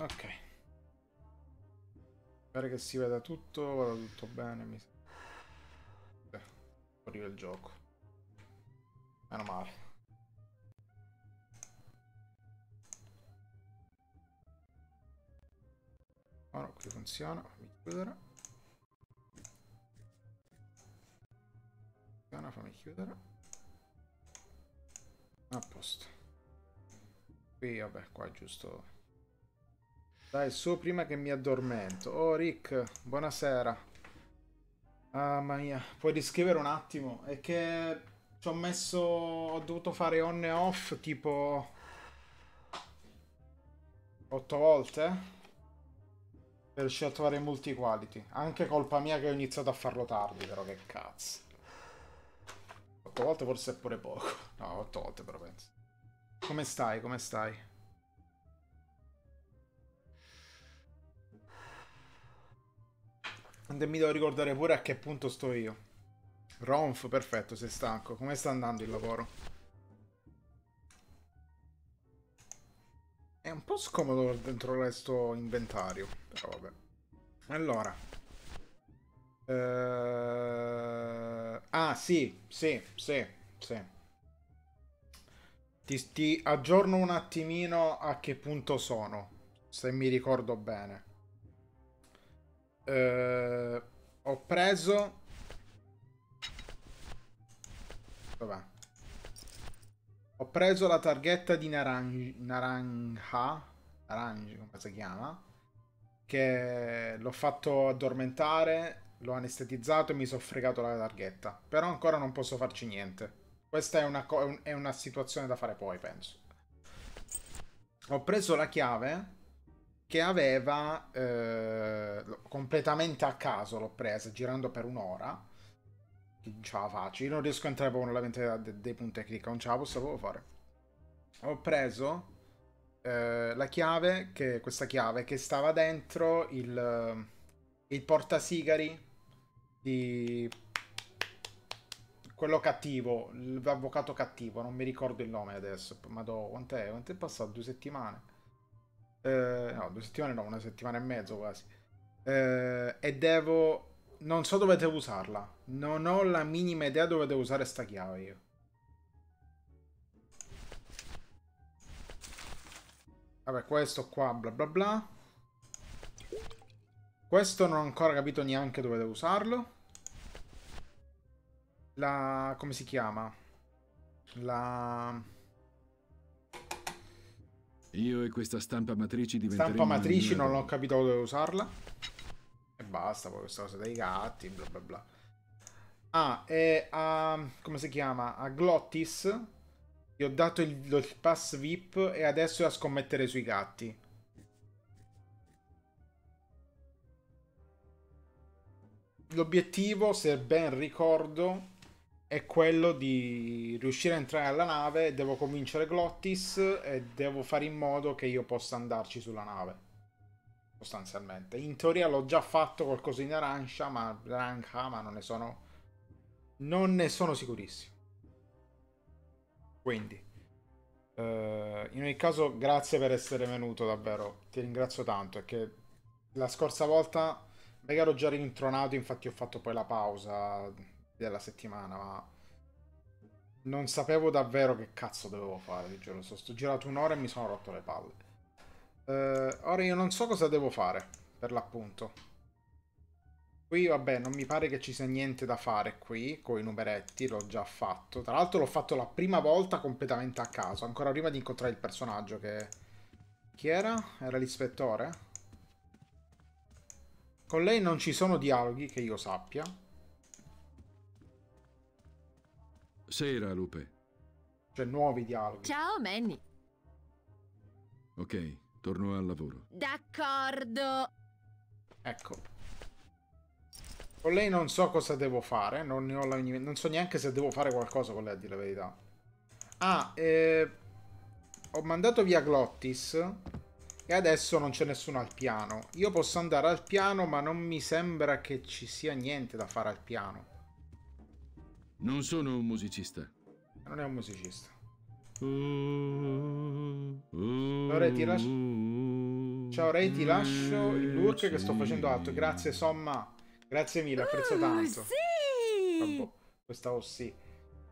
Ok. Spero che si veda tutto, vada tutto bene. Mi... Eh, arriva il gioco. Meno male. Oh no, qui funziona. Fammi chiudere. Funziona, fammi chiudere. A posto. Qui, vabbè, qua è giusto dai, su prima che mi addormento. Oh, Rick, buonasera. Mamma mia, puoi riscrivere un attimo? È che ci ho messo... Ho dovuto fare on e off tipo... Otto volte? Per riuscire a trovare multi quality. Anche colpa mia che ho iniziato a farlo tardi, però che cazzo. Otto volte forse è pure poco. No, otto volte però penso. Come stai? Come stai? E mi devo ricordare pure a che punto sto io. Ronf, perfetto, sei stanco. Come sta andando il lavoro? È un po' scomodo dentro questo inventario, però vabbè. Allora. Uh... Ah, sì, sì, sì, sì. Ti, ti aggiorno un attimino a che punto sono, se mi ricordo bene. Uh, ho preso... Dov'è? Ho preso la targhetta di naran Naranja. Naranji, come si chiama? Che l'ho fatto addormentare, l'ho anestetizzato e mi sono fregato la targhetta. Però ancora non posso farci niente. Questa è una, è una situazione da fare poi, penso. Ho preso la chiave che aveva eh, completamente a caso l'ho presa girando per un'ora non ce la faccio io non riesco a entrare proprio nella mentalità dei, dei punti clic non ce la posso proprio fare ho preso eh, la chiave che questa chiave che stava dentro il, il portasigari di quello cattivo l'avvocato cattivo non mi ricordo il nome adesso ma quant'è? quant'è passato? due settimane eh, no, due settimane no, una settimana e mezzo quasi. Eh, e devo... Non so dove devo usarla. Non ho la minima idea dove devo usare sta chiave io. Vabbè, questo qua, bla bla bla. Questo non ho ancora capito neanche dove devo usarlo. La... come si chiama? La... Io e questa stampa matrici diventeremo... Stampa matrici non ho capito dove usarla. E basta, poi questa cosa dei gatti, bla bla bla. Ah, e a... come si chiama? A Glottis gli ho dato il, il pass VIP e adesso è a scommettere sui gatti. L'obiettivo, se ben ricordo, è quello di riuscire a entrare alla nave, devo convincere Glottis e devo fare in modo che io possa andarci sulla nave. Sostanzialmente. In teoria l'ho già fatto qualcosa in arancia, ma, arancia, ma non ne sono... Non ne sono sicurissimo. Quindi... Uh, in ogni caso, grazie per essere venuto, davvero. Ti ringrazio tanto, perché la scorsa volta... Magari ero già rintronato, infatti ho fatto poi la pausa della settimana, ma non sapevo davvero che cazzo dovevo fare di giorno. Sto girato un'ora e mi sono rotto le palle. Uh, ora io non so cosa devo fare, per l'appunto. Qui, vabbè, non mi pare che ci sia niente da fare qui, con i numeretti, l'ho già fatto. Tra l'altro l'ho fatto la prima volta completamente a caso, ancora prima di incontrare il personaggio che... Chi era? Era l'ispettore? Con lei non ci sono dialoghi, che io sappia. Sera, Lupe. Cioè, nuovi dialoghi. Ciao, Manny. Ok, torno al lavoro. D'accordo. Ecco. Con lei non so cosa devo fare, non, ne ho la, non so neanche se devo fare qualcosa con lei, a dire la verità. Ah, eh, ho mandato via Glottis e adesso non c'è nessuno al piano. Io posso andare al piano, ma non mi sembra che ci sia niente da fare al piano. Non sono un musicista. Non è un musicista. Ciao Re, ti lascio... Ciao Ray, ti lascio il lurk che sto facendo altro. Grazie Somma. Grazie mille, apprezzo Uh, tanto. sì! Vabbè, questa oh sì.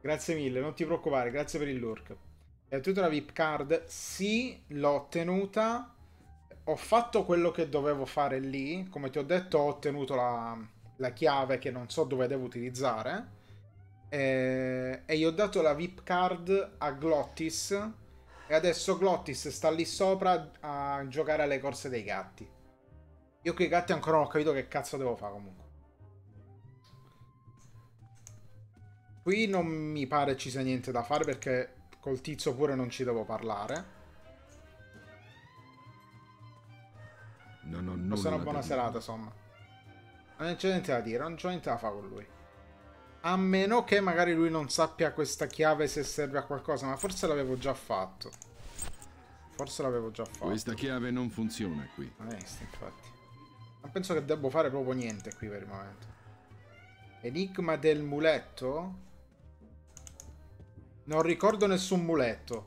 Grazie mille, non ti preoccupare, grazie per il lurk. E tu la VIP card? Sì, l'ho ottenuta. Ho fatto quello che dovevo fare lì. Come ti ho detto, ho ottenuto la, la chiave che non so dove devo utilizzare. E, e gli ho dato la VIP card a Glottis. E adesso Glottis sta lì sopra a giocare alle corse dei gatti. Io con i gatti ancora non ho capito che cazzo devo fare comunque. Qui non mi pare ci sia niente da fare perché col tizio pure non ci devo parlare. Non ho nulla Questa è una buona serata, insomma. Non c'è niente da dire, non c'è niente da fare con lui. A meno che magari lui non sappia questa chiave se serve a qualcosa, ma forse l'avevo già fatto. Forse l'avevo già fatto. Questa chiave non funziona qui. Onesti, infatti. Non penso che devo fare proprio niente qui per il momento. Enigma del muletto? Non ricordo nessun muletto.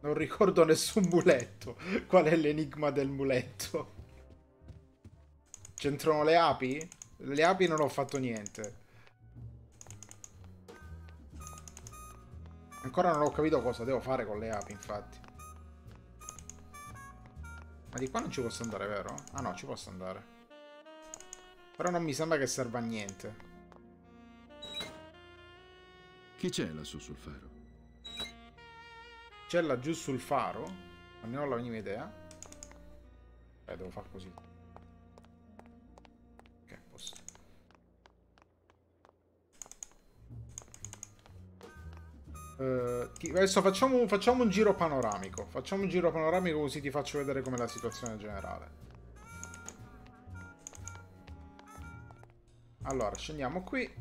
Non ricordo nessun muletto. Qual è l'enigma del muletto? C'entrano le api? Le api non ho fatto niente. Ancora non ho capito cosa devo fare con le api, infatti. Ma di qua non ci posso andare, vero? Ah no, ci posso andare. Però non mi sembra che serva a niente. Chi c'è lassù sul faro? C'è laggiù sul faro. Non ne ho la minima idea. Eh, devo far così. Eh, ti- adesso facciamo, facciamo un giro panoramico. Facciamo un giro panoramico così ti faccio vedere com'è la situazione generale. Allora, scendiamo qui.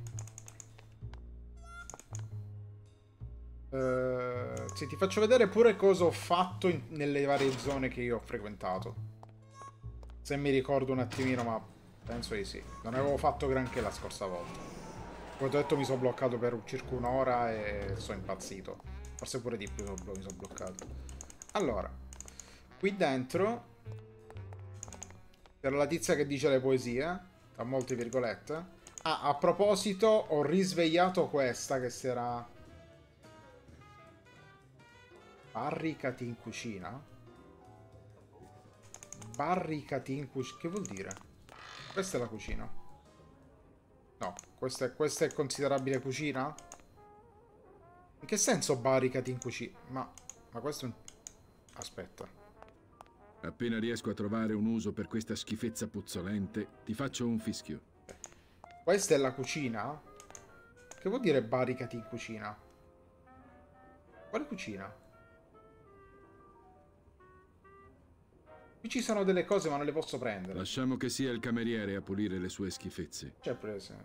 Eh, sì, ti faccio vedere pure cosa ho fatto in- nelle varie zone che io ho frequentato. Se mi ricordo un attimino, ma penso di sì. Non avevo fatto granché la scorsa volta. Come ho detto mi sono bloccato per circa un'ora e sono impazzito. Forse pure di più mi sono bloccato. Allora, qui dentro c'era la tizia che dice le poesie, tra molte virgolette. Ah, a proposito, ho risvegliato questa che si era... Barricati in cucina? Barricati in cucina? Che vuol dire? Questa è la cucina. No, questa è, questa è considerabile cucina? In che senso barricati in cucina? Ma, ma questo è un... Aspetta. Appena riesco a trovare un uso per questa schifezza puzzolente, ti faccio un fischio. Questa è la cucina? Che vuol dire barricati in cucina? Quale cucina? Qui ci sono delle cose ma non le posso prendere. Lasciamo che sia il cameriere a pulire le sue schifezze. C'è preso.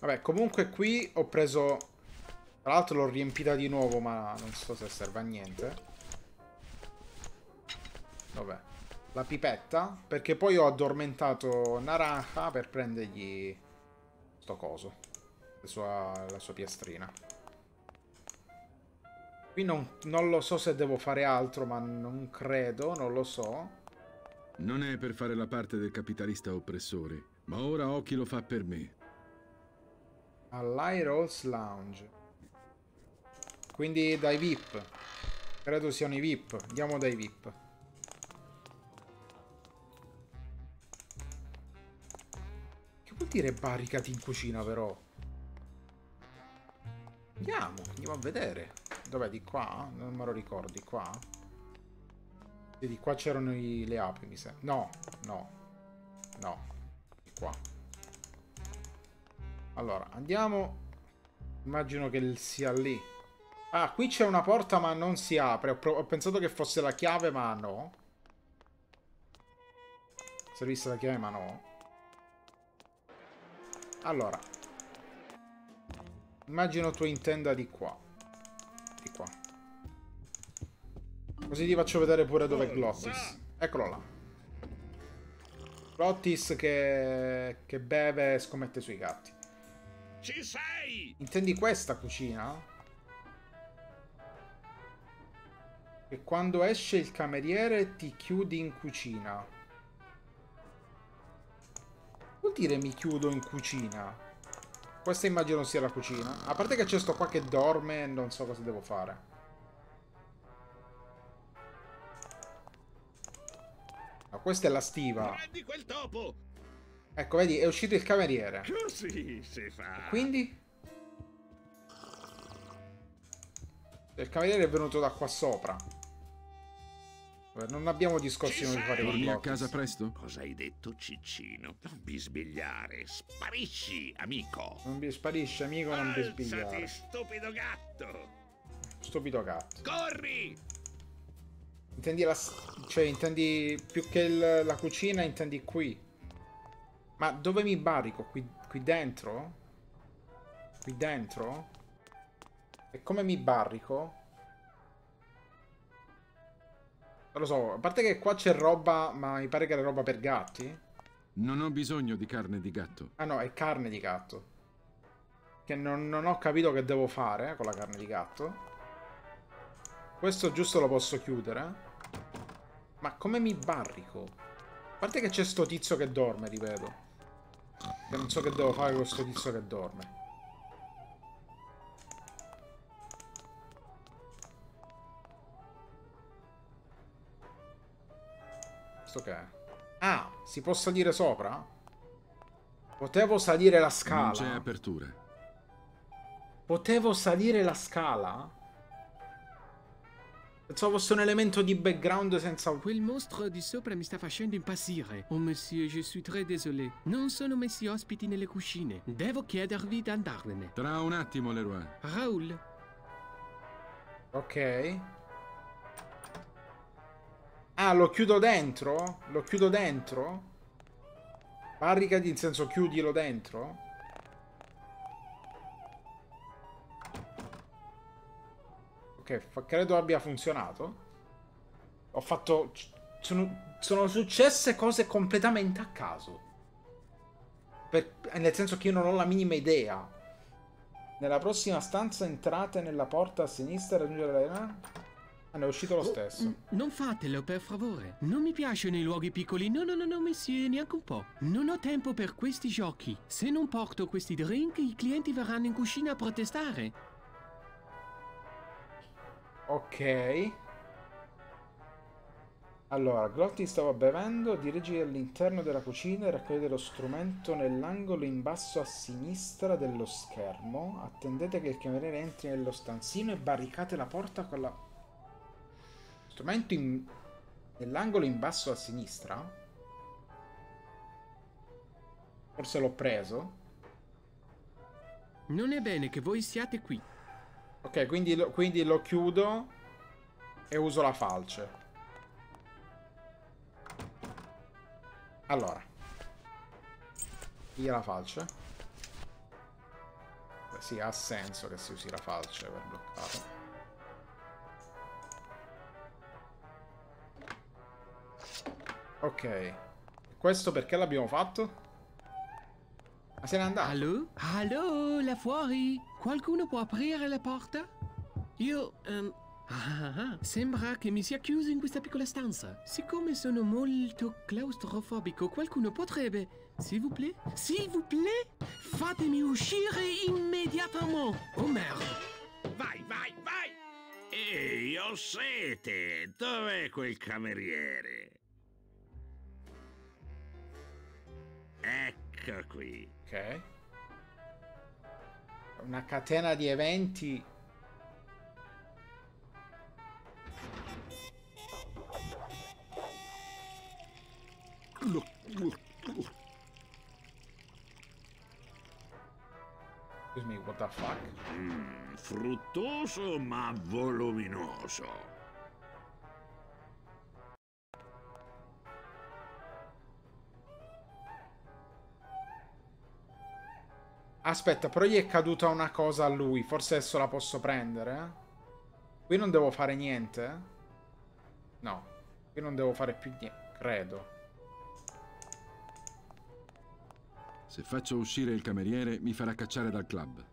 Vabbè, comunque qui ho preso... Tra l'altro l'ho riempita di nuovo, ma non so se serve a niente. Vabbè. La pipetta, perché poi ho addormentato Naranja per prendergli sto coso. La sua, la sua piastrina. Qui non, non lo so se devo fare altro, ma non credo, non lo so. Non è per fare la parte del capitalista oppressore, ma ora chi lo fa per me. All'Irolls Lounge. Quindi dai VIP. Credo siano i VIP. Andiamo dai VIP. Che vuol dire barricati in cucina però? Andiamo, andiamo a vedere. Dov'è di qua? Non me lo ricordi, qua? Sì, di qua c'erano le api, mi sembra. No, no, no. Di qua. Allora, andiamo. Immagino che sia lì. Ah, qui c'è una porta ma non si apre. Ho, ho pensato che fosse la chiave ma no. Servisse la chiave ma no. Allora. Immagino tu intenda di qua. Così ti faccio vedere pure dove è Glottis. Eccolo là. Glottis che, che beve e scommette sui gatti. Ci sei! Intendi questa cucina? E quando esce il cameriere ti chiudi in cucina. Vuol dire mi chiudo in cucina? Questa immagino sia la cucina. A parte che c'è sto qua che dorme e non so cosa devo fare. No, questa è la stiva. Prendi quel topo! Ecco, vedi, è uscito il cameriere. Così si fa. Quindi? Il cameriere è venuto da qua sopra. Non abbiamo discorsi di fare Torni a casa presto? Cosa hai detto, Ciccino? Non bisbigliare, sparisci, amico! Non sparisce, amico, non vi sbigliare. Alzati, stupido gatto! Stupido gatto. Corri! Intendi la... Cioè, intendi più che il- la cucina, intendi qui. Ma dove mi barico? Qui, qui dentro? Qui dentro? E come mi barrico? Non lo so, a parte che qua c'è roba, ma mi pare che è roba per gatti. Non ho bisogno di carne di gatto. Ah no, è carne di gatto. Che non, non ho capito che devo fare eh, con la carne di gatto. Questo giusto lo posso chiudere. Ma come mi barrico? A parte che c'è sto tizio che dorme, ripeto. Che non so che devo fare con sto tizio che dorme. Questo che è? Ah, si può salire sopra? Potevo salire la Non c'è scala? apertura. Potevo salire la scala? Pensavo fosse un elemento di background senza... Quel mostro di sopra mi sta facendo impazzire. Oh monsieur, je suis très désolé. Non sono messi ospiti nelle cucine. Devo chiedervi di andarvene. Tra un attimo, Leroy. Raoul, Ok. Ah, lo chiudo dentro? Lo chiudo dentro? Barricadi in senso chiudilo dentro? Fa- credo abbia funzionato. Ho fatto... Sono, sono successe cose completamente a caso. Per- nel senso che io non ho la minima idea. Nella prossima stanza entrate nella porta a sinistra e raggiungere la... Ah, ne è uscito lo stesso. mm, non fatelo per favore. Non mi piacciono i luoghi piccoli. No, no, no, no, monsieur, neanche un po'. Non ho tempo per questi giochi. Se non porto questi drink, i clienti verranno in cucina a protestare. Ok. Allora, Glotti stava bevendo, dirigi all'interno della cucina e raccogliete lo strumento nell'angolo in basso a sinistra dello schermo. Attendete che il cameriere entri nello stanzino e barricate la porta con la... Strumento in... nell'angolo in basso a sinistra? Forse l'ho preso. Non è bene che voi siate qui. Ok, quindi lo, quindi lo chiudo e uso la falce. Allora. Via la falce. Beh, sì, ha senso che si usi la falce per bloccare. Ok. Questo perché l'abbiamo fatto? Ma se n'è andato. Allo? Allo, là fuori? Qualcuno può aprire la porta? Io... ehm, ah, ah, ah, sembra che mi sia chiuso in questa piccola stanza. Siccome sono molto claustrofobico, qualcuno potrebbe... S'il vous plaît? S'il vous plaît? Fatemi uscire immediatamente! Oh merda! Vai, vai, vai! Ehi, ho sete! Dov'è quel cameriere? Ecco qui. Ok. Una catena di eventi. Excuse me, what the fuck? Mm, fruttoso ma voluminoso. Aspetta, però gli è caduta una cosa a lui. Forse adesso la posso prendere. Qui non devo fare niente. No, qui non devo fare più niente. Credo. Se faccio uscire il cameriere, mi farà cacciare dal club.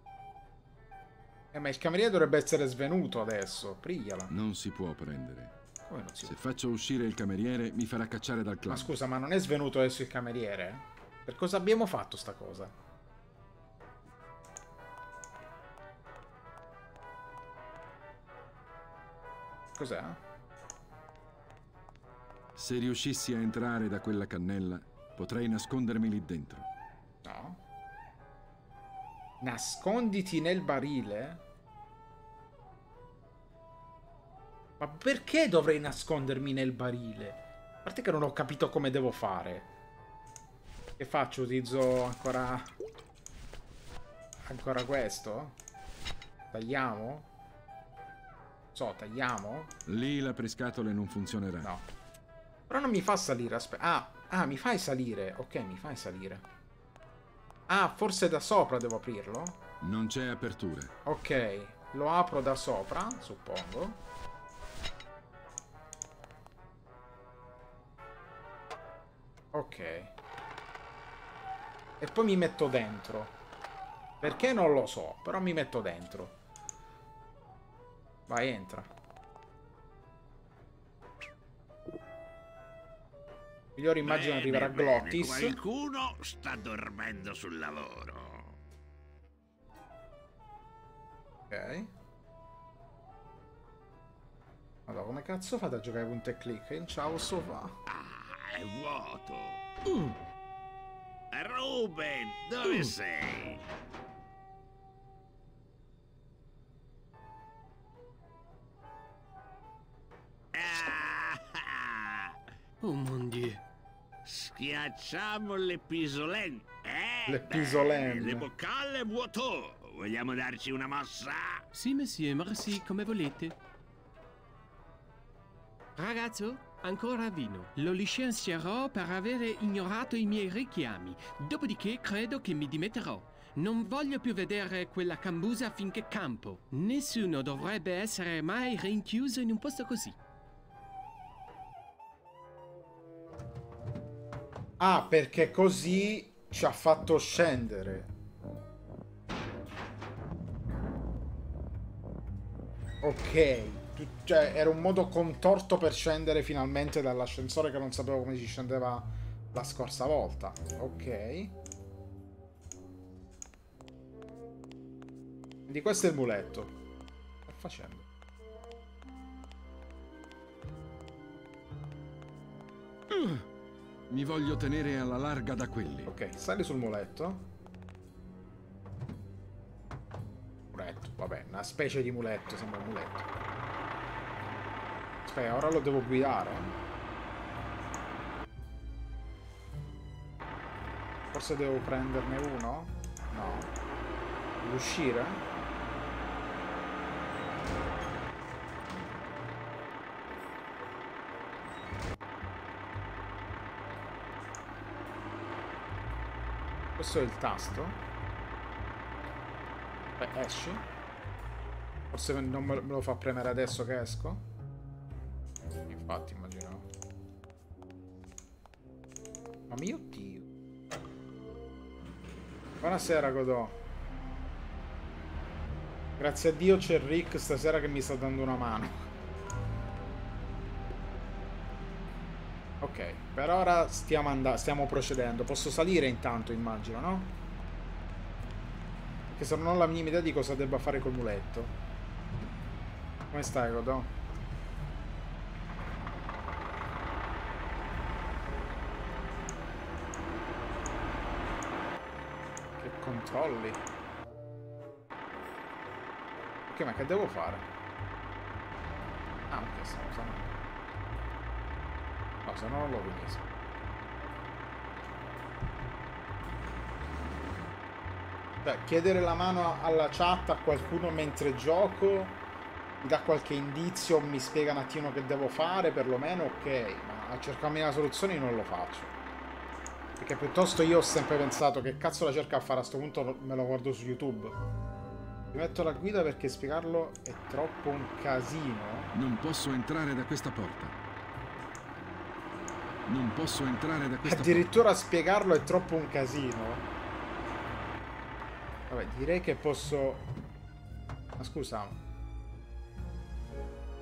Eh, ma il cameriere dovrebbe essere svenuto adesso. Prigliala. Non si può prendere. Come non si Se può? faccio uscire il cameriere, mi farà cacciare dal club. Ma scusa, ma non è svenuto adesso il cameriere? Per cosa abbiamo fatto sta cosa? Cos'è? Se riuscissi a entrare da quella cannella, potrei nascondermi lì dentro. No. Nasconditi nel barile? Ma perché dovrei nascondermi nel barile? A parte che non ho capito come devo fare. Che faccio? Utilizzo ancora... Ancora questo? Tagliamo? So, tagliamo? Lì l'apriscatole non funzionerà. No. Però non mi fa salire, aspetta. Ah, ah, mi fai salire. Ok, mi fai salire. Ah, forse da sopra devo aprirlo? Non c'è apertura. Ok, lo apro da sopra, suppongo. Ok. E poi mi metto dentro. Perché non lo so, però mi metto dentro. Vai, entra. Migliore immagine arriverà bene, Glottis. Qualcuno sta dormendo sul lavoro. Ok. Allora, come cazzo fate a giocare punta e click? Ciao sofà. Ah, è vuoto. Ruben, dove sei? Oh mon dieu. Schiacciamo le. Eh, Le beh. Le boccalle vuoto. Vogliamo darci una mossa? Sì, monsieur, merci, come volete. Ragazzo, ancora vino. Lo licenzierò per avere ignorato i miei richiami. Dopodiché credo che mi dimetterò. Non voglio più vedere quella cambusa finché campo. Nessuno dovrebbe essere mai rinchiuso in un posto così. Ah, perché così ci ha fatto scendere. Ok. Cioè, era un modo contorto per scendere finalmente dall'ascensore che non sapevo come si scendeva la scorsa volta. Ok. Quindi questo è il muletto. Che facendo? Mi voglio tenere alla larga da quelli. Ok, sali sul muletto. Muletto, vabbè, una specie di muletto, sembra un muletto. Aspetta, ora lo devo guidare. Forse devo prenderne uno? No. Devo uscire? Questo è il tasto. Beh, esci. Forse non me lo fa premere adesso che esco. Infatti, immaginavo. Ma mio Dio. Buonasera, Godò. Grazie a Dio c'è Rick stasera che mi sta dando una mano. Ok, per ora stiamo, stiamo procedendo. Posso salire intanto, immagino, no? Perché se non ho la minima idea di cosa debba fare col muletto. Come stai, Godò? Che controlli? Ok, ma che devo fare? Ah, ok, stiamo usando. No, se no non lo finisco. Beh, chiedere la mano alla chat a qualcuno mentre gioco mi dà qualche indizio, mi spiega un attimo che devo fare, perlomeno ok, ma a cercarmi una soluzione io non lo faccio. Perché piuttosto io ho sempre pensato che cazzo la cerca a fare a sto punto me lo guardo su YouTube. Mi metto la guida perché spiegarlo è troppo un casino. Non posso entrare da questa porta. Non posso entrare da questa Addirittura spiegarlo è troppo un casino. Vabbè, direi che posso... Ma scusa.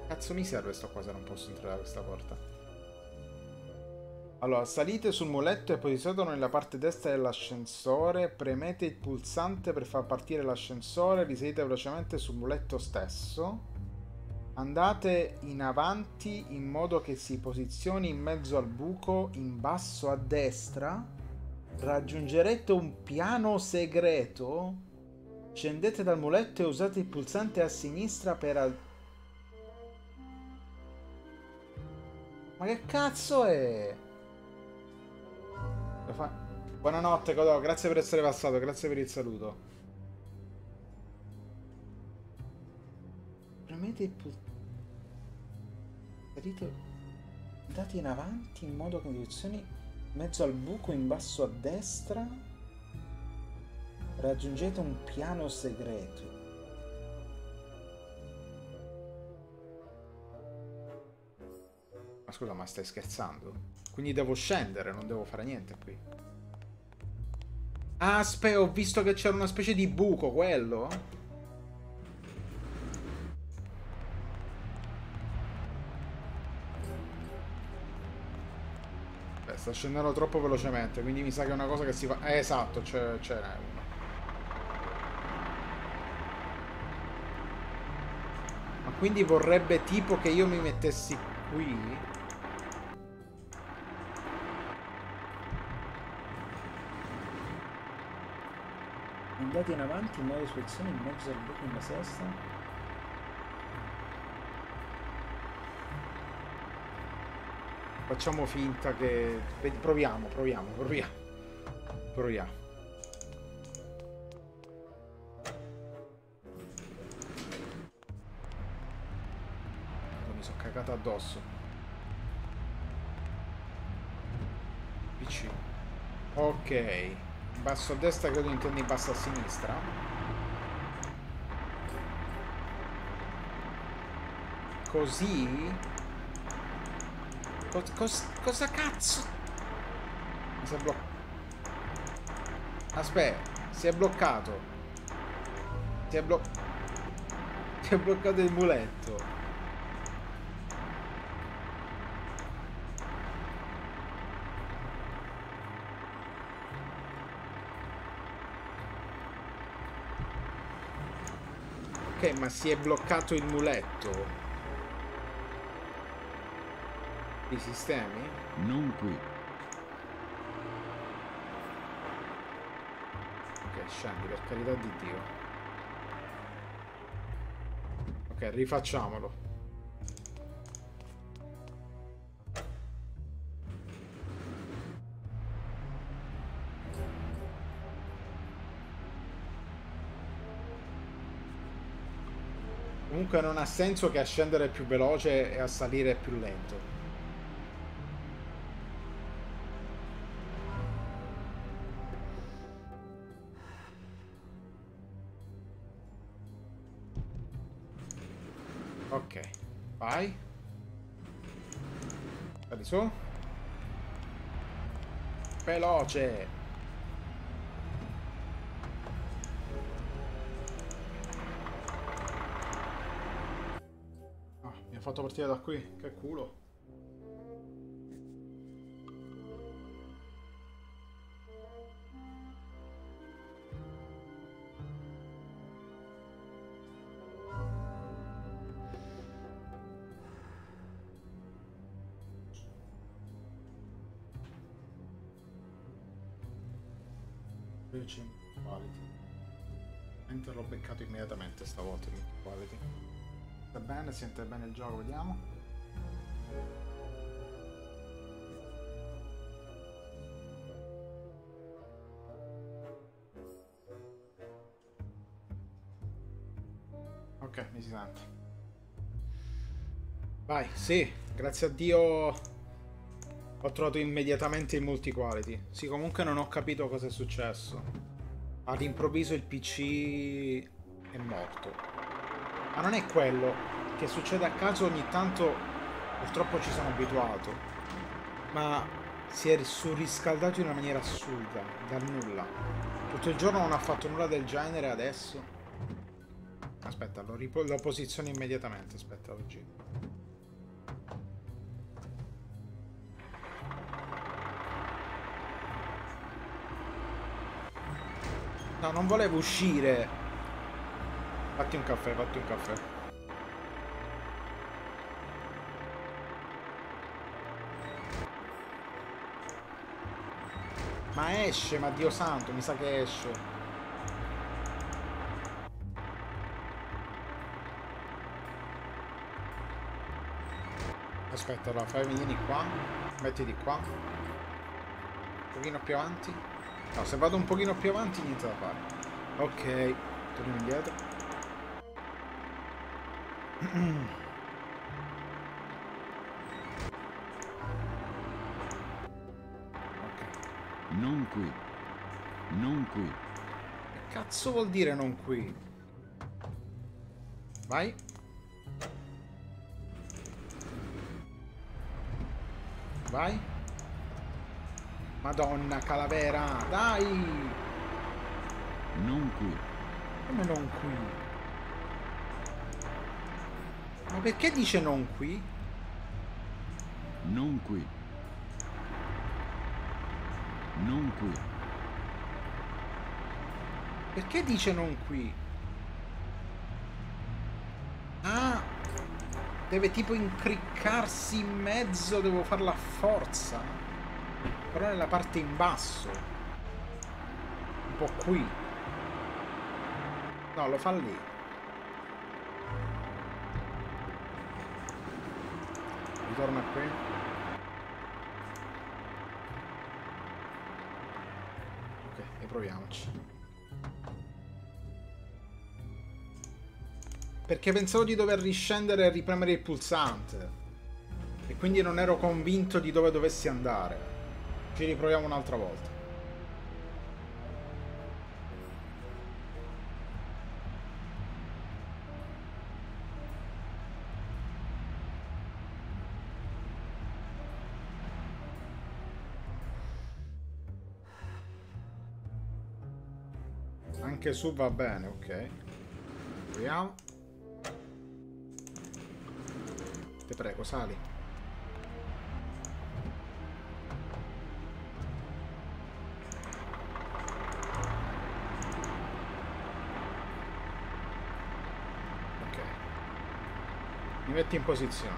Cazzo mi serve sto qua se non posso entrare da questa porta? Allora, salite sul muletto e posizionato nella parte destra dell'ascensore. Premete il pulsante per far partire l'ascensore. Risalite velocemente sul muletto stesso. Andate in avanti in modo che si posizioni in mezzo al buco in basso a destra. Raggiungerete un piano segreto. Scendete dal muletto e usate il pulsante a sinistra per... Al... Ma che cazzo è? Buonanotte Codò, grazie per essere passato, grazie per il saluto. Pulsante. Salite. Andate in avanti in modo che in mezzo al buco in basso a destra. Raggiungete un piano segreto. Ma scusa, ma stai scherzando? Quindi devo scendere, non devo fare niente qui. Ah, aspetta, ho visto che c'era una specie di buco, quello? Sta scendendo troppo velocemente, quindi mi sa che è una cosa che si fa... Eh, esatto, c'è c'è uno. Ma quindi vorrebbe tipo che io mi mettessi qui? Andate in avanti in modo soluzione in mezzo al buco in base a destra. Facciamo finta che... Proviamo, proviamo, proviamo. Proviamo. Mi sono cagato addosso. PC. Ok. Basso a destra credo intendi in basso a sinistra. Così. Cos- cos- cosa cazzo? Mi si è bloccato. Aspetta, si è bloccato. Si è bloccato. Si è bloccato il muletto. Ok, ma si è bloccato il muletto. I sistemi? Non qui. Ok, scendi, per carità di Dio. Ok, rifacciamolo. Comunque non ha senso che a scendere è più veloce e a salire è più lento. Su. Veloce. Ah, mi ha fatto partire da qui, che culo. Immediatamente stavolta il quality. Sta bene, sente bene il gioco, vediamo. Ok, mi si sente. Vai, sì, grazie a Dio ho trovato immediatamente il multi quality. Sì, comunque non ho capito cosa è successo. All'improvviso il PC è morto. Ma non è quello che succede a caso ogni tanto, purtroppo ci sono abituato. Ma si è surriscaldato in una maniera assurda, dal nulla. Tutto il giorno non ha fatto nulla del genere adesso. Aspetta, lo, lo posiziono immediatamente. Aspetta, oggi. No, non volevo uscire. Fatti un caffè, fatti un caffè. Ma esce, ma Dio santo, mi sa che esce. Aspetta, allora fai vieni qua. Metti di qua. Un pochino più avanti. No, se vado un pochino più avanti niente da fare. Ok, torniamo indietro. Non qui. Non qui. Che cazzo vuol dire non qui? Vai. Vai. Madonna, calavera, dai! Non qui. Come non qui? Perché dice non qui? Non qui. Non qui. Perché dice non qui? Ah! Deve tipo incriccarsi in mezzo, devo farla a forza. Però nella parte in basso. Un po' qui. No, lo fa lì. Ritorna qui. Ok, e proviamoci. Perché pensavo di dover riscendere e ripremere il pulsante. E quindi non ero convinto di dove dovessi andare. Ci riproviamo un'altra volta. Anche su va bene, ok. Proviamo. Te prego, sali. Ok. Mi metti in posizione.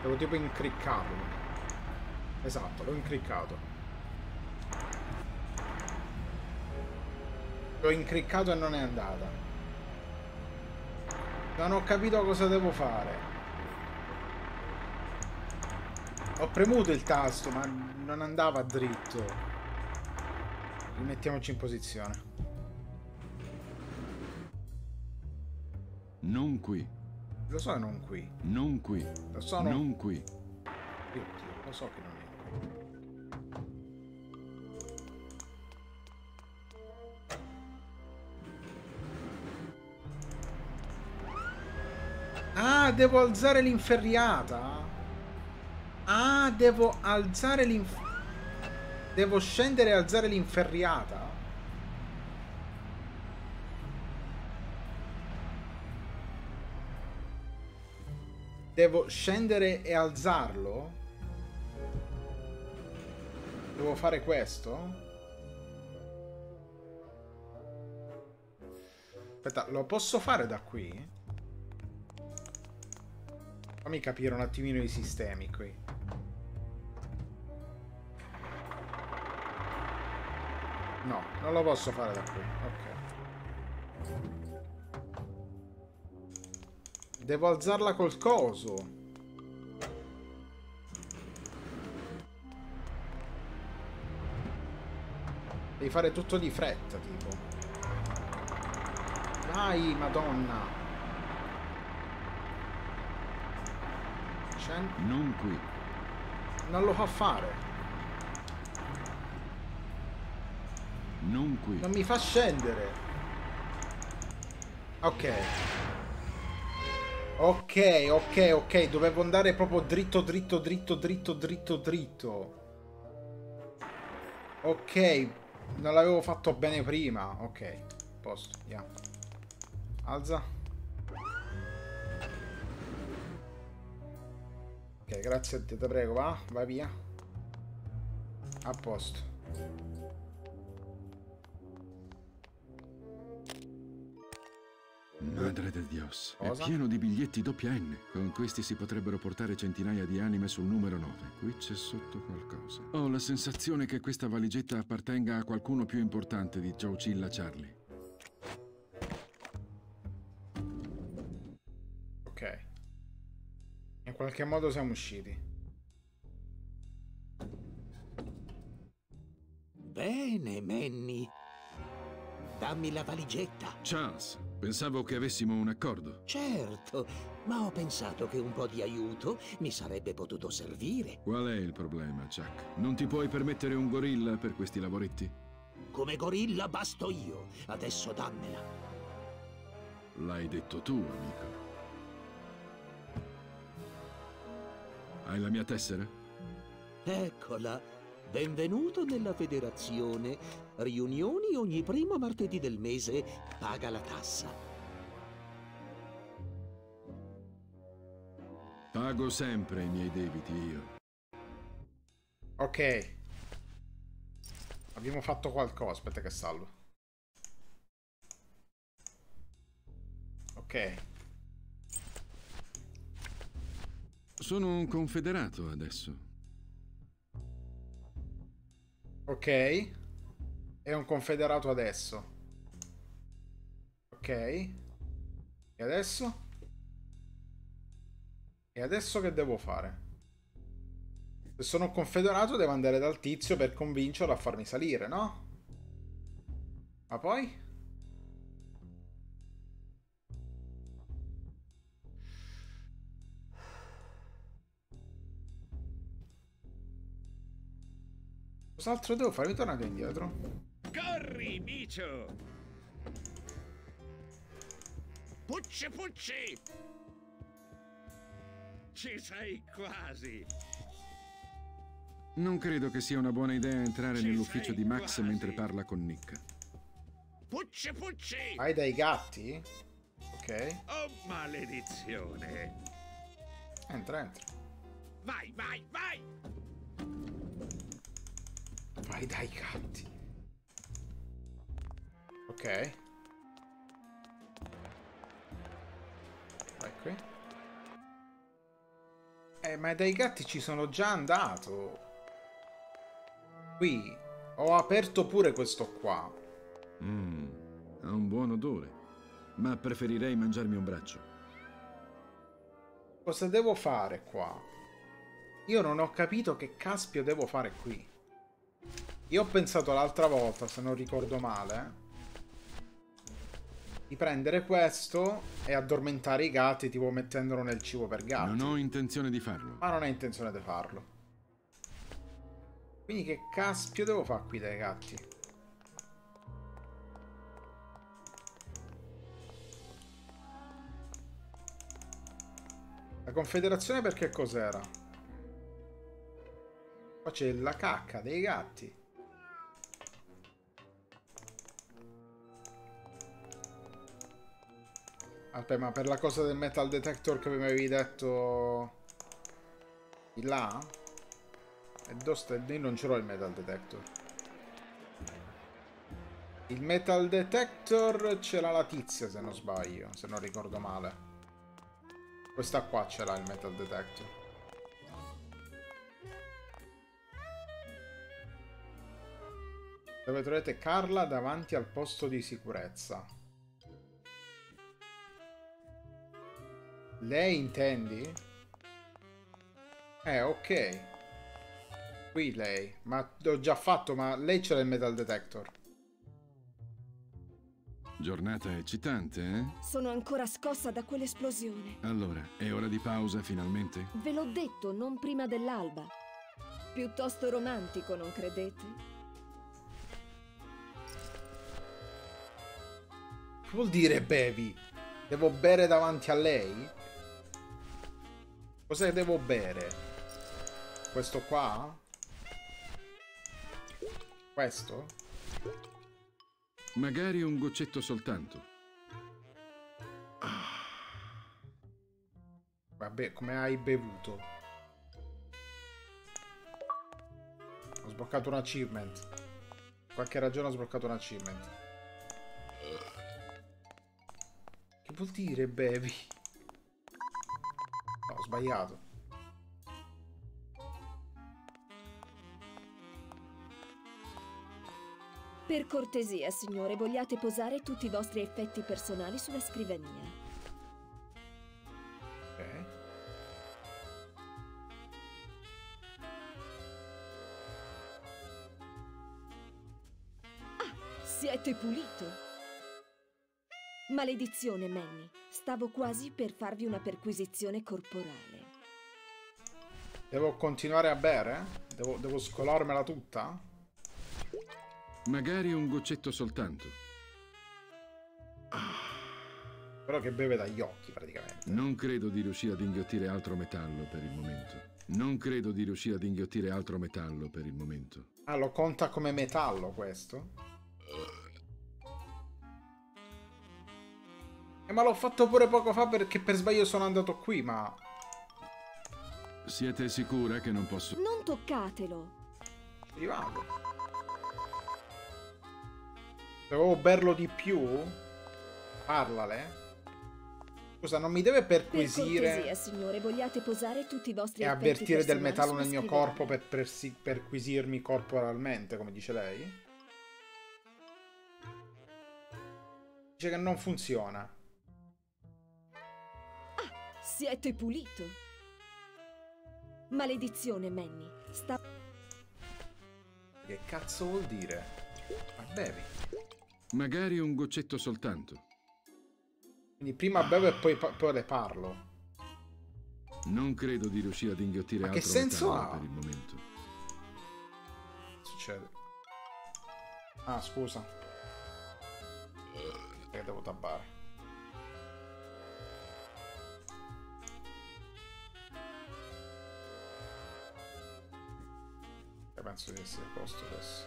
Devo tipo incriccarlo. Esatto, l'ho incriccato. L'ho incriccato e non è andata. Non ho capito cosa devo fare. Ho premuto il tasto, ma non andava dritto. Rimettiamoci in posizione. Non qui. Lo so non qui. Non qui. Lo so non... Non qui. Dio, lo so che non è qui. Devo alzare l'inferriata? Ah, devo alzare l'inf... Devo scendere e alzare l'inferriata? Devo scendere e alzarlo? Devo fare questo? Aspetta, lo posso fare da qui? Fammi capire un attimino i sistemi qui. No, non lo posso fare da qui. Ok. Devo alzarla col coso. Devi fare tutto di fretta, tipo. Dai, madonna. Scen- Non qui. non lo fa fare. Non qui. Non mi fa scendere. Ok. Ok, ok, ok. Dovevo andare proprio dritto, dritto, dritto, dritto, dritto, dritto. Ok, non l'avevo fatto bene prima. Ok, posto, andiamo. Alza. Ok, grazie a te, te prego, va, vai via. A posto. Madre del Dios, Cosa? è pieno di biglietti doppia N. Con questi si potrebbero portare centinaia di anime sul numero 9. Qui c'è sotto qualcosa. Ho la sensazione che questa valigetta appartenga a qualcuno più importante di Joe Cilla Charlie. In qualche modo siamo usciti. Bene, Manny. Dammi la valigetta. Charles, pensavo che avessimo un accordo. Certo, ma ho pensato che un po' di aiuto mi sarebbe potuto servire. Qual è il problema, Chuck? Non ti puoi permettere un gorilla per questi lavoretti? Come gorilla basto io. Adesso dammela. L'hai detto tu, amico. Hai la mia tessera? Eccola. Benvenuto nella federazione. Riunioni ogni primo martedì del mese. Paga la tassa. Pago sempre i miei debiti io. Ok. Abbiamo fatto qualcosa. Aspetta che salvo. Ok. Sono un confederato adesso. Ok. È un confederato adesso. Ok. E adesso? E adesso che devo fare? Se sono un confederato devo andare dal tizio per convincerlo a farmi salire, no? Ma poi? Cos'altro devo fare? Mi tornate indietro. Corri, micio! Pucci, pucci! Ci sei quasi! Non credo che sia una buona idea entrare Ci nell'ufficio di Max quasi. mentre parla con Nick. Pucci, pucci! Hai dei gatti? Ok. Oh, maledizione! Entra, entra. Vai, vai, vai! Vai dai gatti. Ok. Vai qui. Eh, ma dai gatti ci sono già andato. Qui ho aperto pure questo qua. Mmm, ha un buon odore. Ma preferirei mangiarmi un braccio. Cosa devo fare qua? Io non ho capito che caspio devo fare qui. Io ho pensato l'altra volta, se non ricordo male, di prendere questo e addormentare i gatti tipo mettendolo nel cibo per gatti. Non ho intenzione di farlo. Ma non ho intenzione di farlo. Quindi che caspio devo fare qui dai gatti? La confederazione per che cos'era? Qua c'è la cacca dei gatti. Aspetta, ma per la cosa del metal detector che mi avevi detto... Di là? E dove? Io non ce l'ho il metal detector. Il metal detector ce l'ha la tizia se non sbaglio, se non ricordo male. Questa qua ce l'ha il metal detector. Dove trovate Carla davanti al posto di sicurezza. Lei intendi? Eh, ok. Qui lei. Ma l'ho già fatto, ma lei c'era il metal detector. Giornata eccitante, eh? Sono ancora scossa da quell'esplosione. Allora, è ora di pausa finalmente? Ve l'ho detto, non prima dell'alba. Piuttosto romantico, non credete? Che vuol dire bevi? Devo bere davanti a lei? Cos'è che devo bere? Questo qua? Questo? Magari un goccetto soltanto. Vabbè, come hai bevuto? Ho sbloccato un achievement. Per qualche ragione ho sbloccato un achievement. Che vuol dire bevi? Sbagliato. Per cortesia, signore, vogliate posare tutti i vostri effetti personali sulla scrivania. Ok. Siete pulito. Maledizione, Manny. Stavo quasi per farvi una perquisizione corporale. Devo continuare a bere? Devo, devo scolarmela tutta? Magari un goccetto soltanto. Però che beve dagli occhi, praticamente. Non credo di riuscire ad inghiottire altro metallo per il momento. Non credo di riuscire ad inghiottire altro metallo per il momento. Ah, lo conta come metallo questo? Eh, ma l'ho fatto pure poco fa perché per sbaglio sono andato qui, ma... Siete sicura che non posso... Non toccatelo. Arrivato. Dovevo berlo di più? Parlale. Scusa, non mi deve Per perquisire cortesia, signore, vogliate posare tutti i vostri e avvertire del metallo nel mio corpo per perquisirmi corporalmente, come dice lei? Dice che non funziona. Siete pulito. Maledizione, Manny. Sta... Che cazzo vuol dire? Ma bevi. Magari un goccetto soltanto. Quindi prima bevo e poi, poi le parlo. Non credo di riuscire ad inghiottire Ma che altro senso ha? per il momento. Succede. Ah, scusa. Che devo tabbare. Penso di essere a posto adesso.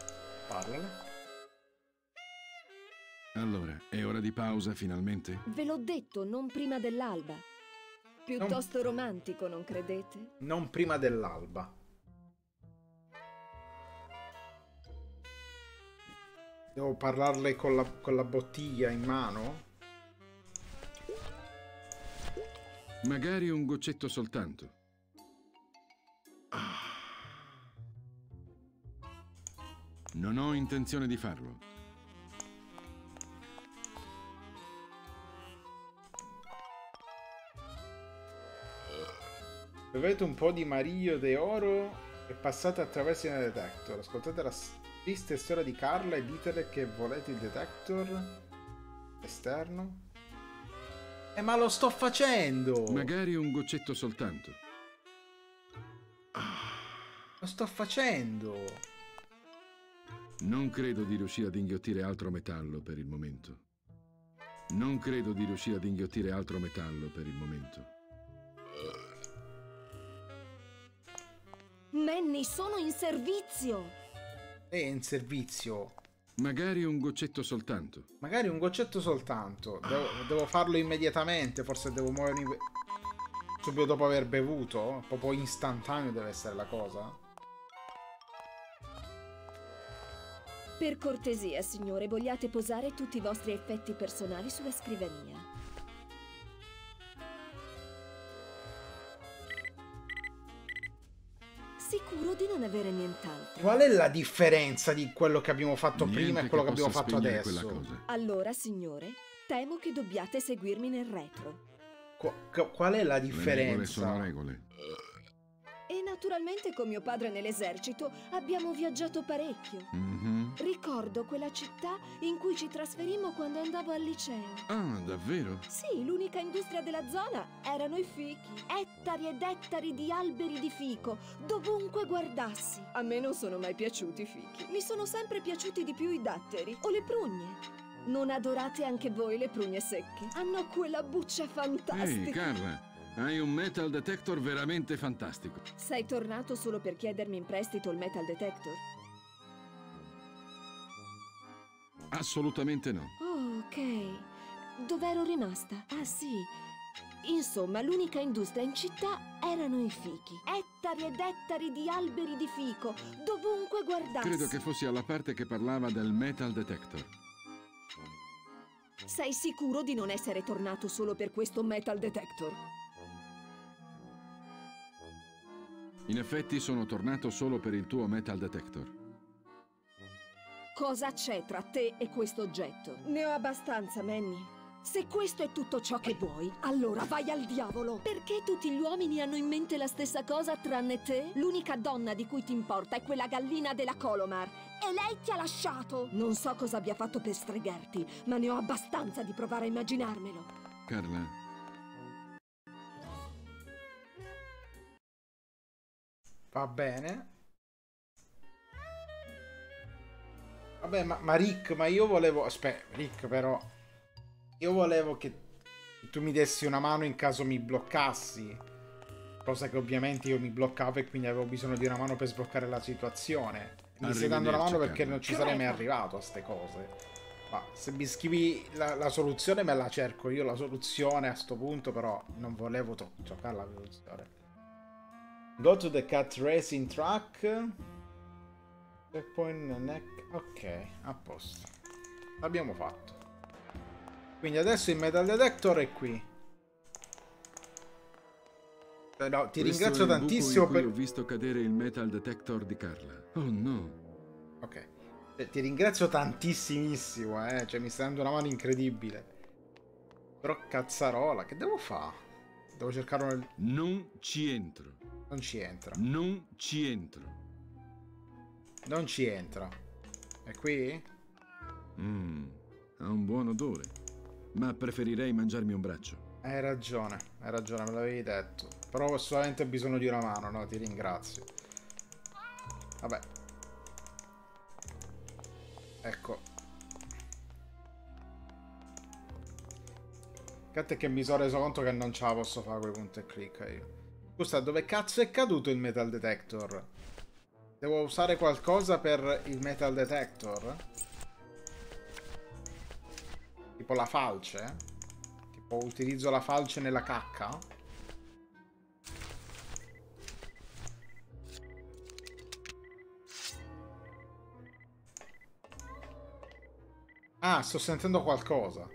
Parlale. Allora, è ora di pausa finalmente? Ve l'ho detto, non prima dell'alba. Piuttosto romantico, non credete? Non prima dell'alba. Devo parlarle con la, con la bottiglia in mano? Magari un goccetto soltanto. Non ho intenzione di farlo. Bevete un po' di Mario de Oro e passate attraverso il detector. Ascoltate la triste storia di Carla e ditele che volete il detector esterno. Eh, ma lo sto facendo! Magari un goccetto soltanto. Lo sto facendo! Non credo di riuscire ad inghiottire altro metallo per il momento. Non credo di riuscire ad inghiottire altro metallo per il momento. Manny, sono in servizio! È in servizio. Magari un goccetto soltanto. Magari un goccetto soltanto. Devo, devo farlo immediatamente. Forse devo muovermi subito dopo aver bevuto. Proprio istantaneo deve essere la cosa. Per cortesia, signore, vogliate posare tutti i vostri effetti personali sulla scrivania. Sicuro di non avere nient'altro. Qual è la differenza di quello che abbiamo fatto Niente prima e quello che, abbiamo possa fatto adesso? Allora, signore, temo che dobbiate seguirmi nel retro. Qu- qu- qual è la Le regole differenza? sono regole. E naturalmente con mio padre nell'esercito abbiamo viaggiato parecchio. Mhm. Ricordo quella città in cui ci trasferimmo quando andavo al liceo. Ah, davvero? Sì, l'unica industria della zona erano i fichi. Ettari ed ettari di alberi di fico, dovunque guardassi. A me non sono mai piaciuti i fichi. Mi sono sempre piaciuti di più i datteri o le prugne. Non adorate anche voi le prugne secche? Hanno quella buccia Ehi, fantastica. Carla, hai un metal detector veramente fantastico. Sei tornato solo per chiedermi in prestito il metal detector? Assolutamente no. Oh, ok. Dov'ero rimasta? Ah, sì. Insomma, l'unica industria in città erano i fichi. Ettari ed ettari di alberi di fico, dovunque guardassi. Credo che fossi alla parte che parlava del metal detector. Sei sicuro di non essere tornato solo per questo metal detector? In effetti sono tornato solo per il tuo metal detector. Cosa c'è tra te e questo oggetto? Ne ho abbastanza, Manny. Se questo è tutto ciò che vuoi, allora vai al diavolo! Perché tutti gli uomini hanno in mente la stessa cosa tranne te? L'unica donna di cui ti importa è quella gallina della Colomar. E lei ti ha lasciato! Non so cosa abbia fatto per stregarti, ma ne ho abbastanza di provare a immaginarmelo. Carla, Va bene. Vabbè, ma, ma Rick, ma io volevo... Aspetta, Rick, però... Io volevo che tu mi dessi una mano in caso mi bloccassi. Cosa che ovviamente io mi bloccavo e quindi avevo bisogno di una mano per sbloccare la situazione. Mi stai dando una mano perché non ci sarei mai arrivato a ste cose. Ma se mi scrivi la, la soluzione me la cerco io la soluzione a sto punto, però non volevo giocare la soluzione. Go to the cat racing track. Checkpoint neck. Ok, a posto. L'abbiamo fatto. Quindi adesso il metal detector è qui. No, ti questo ringrazio tantissimo per... ho visto cadere il metal detector di Carla. Oh no. Ok. Ti ringrazio tantissimissimo, eh. Cioè, mi stai dando una mano incredibile. Però cazzarola, che devo fare? Devo cercare un... Non ci entro. Non ci entra. Non ci entro. Non ci entra. È qui? Mmm, ha un buon odore. Ma preferirei mangiarmi un braccio. Hai ragione, hai ragione, me l'avevi detto. Però ho solamente bisogno di una mano, no? Ti ringrazio. Vabbè. Ecco. È che mi sono reso conto che non ce la posso fare quei punti e clicca io. Scusa, dove cazzo è caduto il metal detector? Devo usare qualcosa per il metal detector? Tipo la falce? Tipo utilizzo la falce nella cacca? Ah, sto sentendo qualcosa.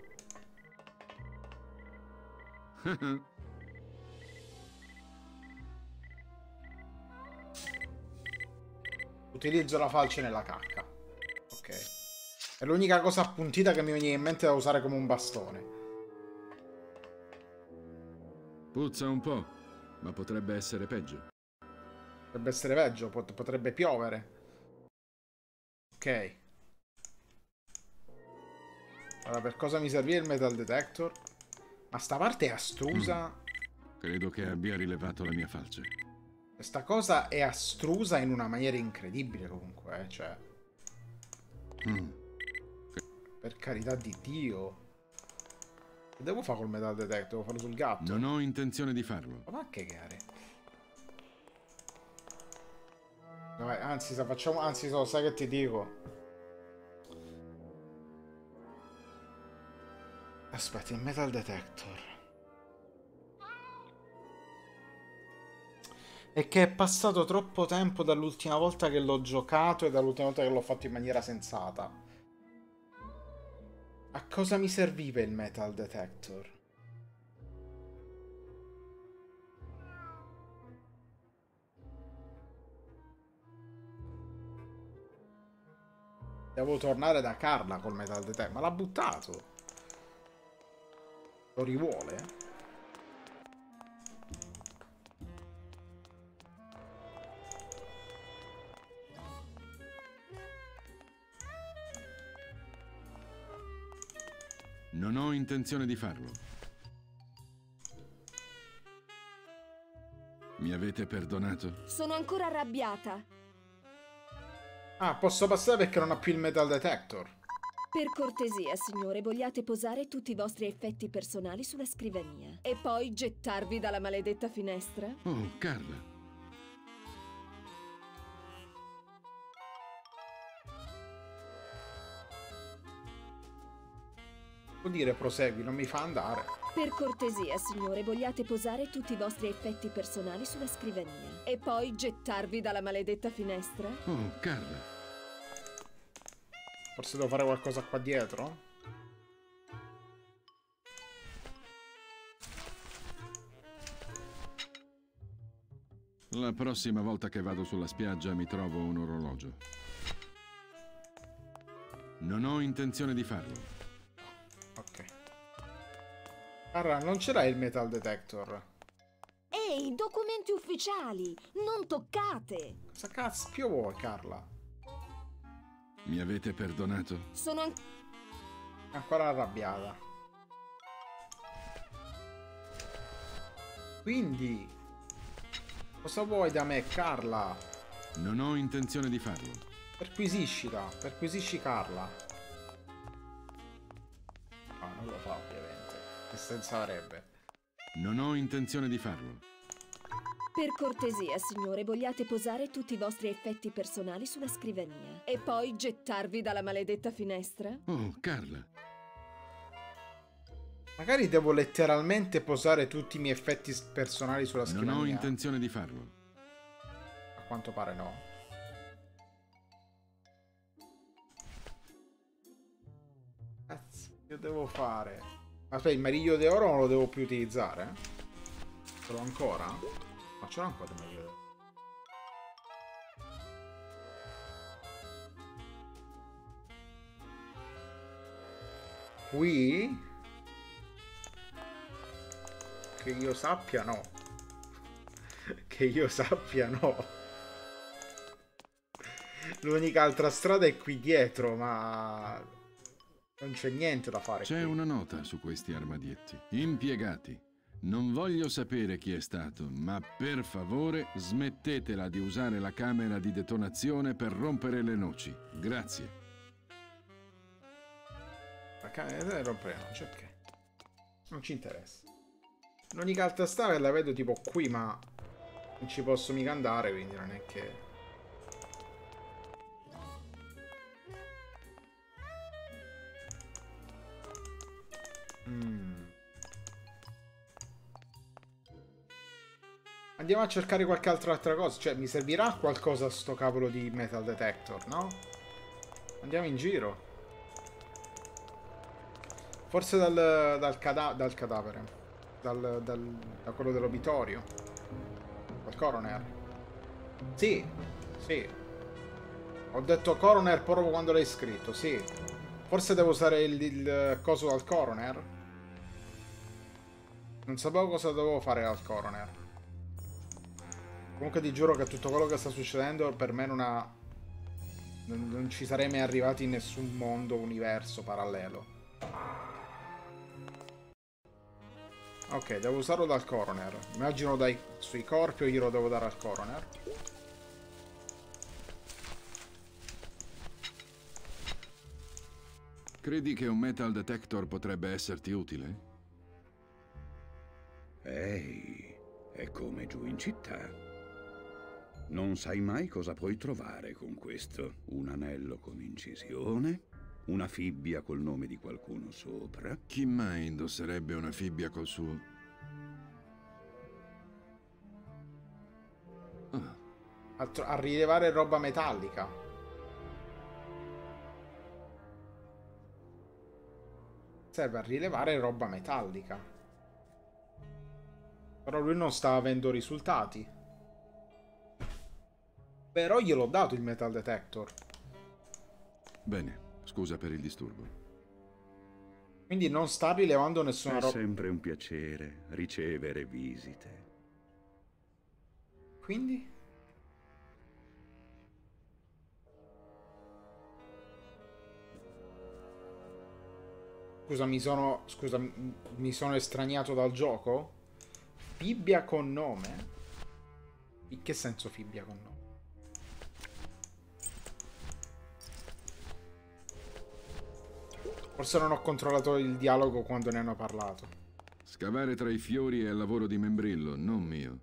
Utilizzo la falce nella cacca. Ok. È l'unica cosa appuntita che mi veniva in mente da usare come un bastone. Puzza un po', ma potrebbe essere peggio. Potrebbe essere peggio, pot- potrebbe piovere. Ok. Allora, per cosa mi serviva il metal detector? Ma sta parte è astrusa. Credo che abbia rilevato la mia falce. Questa cosa è astrusa in una maniera incredibile comunque, eh, cioè, Mm. per carità di Dio. Che devo fare col metal detector? Devo farlo sul gatto? Non ho intenzione di farlo. Ma che gare? Dai, anzi, se facciamo... Anzi, so, sai che ti dico? Aspetta, il metal detector. È che è passato troppo tempo dall'ultima volta che l'ho giocato e dall'ultima volta che l'ho fatto in maniera sensata. A cosa mi serviva il metal detector? Devo tornare da Carla col metal detector. Ma l'ha buttato. Lo rivuole? Non ho intenzione di farlo. Mi avete perdonato? Sono ancora arrabbiata. Ah, posso passare perché non ha più il metal detector. Per cortesia, signore, vogliate posare tutti i vostri effetti personali sulla scrivania e poi gettarvi dalla maledetta finestra? Oh, Carla. Vuol dire prosegui, non mi fa andare. Per cortesia, signore, vogliate posare tutti i vostri effetti personali sulla scrivania e poi gettarvi dalla maledetta finestra? Oh, Carla. Forse devo fare qualcosa qua dietro? La prossima volta che vado sulla spiaggia mi trovo un orologio. Non ho intenzione di farlo. Ok. Carla, non ce l'hai il metal detector? Ehi, documenti ufficiali! Non toccate! Cosa cazzo più vuoi, Carla? Mi avete perdonato? Sono an- Ancora arrabbiata. Quindi, cosa vuoi da me, Carla? Non ho intenzione di farlo. Perquisiscila, perquisisci Carla. No, non lo fa ovviamente. Che senso avrebbe? Non ho intenzione di farlo. Per cortesia, signore, vogliate posare tutti i vostri effetti personali sulla scrivania e poi gettarvi dalla maledetta finestra? Oh, Carla. Magari devo letteralmente posare tutti i miei effetti personali sulla Non scrivania. ho intenzione di farlo. A quanto pare no. Che devo fare? Aspetta, il mariglio d'oro non lo devo più utilizzare? Ce l'ho ancora? Ma ce l'ho ancora il mariglio d'oro. Qui? Che io sappia no. Che io sappia no. L'unica altra strada è qui dietro, ma non c'è niente da fare. C'è una nota su questi armadietti. Impiegati. Non voglio sapere chi è stato, ma per favore smettetela di usare la camera di detonazione per rompere le noci. Grazie. La camera di rompere non c'è che. Non ci interessa. L'unica altra strada la vedo tipo qui, ma non ci posso mica andare, quindi non è che. Mm. Andiamo a cercare qualche altra altra cosa. Cioè, mi servirà qualcosa sto cavolo di metal detector, no? Andiamo in giro. Forse dal, dal, cada- dal cadavere. Dal, dal- da quello dell'obitorio. Dal coroner. Sì, sì. Ho detto coroner proprio quando l'hai scritto, sì. Forse devo usare il, il coso dal coroner. Non sapevo cosa dovevo fare al coroner. Comunque ti giuro che tutto quello che sta succedendo per me non ha... Non, non ci sarei mai arrivati in nessun mondo, universo parallelo. Ok, devo usarlo dal coroner. Immagino dai, sui corpi o glielo devo dare al coroner. Credi che un metal detector potrebbe esserti utile? Ehi, è come giù in città. Non sai mai cosa puoi trovare con questo. Un anello con incisione, una fibbia col nome di qualcuno sopra. Chi mai indosserebbe una fibbia col suo... Ah, A, tro- a rilevare roba metallica. Serve a rilevare roba metallica. Però lui non sta avendo risultati. Però gliel'ho dato il metal detector. bene, scusa per il disturbo. Quindi non sta rilevando nessuna È roba. sempre un piacere ricevere visite. Quindi? Scusa, mi sono. Scusa, mi sono estraniato dal gioco? Fibbia con nome? In che senso fibbia con nome? Forse non ho controllato il dialogo quando ne hanno parlato. Scavare tra i fiori è il lavoro di membrillo, non mio.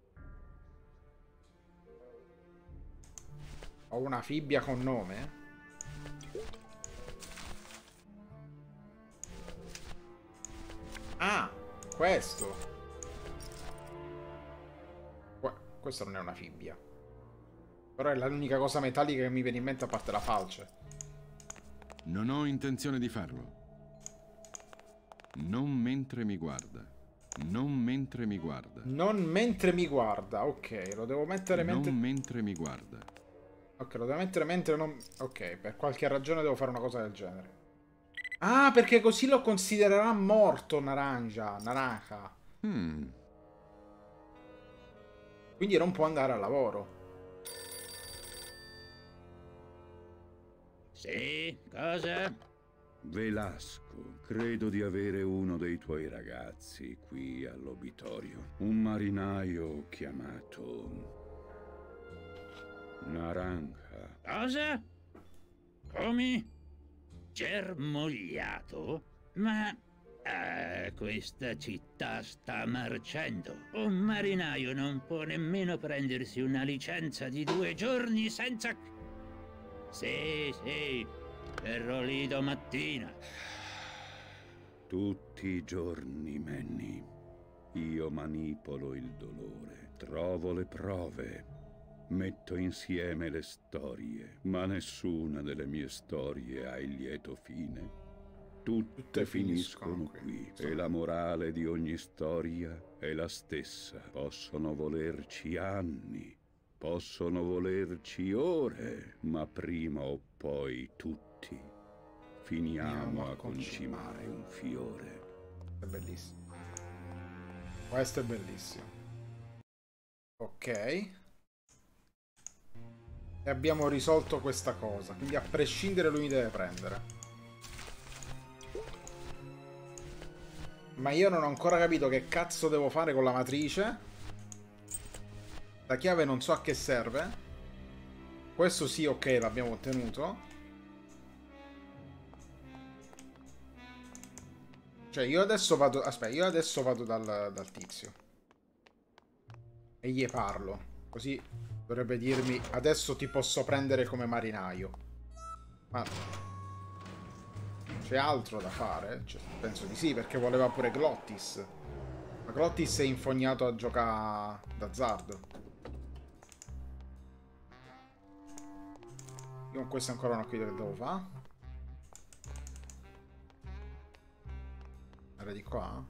Ho una fibbia con nome? Ah, questo. Que- questo non è una fibbia. Però è l'unica cosa metallica che mi viene in mente a parte la falce. Non ho intenzione di farlo. Non mentre mi guarda. Non mentre mi guarda. Non mentre mi guarda. Ok, lo devo mettere mentre... Non mentre mi guarda. Ok, lo devo mettere mentre non... Ok, per qualche ragione devo fare una cosa del genere. Ah, perché così lo considererà morto Naranja. Naranja. Hmm. Quindi non può andare al lavoro. Sì, cosa? Velasco, credo di avere uno dei tuoi ragazzi qui all'obitorio. Un marinaio chiamato... Naranja. Cosa? Come? Germogliato? Ma... Ah, questa città sta marcendo. Un marinaio non può nemmeno prendersi una licenza di due giorni senza... Sì, sì, verrò lì domattina. Tutti i giorni, Manny. Io manipolo il dolore, trovo le prove, metto insieme le storie, ma nessuna delle mie storie ha il lieto fine. Tutte, finiscono, qui e la morale di ogni storia è la stessa. Possono volerci anni, possono volerci ore, ma prima o poi tutti finiamo a concimare un fiore. È bellissimo. Questo è bellissimo. Ok. E abbiamo risolto questa cosa. Quindi a prescindere lui mi deve prendere. Ma io non ho ancora capito che cazzo devo fare con la matrice. La chiave non so a che serve. Questo sì, ok, l'abbiamo ottenuto. Cioè, io adesso vado... Aspetta, io adesso vado dal, dal tizio. E gli parlo. Così dovrebbe dirmi... Adesso ti posso prendere come marinaio. Ma... C'è altro da fare? Cioè, penso di sì, perché voleva pure Glottis. Ma Glottis è infognato a giocare d'azzardo. Io con questo ancora non ho capito che devo fare. Era di qua?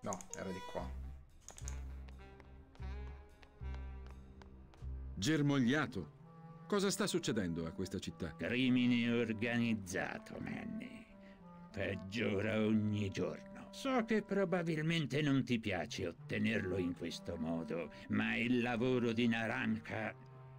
No, era di qua. Germogliato. Cosa sta succedendo a questa città? Crimine organizzato, Manny. Peggiora ogni giorno. So che probabilmente non ti piace ottenerlo in questo modo, ma il lavoro di Naranja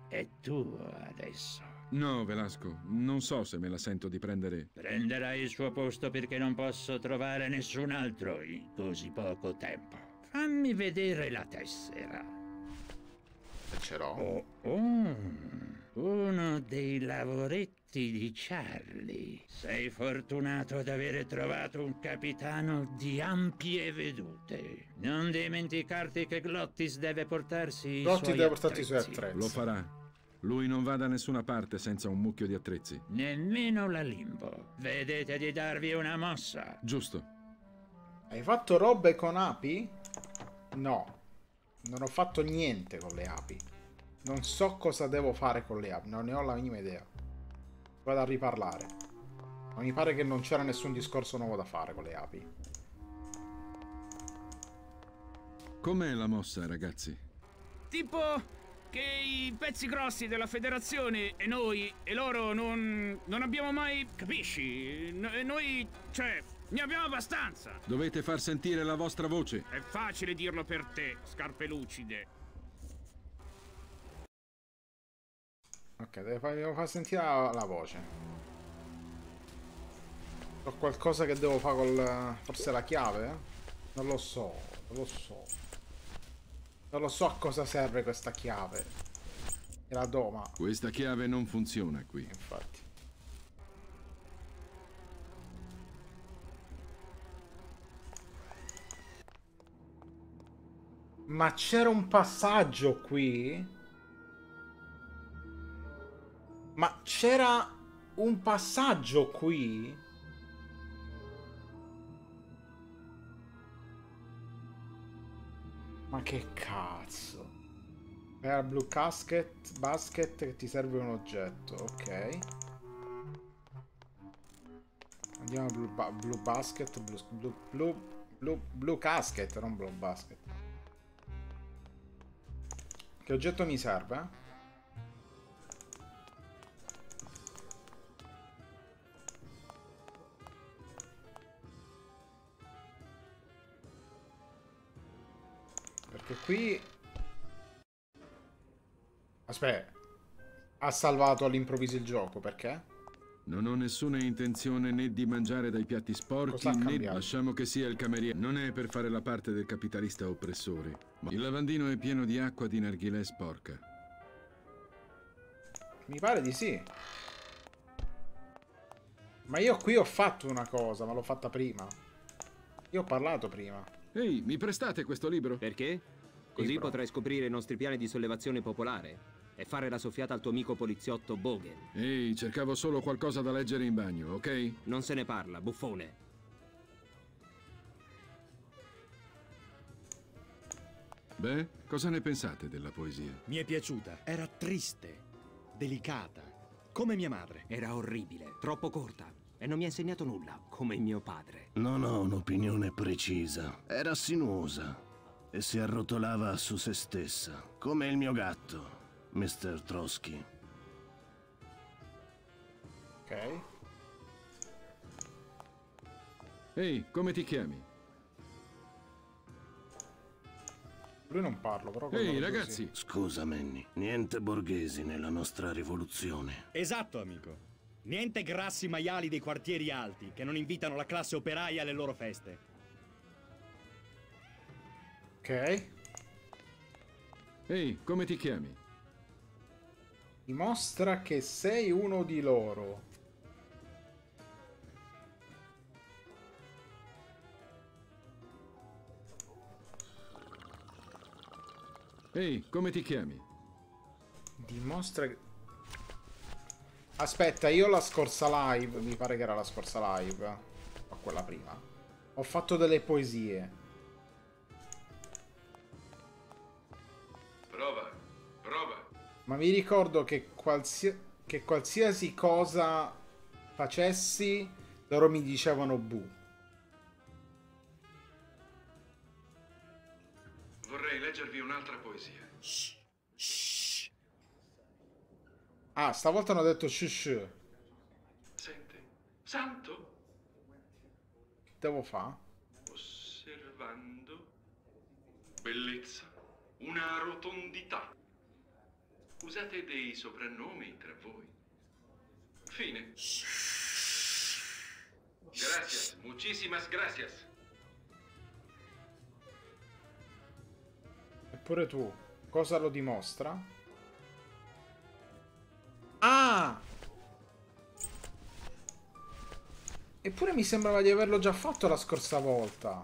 è tuo adesso. No, Velasco, non so se me la sento di prendere. Prenderà il suo posto perché non posso trovare nessun altro in così poco tempo. Fammi vedere la tessera. Ce l'ho. Oh, oh, uno dei lavoretti di Charlie. Sei fortunato ad avere trovato un capitano di ampie vedute. Non dimenticarti che Glottis deve portarsi i Glottis suoi deve portarsi i suoi attrezzi. attrezzi. Lo farà. Lui non va da nessuna parte senza un mucchio di attrezzi. Nemmeno la limbo. Vedete di darvi una mossa. Giusto. Hai fatto robe con api? No. Non ho fatto niente con le api. Non so cosa devo fare con le api. Non ne ho la minima idea. Vado a riparlare. Ma mi pare che non c'era nessun discorso nuovo da fare con le api. Com'è la mossa, ragazzi? Tipo che i pezzi grossi della federazione e noi e loro non, non abbiamo mai... Capisci? No- e noi, cioè, ne abbiamo abbastanza. Dovete far sentire la vostra voce. È facile dirlo per te, scarpe lucide. Ok, devo far, devo far sentire la, la voce. Ho qualcosa che devo fare col... Forse la chiave? Non lo so, non lo so. Non lo so a cosa serve questa chiave. E la do, ma... Questa chiave non funziona qui. Infatti. Ma c'era un passaggio qui? Ma c'era un passaggio qui? Ma che cazzo? Era blu casket, basket che ti serve un oggetto, ok. Andiamo blu, ba blu basket, blu, blu, blu, blu, blu casket, non blu basket. Che oggetto mi serve? Qui... Aspetta. Ha salvato all'improvviso il gioco, perché? Non ho nessuna intenzione né di mangiare dai piatti sporchi né lasciamo che sia il cameriere. Non è per fare la parte del capitalista oppressore. Ma il lavandino è pieno di acqua di narghilè sporca. Mi pare di sì. Ma io qui ho fatto una cosa, ma l'ho fatta prima. Io ho parlato prima. Ehi, mi prestate questo libro? Perché? Così potrai scoprire i nostri piani di sollevazione popolare e fare la soffiata al tuo amico poliziotto Bogen. Ehi, cercavo solo qualcosa da leggere in bagno, ok? Non se ne parla, buffone. Beh, cosa ne pensate della poesia? Mi è piaciuta. Era triste, delicata, come mia madre. Era orribile, troppo corta e non mi ha insegnato nulla, come mio padre. Non ho un'opinione precisa. Era sinuosa e si arrotolava su se stessa, come il mio gatto, Mr. Trotsky. Ok. Ehi, come ti chiami? Lui non parlo, però... con Ehi, ragazzi! sì. Scusa, Manny, niente borghesi nella nostra rivoluzione. Esatto, amico. Niente grassi maiali dei quartieri alti che non invitano la classe operaia alle loro feste. Ok. Ehi, come ti chiami? Dimostra che sei uno di loro. Ehi, come ti chiami? Dimostra che... Aspetta, io la scorsa live, mi pare che era la scorsa live, o quella prima, ho fatto delle poesie. Ma mi ricordo che, qualsia- che qualsiasi cosa facessi, loro mi dicevano bu. Vorrei leggervi un'altra poesia. Ah, stavolta hanno detto shush. Sente, santo, Che devo fare? osservando, bellezza, una rotondità. Usate dei soprannomi tra voi. Fine. Gracias, muchísimas gracias. Eppure tu, cosa lo dimostra? Ah! Eppure mi sembrava di averlo già fatto la scorsa volta.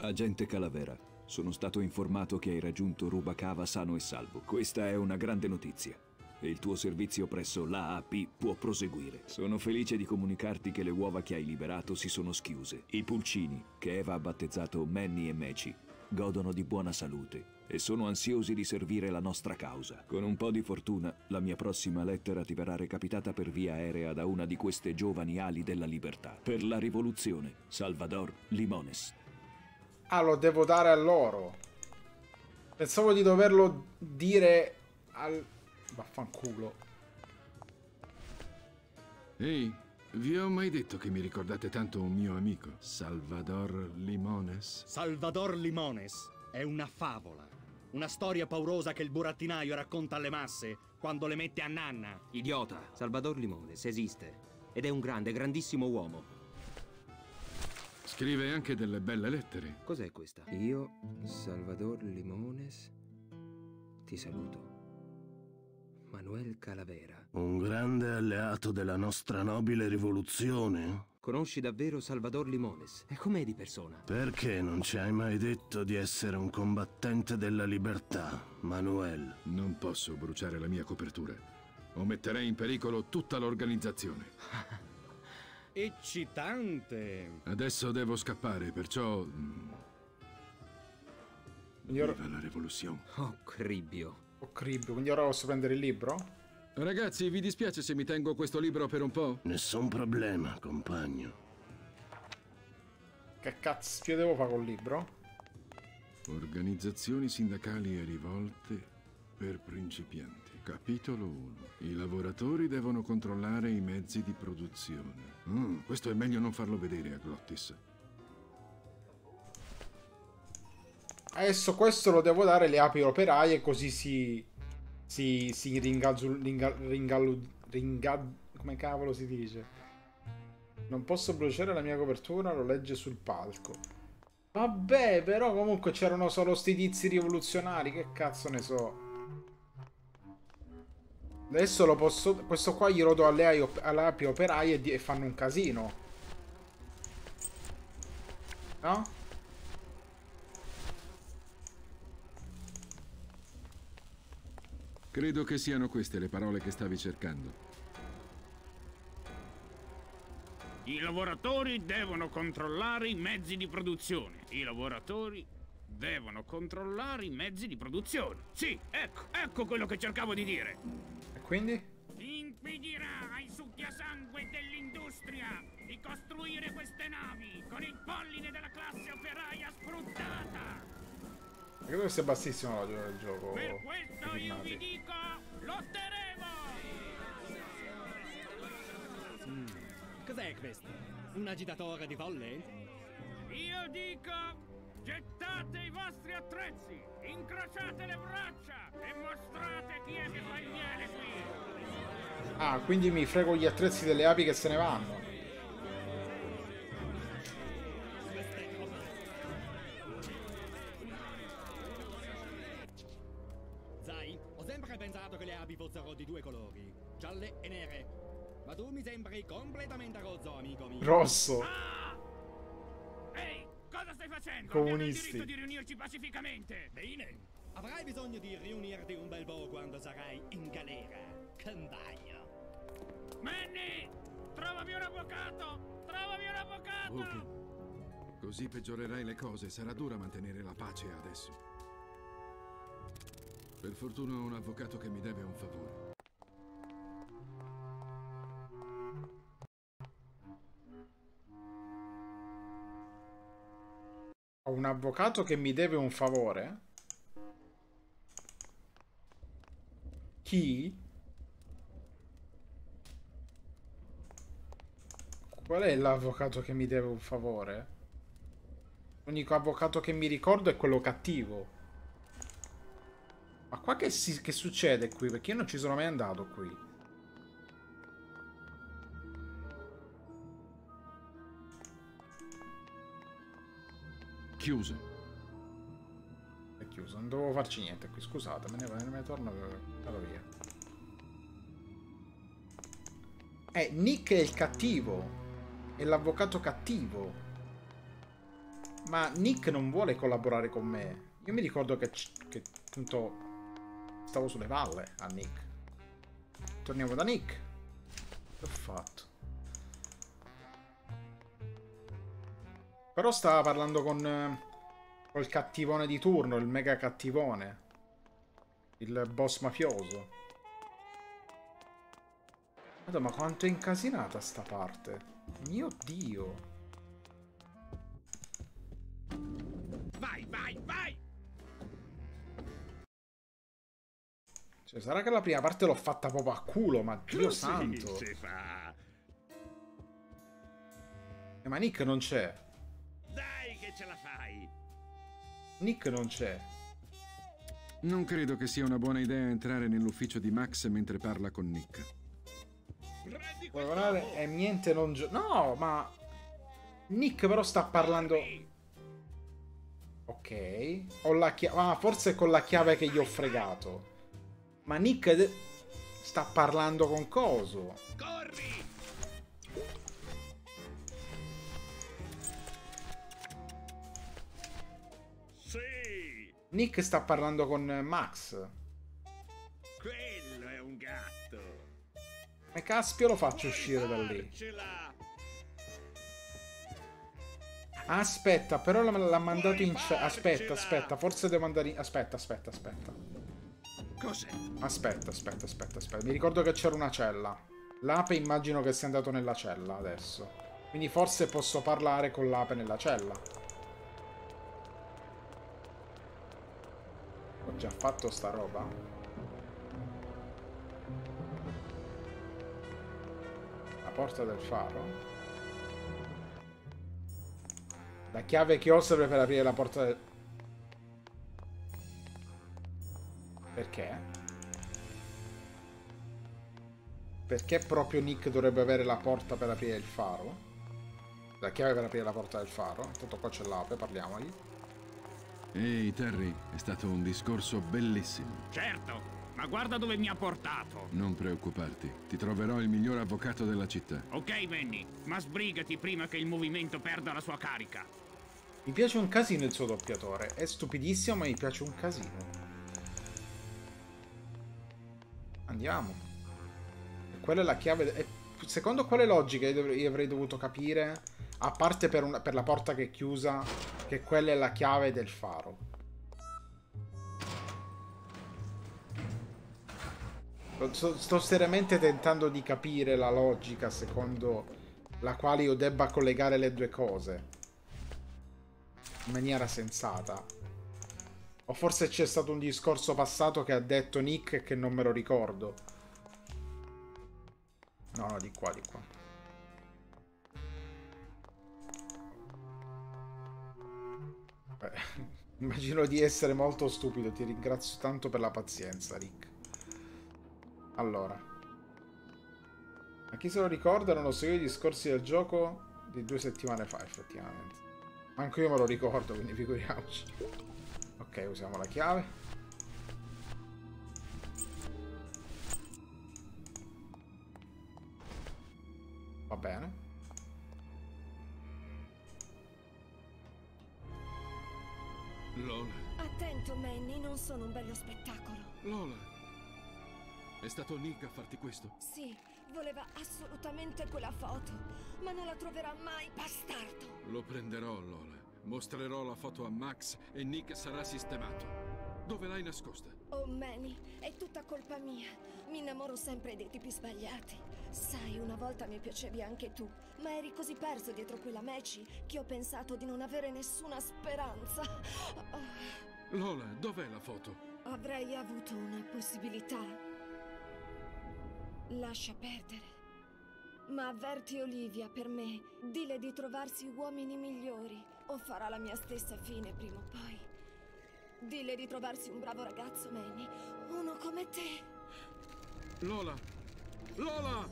Agente Calavera, sono stato informato che hai raggiunto Rubacava sano e salvo. Questa è una grande notizia. E il tuo servizio presso l'AAP può proseguire. Sono felice di comunicarti che le uova che hai liberato si sono schiuse. I pulcini, che Eva ha battezzato Manny e Meci, godono di buona salute e sono ansiosi di servire la nostra causa. Con un po' di fortuna, la mia prossima lettera ti verrà recapitata per via aerea da una di queste giovani ali della libertà. Per la rivoluzione, Salvador Limones. Ah, lo devo dare a loro. Pensavo di doverlo dire al... Vaffanculo. Ehi, vi ho mai detto che mi ricordate tanto un mio amico, Salvador Limones? Salvador Limones è una favola. Una storia paurosa che il burattinaio racconta alle masse quando le mette a nanna. Idiota, Salvador Limones esiste ed è un grande, grandissimo uomo. Scrive anche delle belle lettere. Cos'è questa? Io, Salvador Limones, ti saluto. Manuel Calavera. Un grande alleato della nostra nobile rivoluzione? Conosci davvero Salvador Limones? E com'è di persona? Perché non ci hai mai detto di essere un combattente della libertà, Manuel? Non posso bruciare la mia copertura. O metterei in pericolo tutta l'organizzazione. Eccitante. Adesso devo scappare, perciò... mm, Quindi ora... Viva la rivoluzione. Oh, cribbio. Oh, cribbio, quindi ora posso prendere il libro? Ragazzi, vi dispiace se mi tengo questo libro per un po'? Nessun problema, compagno. Che cazzo devo fare col libro? Organizzazioni sindacali e rivolte per principianti. Capitolo 1. I lavoratori devono controllare i mezzi di produzione. Mm, questo è meglio non farlo vedere a Glottis. Adesso questo lo devo dare alle api operaie così si... Si... Si ringazzu... Ringa, ringallu... Ringa, come cavolo si dice? Non posso bruciare la mia copertura, lo legge sul palco. Vabbè, però comunque c'erano solo sti tizi rivoluzionari, che cazzo ne so. Adesso lo posso... Questo qua glielo do alle, alle api operaie e, e fanno un casino. No? Credo che siano queste le parole che stavi cercando. I lavoratori devono controllare i mezzi di produzione. I lavoratori devono controllare i mezzi di produzione. Sì, ecco, ecco quello che cercavo di dire. Quindi? Impedirà ai succhiasangue dell'industria di costruire queste navi con il polline della classe operaia sfruttata. Credo che sia bassissimo il gioco. Per questo io vi dico, lotteremo! Mm. Cos'è questo? Un agitatore di folle? Io dico, gettate i vostri attrezzi, incrociate le braccia e mostrate chi è che fa il miele qui. Ah, quindi mi frego gli attrezzi delle api che se ne vanno. Sai, ho sempre pensato che le api fossero di due colori, gialle e nere. Ma tu mi sembri completamente rozzo, amico mio. Rosso. Ah! Cosa stai facendo? Comunisti. Abbiamo il diritto di riunirci pacificamente. Bene. Avrai bisogno di riunirti un bel po' quando sarai in galera, compagno. Manny! Trovami un avvocato! Trovami un avvocato! Ok. Così peggiorerai le cose. Sarà dura mantenere la pace adesso. Per fortuna ho un avvocato che mi deve un favore. Ho un avvocato che mi deve un favore? Chi? Qual è l'avvocato che mi deve un favore? L'unico avvocato che mi ricordo è quello cattivo. Ma qua che, si, che succede qui? Perché io non ci sono mai andato qui. Chiuso. È chiuso, non dovevo farci niente qui, scusate, me ne, me ne torno vado via. Eh, Nick è il cattivo. È l'avvocato cattivo. Ma Nick non vuole collaborare con me. Io mi ricordo che, che appunto stavo sulle palle a Nick. Torniamo da Nick. Che ho fatto? Però stava parlando con eh, col cattivone di turno, il mega cattivone. Il boss mafioso. Madonna, ma quanto è incasinata sta parte. Mio Dio. Vai, vai, vai! Cioè, sarà che la prima parte l'ho fatta proprio a culo, ma Dio Così santo. si fa. Eh, ma Nick non c'è. Nick non c'è. Non credo che sia una buona idea entrare nell'ufficio di Max mentre parla con Nick. Guardare? È niente non gio... No, ma... Nick però sta parlando... Ok. Ho la chiave... Ah, forse con la chiave che gli ho fregato. Ma Nick de- sta parlando con coso. Corri! Nick sta parlando con Max. quello è un gatto. Come caspio lo faccio uscire da lì? Aspetta, però l'ha mandato in chat. Aspetta, aspetta, forse devo andare in... Aspetta, aspetta, aspetta. Cos'è? Aspetta, aspetta, aspetta, aspetta. Mi ricordo che c'era una cella. L'ape immagino che sia andato nella cella adesso. Quindi forse posso parlare con l'ape nella cella. Già fatto sta roba? La porta del faro? La chiave che ho serve per aprire la porta del... Perché? Perché proprio Nick dovrebbe avere la porta per aprire il faro? La chiave per aprire la porta del faro? Intanto qua c'è l'ape, parliamogli. Ehi Terry, è stato un discorso bellissimo. Certo, ma guarda dove mi ha portato. Non preoccuparti, ti troverò il miglior avvocato della città. Ok, Manny, ma sbrigati prima che il movimento perda la sua carica. Mi piace un casino il suo doppiatore. È stupidissimo, ma mi piace un casino. Andiamo. Quella è la chiave... Secondo quale logica io avrei dovuto capire, a parte per, una, per la porta che è chiusa, che quella è la chiave del faro? Sto, sto seriamente tentando di capire la logica secondo la quale io debba collegare le due cose in maniera sensata. O forse c'è stato un discorso passato che ha detto Nick che non me lo ricordo. No, no, di qua, di qua. Beh, immagino di essere molto stupido, ti ringrazio tanto per la pazienza, Rick. Allora. A chi se lo ricorda, erano seguito i discorsi del gioco di due settimane fa, effettivamente. Anche io me lo ricordo, quindi figuriamoci. Ok, usiamo la chiave. Va bene. Lola. Attento, Manny, non sono un bello spettacolo. Lola. È stato Nick a farti questo? Sì, voleva assolutamente quella foto, ma non la troverà mai, bastardo. Lo prenderò, Lola. Mostrerò la foto a Max e Nick sarà sistemato. Dove l'hai nascosta? Oh, Manny, è tutta colpa mia. Mi innamoro sempre dei tipi sbagliati. Sai, una volta mi piacevi anche tu, ma eri così perso dietro quella Meci che ho pensato di non avere nessuna speranza. Lola, dov'è la foto? Avrei avuto una possibilità. Lascia perdere. Ma avverti Olivia per me. Dile di trovarsi uomini migliori o farà la mia stessa fine prima o poi. Dille di trovarsi un bravo ragazzo, Manny. Uno come te. Lola! Lola!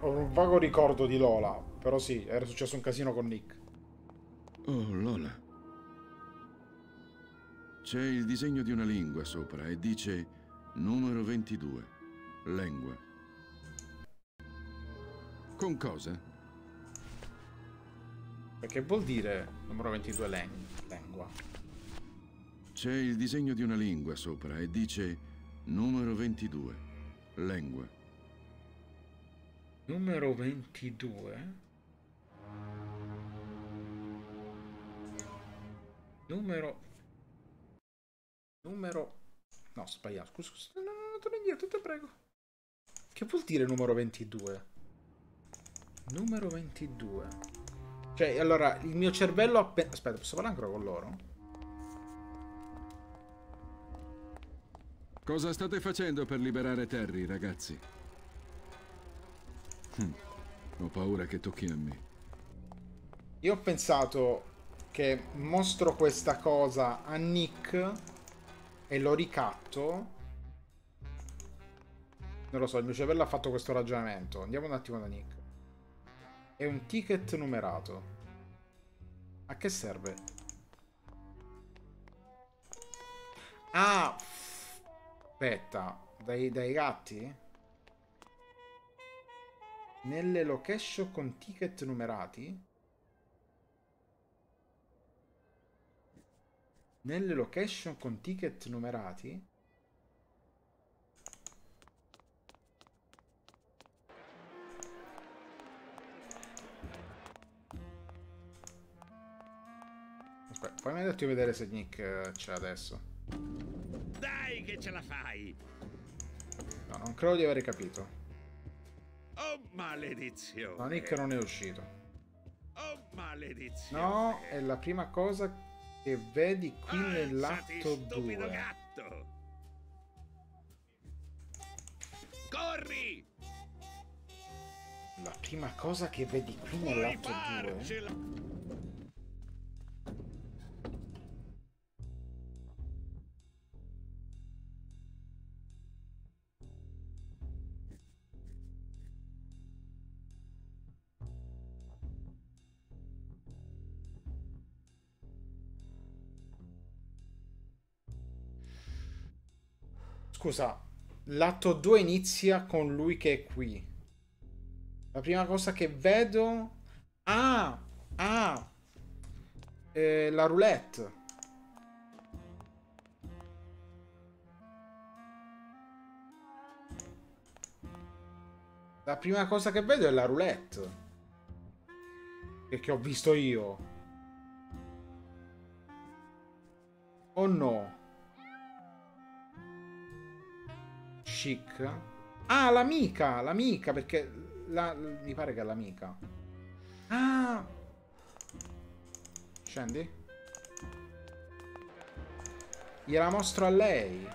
Ho un vago ricordo di Lola, però sì, era successo un casino con Nick. Oh, Lola. C'è il disegno di una lingua sopra e dice numero 22, lingua. Con cosa? Perché vuol dire numero 22 lingua? C'è il disegno di una lingua sopra e dice numero 22, lingua. Numero 22? Numero Numero... No, sbagliato. Scusa, scusa. No, no, no, torna indietro, ti prego. Che vuol dire numero 22? Numero 22. Cioè, allora, il mio cervello appena... Aspetta, posso parlare ancora con loro? Cosa state facendo per liberare Terry, ragazzi? Hm. Ho paura che tocchi a me. Io ho pensato che mostro questa cosa a Nick e lo ricatto non lo so, il mio cervello ha fatto questo ragionamento andiamo un attimo da Nick è un ticket numerato a che serve? ah aspetta dai, dai gatti? nelle location con ticket numerati? Nelle location con ticket numerati? Fammi detto di vedere se Nick eh, c'è adesso. Dai che ce la fai! No, non credo di aver capito. Oh, maledizione! No, Nick non è uscito. Oh, maledizione! No, è la prima cosa che vedi qui Alzati, nell'atto stupido 2. gatto! Corri! La prima cosa che vedi qui nell'atto 2. Scusa, l'atto 2 inizia con lui che è qui. La prima cosa che vedo... Ah! Ah! Eh, la roulette. La prima cosa che vedo è la roulette. Che, che ho visto io. Oh no. Chic. Ah, l'amica, l'amica, perché la- mi pare che è l'amica. Ah. Scendi. Gliela mostro a lei.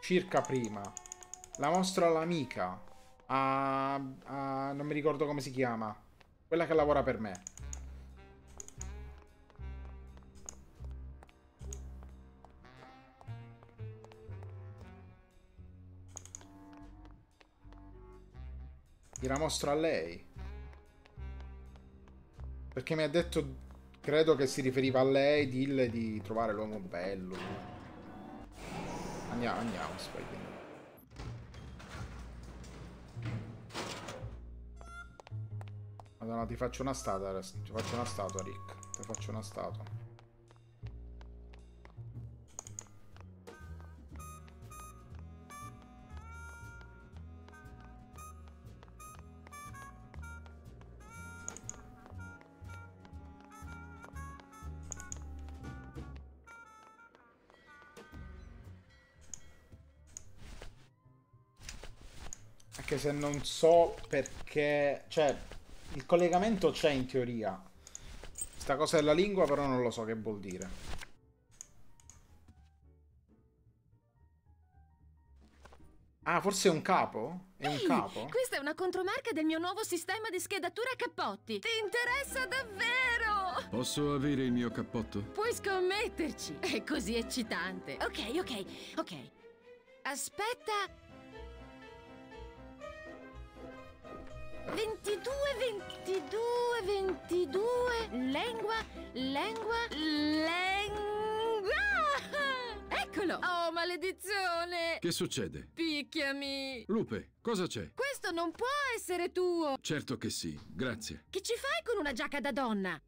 Circa prima. La mostro all'amica. A, a- non mi ricordo come si chiama. Quella che lavora per me. Gliela mostro a lei. Perché mi ha detto, credo che si riferiva a lei, dille di trovare l'uomo bello. Andiamo, andiamo, aspetta. Madonna, ti faccio una statua, ti faccio una statua, Rick. Ti faccio una statua. Se non so perché... Cioè, il collegamento c'è in teoria. Sta cosa della lingua però non lo so che vuol dire. Ah, forse è un capo? È un Ehi, capo? Questa è una contromarca del mio nuovo sistema di schedatura a cappotti. Ti interessa davvero? Posso avere il mio cappotto? Puoi scommetterci. È così eccitante. Ok, ok, ok. Aspetta. 22, 22, 22. Lengua, lengua, lengua. Eccolo. Oh, maledizione. Che succede? Picchiami. Lupe, cosa c'è? Questo non può essere tuo. Certo che sì, grazie. Che ci fai con una giacca da donna?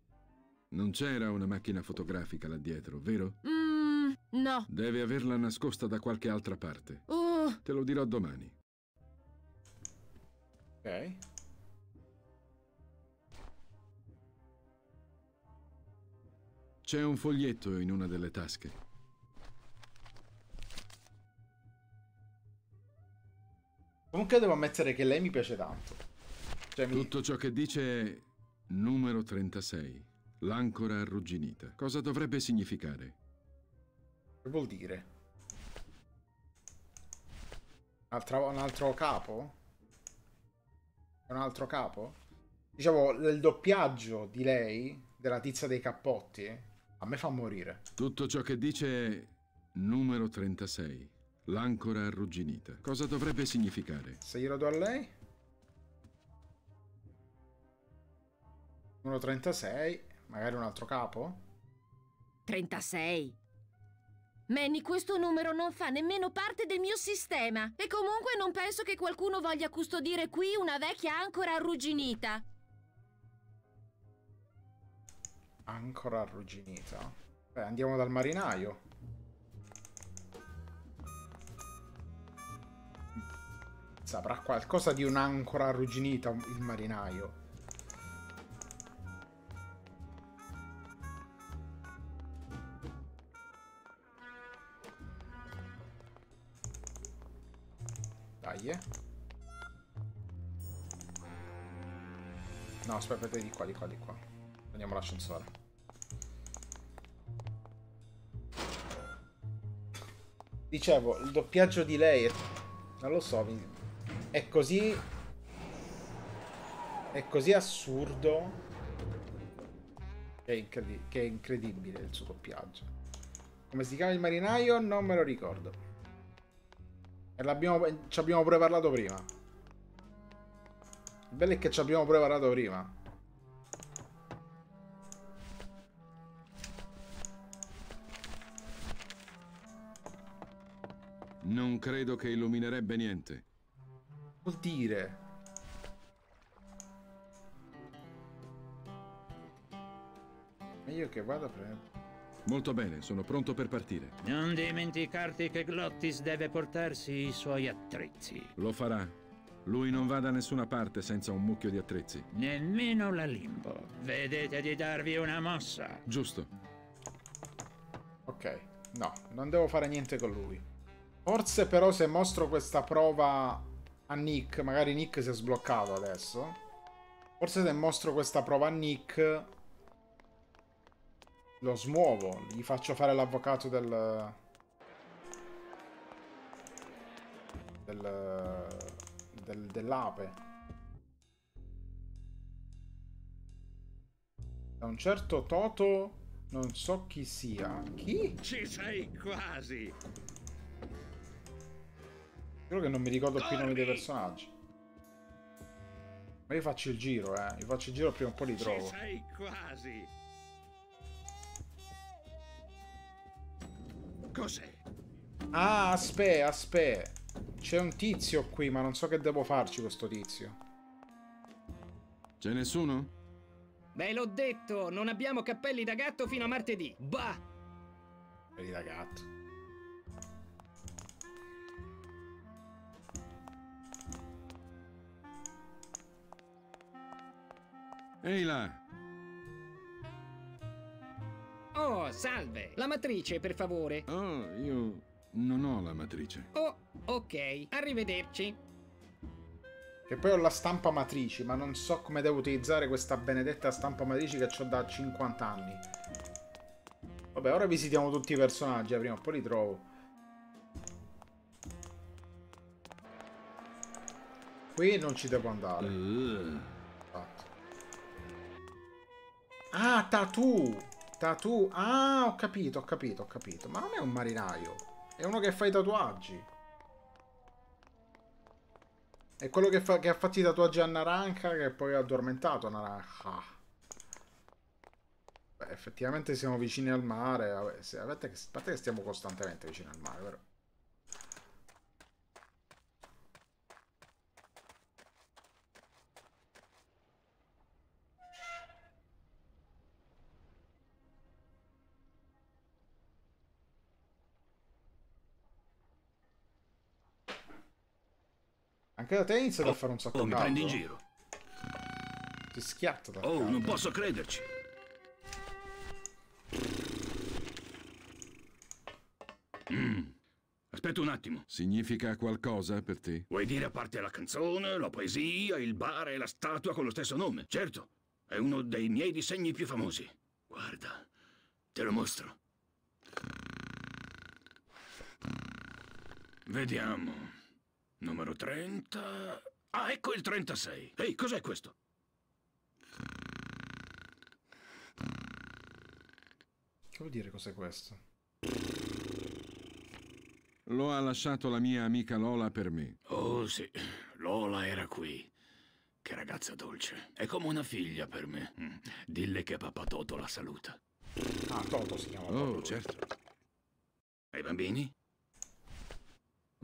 Non c'era una macchina fotografica là dietro, vero? Mmm, no. Deve averla nascosta da qualche altra parte. Oh, Te lo dirò domani. Ok. C'è un foglietto in una delle tasche. Comunque devo ammettere che lei mi piace tanto. Cioè, mi... Tutto ciò che dice è numero 36, l'ancora arrugginita. Cosa dovrebbe significare? Che vuol dire? Altra- un altro capo? Un altro capo? Diciamo, il doppiaggio di lei, della tizia dei cappotti, a me fa morire. Tutto ciò che dice è numero 36, l'ancora arrugginita. Cosa dovrebbe significare? Se glielo do a lei? Numero 36, magari un altro capo? 36. Manny, questo numero non fa nemmeno parte del mio sistema. E comunque non penso che qualcuno voglia custodire qui una vecchia ancora arrugginita. Ancora arrugginita. Beh, andiamo dal marinaio. Saprà qualcosa di un'ancora arrugginita il marinaio. Dai, eh. No, aspetta, di qua, di qua, di qua. Andiamo all'ascensore. Dicevo, il doppiaggio di lei è... Non lo so, è così... È così assurdo che è, incredi- che è incredibile il suo doppiaggio. Come si chiama il marinaio? Non me lo ricordo. E ci abbiamo pure parlato prima. Il bello è che ci abbiamo pure parlato prima. Non credo che illuminerebbe niente. Vuol dire? Meglio che vada a prendere. Molto bene, sono pronto per partire. Non dimenticarti che Glottis deve portarsi i suoi attrezzi. Lo farà. Lui non va da nessuna parte senza un mucchio di attrezzi. Nemmeno la limbo. Vedete di darvi una mossa. Giusto. Ok, no, non devo fare niente con lui. Forse però se mostro questa prova a Nick, magari Nick si è sbloccato adesso. Forse se mostro questa prova a Nick lo smuovo, gli faccio fare l'avvocato del del, del dell'ape. Da un certo Toto non so chi sia. Chi? Ci sei quasi. Credo che non mi ricordo più i nomi dei personaggi. Ma io faccio il giro, eh. Io faccio il giro prima o poi li Ci trovo. sei quasi. Cos'è? Ah, aspetta, aspetta. C'è un tizio qui, ma non so che devo farci questo tizio. C'è nessuno? Ve l'ho detto, non abbiamo cappelli da gatto fino a martedì. Bah! Vedi da gatto. Ehi là! Oh, salve! La matrice, per favore. Oh, io non ho la matrice. Oh, ok. Arrivederci. Che poi ho la stampa matrici, ma non so come devo utilizzare questa benedetta stampa matrici che ho da 50 anni. Vabbè, ora visitiamo tutti i personaggi, eh, prima o poi li trovo. Qui non ci devo andare. Infatti. Ah, Tattoo! Tattoo! Ah, ho capito, ho capito, ho capito. Ma non è un marinaio. È uno che fa i tatuaggi. È quello che, fa- che ha fatto i tatuaggi a Naranca che poi ha addormentato Naranca. Beh, effettivamente siamo vicini al mare. Vabbè, se- a parte che, a parte che stiamo costantemente vicini al mare, vero? Anche da te inizia a fare un sacco Oh, di mi caldo. prendi in giro? Ti schiatta da Oh, caldo. non posso crederci. Mm. Aspetta un attimo. Significa qualcosa per te? Vuoi dire a parte la canzone, la poesia, il bar e la statua con lo stesso nome? Certo, è uno dei miei disegni più famosi. Guarda, te lo mostro. Vediamo. Numero 30. Ah, ecco il 36. Ehi, cos'è questo? Che vuol dire cos'è questo? Lo ha lasciato la mia amica Lola per me. Oh sì, Lola era qui. Che ragazza dolce. È come una figlia per me. Mm. Dille che papà Toto la saluta. Ah, Toto si chiama. Oh, Toto. certo. E i bambini?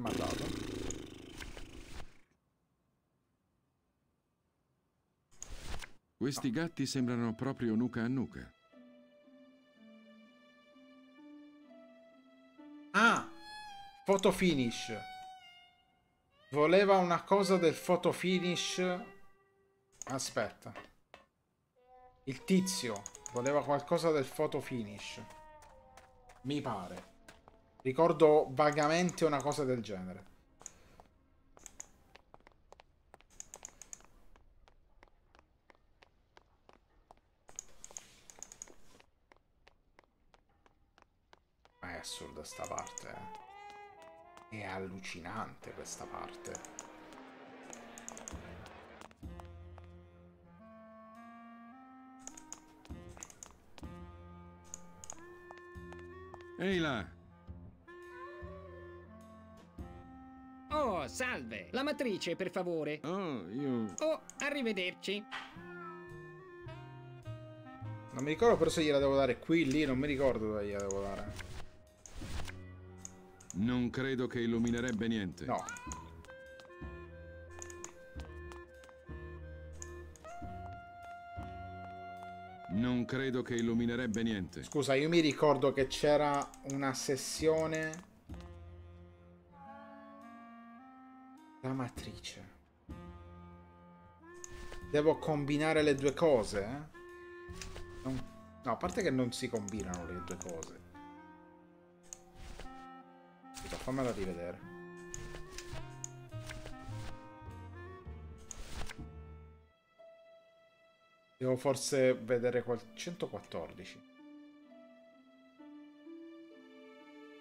Mi ha dato. Questi gatti sembrano proprio nuca a nuca. Ah! Photo finish. Voleva una cosa del photo finish. Aspetta. Il tizio voleva qualcosa del photo finish. Mi pare. Ricordo vagamente una cosa del genere. Questa parte. eh. È allucinante questa parte. Ehi là! Oh, salve! La matrice, per favore. Oh, io... Oh, arrivederci. Non mi ricordo però se gliela devo dare qui, lì, non mi ricordo dove gliela devo dare. Non credo che illuminerebbe niente. No. Non credo che illuminerebbe niente. Scusa, io mi ricordo che c'era una sessione... La matrice. Devo combinare le due cose, eh? Non- No, a parte che non si combinano le due cose. Scusa, fammela rivedere. Devo forse vedere qual... 114.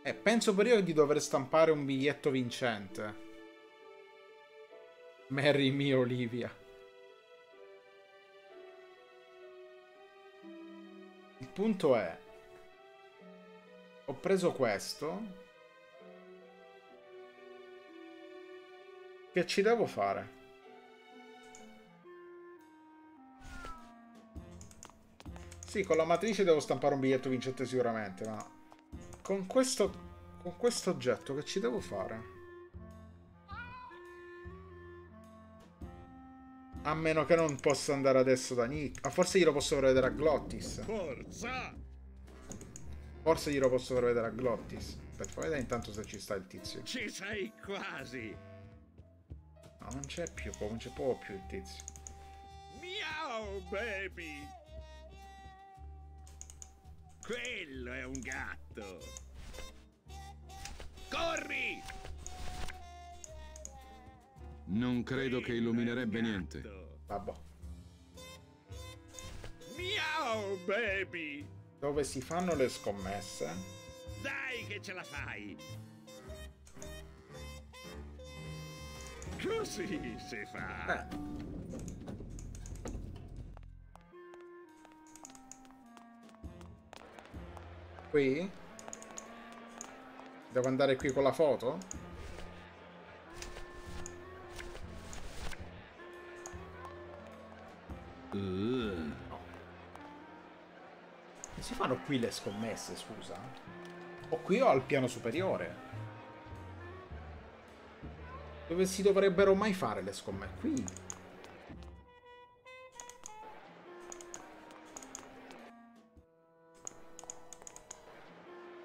Eh, penso per io di dover stampare un biglietto vincente. Mary mia Olivia. Il punto è... Ho preso questo. Che ci devo fare? Sì, con la matrice devo stampare un biglietto vincente sicuramente, ma... Con questo... Con questo oggetto che ci devo fare? A meno che non possa andare adesso da Nick. Ah, forse glielo posso far vedere a Glottis. Forza! Forse glielo posso far vedere a Glottis. Per vedere intanto se ci sta il tizio. Ci sei quasi! No, non c'è più, non c'è proprio più il tizio. Miau, baby! Quello è un gatto! Corri! Non credo che illuminerebbe niente. Vabbè. Miau, baby! Dove si fanno le scommesse? Dai che ce la fai! Così si fa! Qui? Devo andare qui con la foto? Uh. Non si fanno qui le scommesse, scusa? O qui o al piano superiore? Dove si dovrebbero mai fare le scommesse? Qui?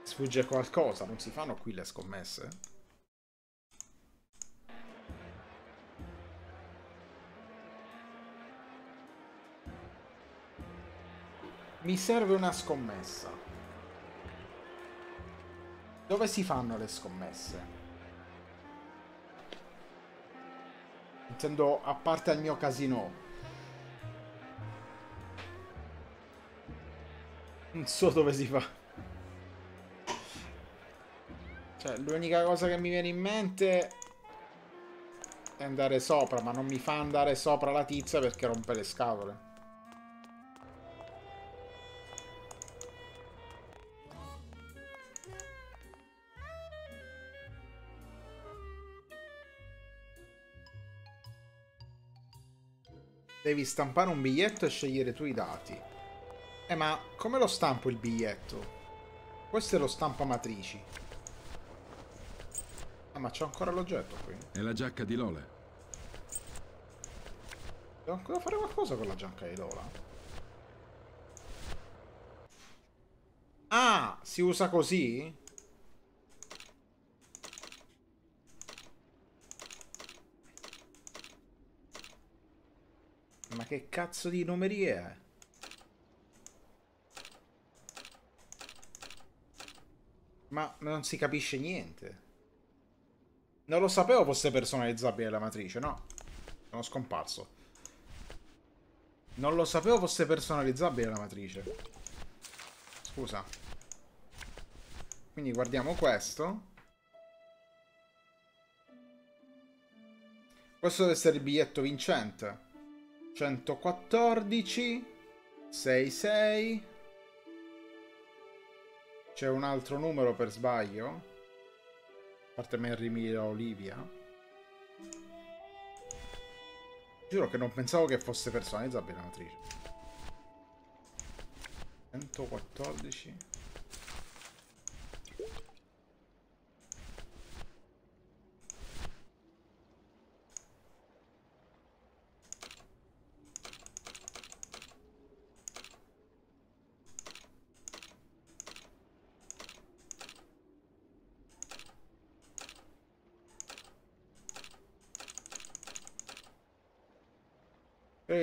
Sfugge qualcosa, non si fanno qui le scommesse? Mi serve una scommessa. Dove si fanno le scommesse? Intendo a parte al mio casino. Non so dove si fa. Cioè, l'unica cosa che mi viene in mente è andare sopra, ma non mi fa andare sopra la tizia perché rompe le scatole. Devi stampare un biglietto e scegliere tu i dati. Eh, ma come lo stampo il biglietto? Questo è lo stampa matrici. Ah, ma c'è ancora l'oggetto qui. È la giacca di Lola. Devo ancora fare qualcosa con la giacca di Lola. Ah, si usa così? Ma che cazzo di numeri è? Ma non si capisce niente. Non lo sapevo fosse personalizzabile la matrice, no? Sono scomparso. Non lo sapevo fosse personalizzabile la matrice. Scusa. Quindi guardiamo questo. Questo deve essere il biglietto vincente. 114 66 C'è un altro numero per sbaglio? A parte Mary Mira Olivia. Giuro che non pensavo che fosse personalizzabile la matrice. 114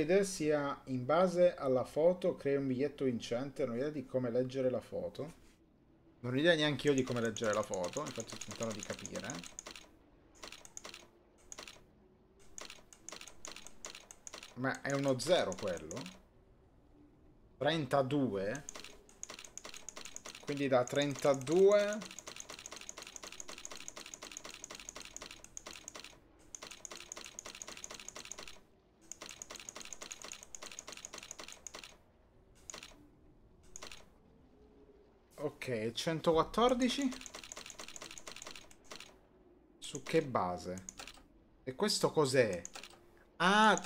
Crede sia in base alla foto crea un biglietto vincente, non ho idea di come leggere la foto. Non ho idea neanche io di come leggere la foto, infatti tentando di capire. Ma è uno zero quello? 32? Quindi da 32 Ok, 114? Su che base? E questo cos'è? Ah!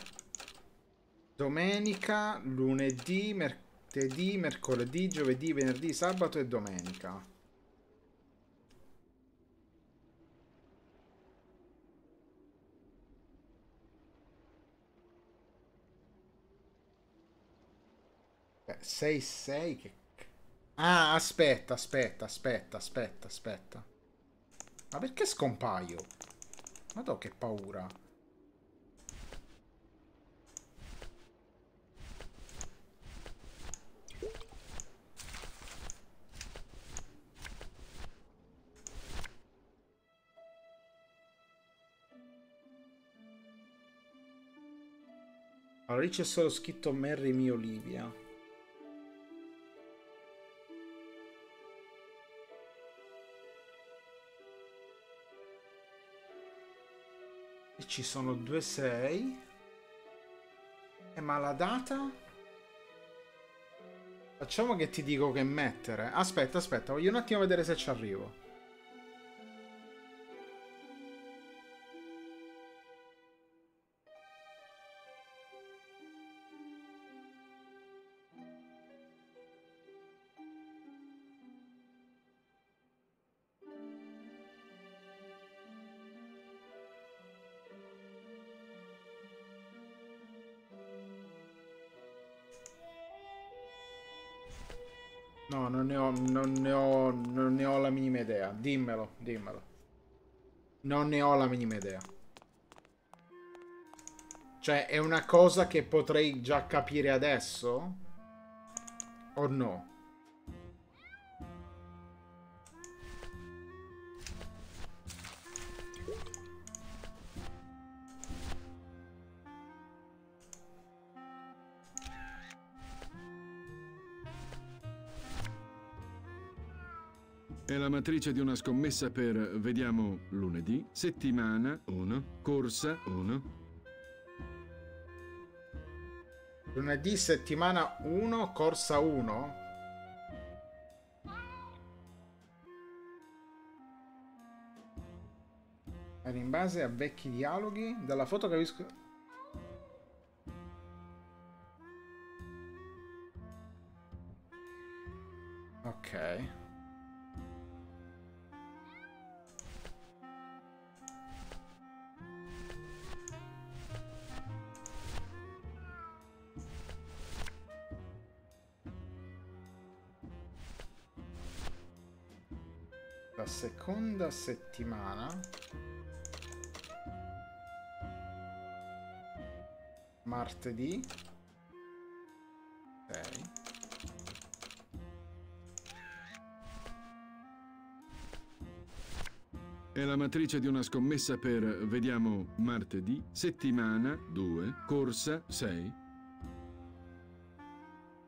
Domenica, lunedì, martedì, mercoledì, giovedì, venerdì, sabato e domenica. Beh, 6-6 che Ah, aspetta, aspetta, aspetta, aspetta, aspetta. Ma perché scompaio? Madò che paura. Allora lì c'è solo scritto Mary Mi Olivia. E ci sono due 6. E ma la data? Facciamo che ti dico che mettere. Aspetta, aspetta, voglio un attimo vedere se ci arrivo. Non ne ho, non ne ho la minima idea. Dimmelo, dimmelo. Non ne ho la minima idea. Cioè, è una cosa che potrei già capire adesso? O no? Matrice di una scommessa per, vediamo, lunedì, settimana 1, corsa 1. Lunedì, settimana 1, corsa 1. Era in base a vecchi dialoghi. Dalla foto capisco... Ok. Settimana martedì 6 È la matrice di una scommessa per, vediamo, martedì, settimana 2, corsa 6.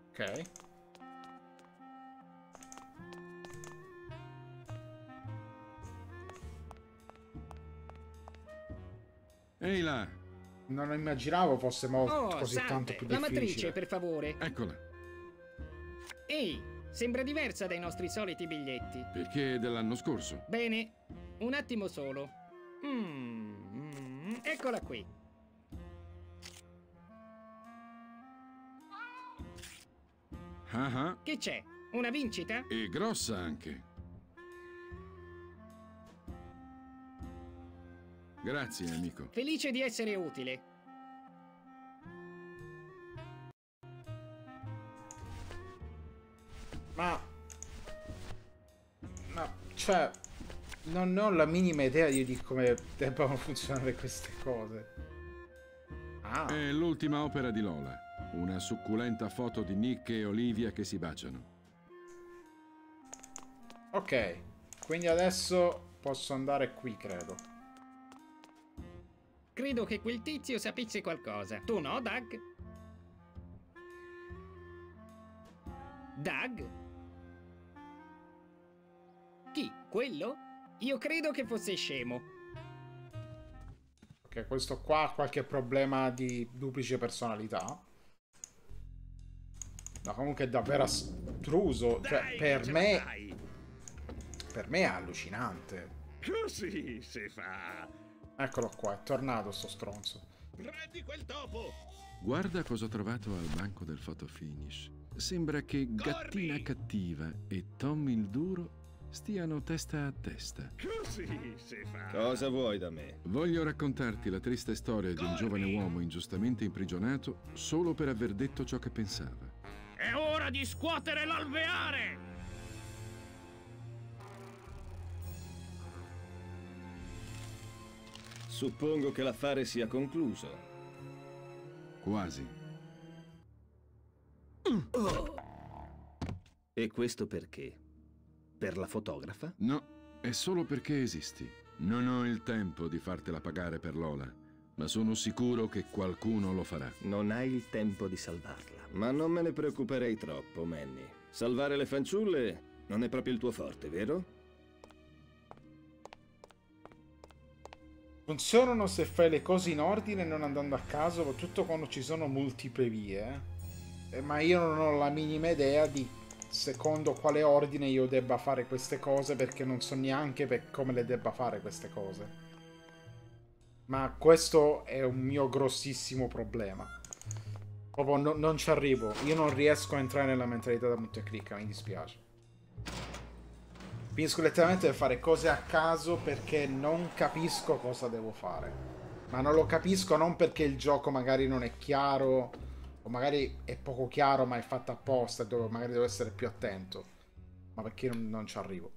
Ok. Ehi là! Non immaginavo fosse molto Oh, così salve, tanto più la difficile. matrice, per favore. Eccola. Ehi, sembra diversa dai nostri soliti biglietti. Perché è dell'anno scorso. Bene, un attimo solo. Mm, mm, eccola qui. Ah ah. Che c'è? Una vincita? E grossa anche. Grazie, amico. Felice di essere utile. Ma... Ma, cioè... Non ho la minima idea di come debbano funzionare queste cose. Ah, È l'ultima opera di Lola. Una succulenta foto di Nick e Olivia che si baciano. ok. Quindi adesso posso andare qui, credo. Credo che quel tizio sapesse qualcosa. Tu no, Doug? Doug? Chi? Quello? Io credo che fosse scemo. Ok, questo qua ha qualche problema di duplice personalità. No, comunque è davvero astruso. Cioè, per me... Per me è allucinante. Così si fa. Eccolo qua, è tornato sto stronzo. Prendi quel topo. Guarda cosa ho trovato al banco del photo finish. Sembra che Gattina Cattiva e Tommy il Duro stiano testa a testa. Così si fa. Cosa vuoi da me? Voglio raccontarti la triste storia di un giovane uomo ingiustamente imprigionato solo per aver detto ciò che pensava. È ora di scuotere l'alveare! Suppongo che l'affare sia concluso. Quasi. E questo perché? Per la fotografa? No, è solo perché esisti. Non ho il tempo di fartela pagare per Lola, ma sono sicuro che qualcuno lo farà. Non hai il tempo di salvarla. Ma non me ne preoccuperei troppo, Manny. Salvare le fanciulle non è proprio il tuo forte, vero? Funzionano se fai le cose in ordine non andando a caso, soprattutto quando ci sono multiple vie. eh. Eh, ma io non ho la minima idea di secondo quale ordine io debba fare queste cose perché non so neanche per come le debba fare queste cose. Ma questo è un mio grossissimo problema. Proprio no- non ci arrivo. Io non riesco a entrare nella mentalità da punto clicca, mi dispiace. Finisco letteralmente per fare cose a caso perché non capisco cosa devo fare. Ma non lo capisco non perché il gioco magari non è chiaro, o magari è poco chiaro ma è fatto apposta dove magari devo essere più attento. Ma perché non, non ci arrivo.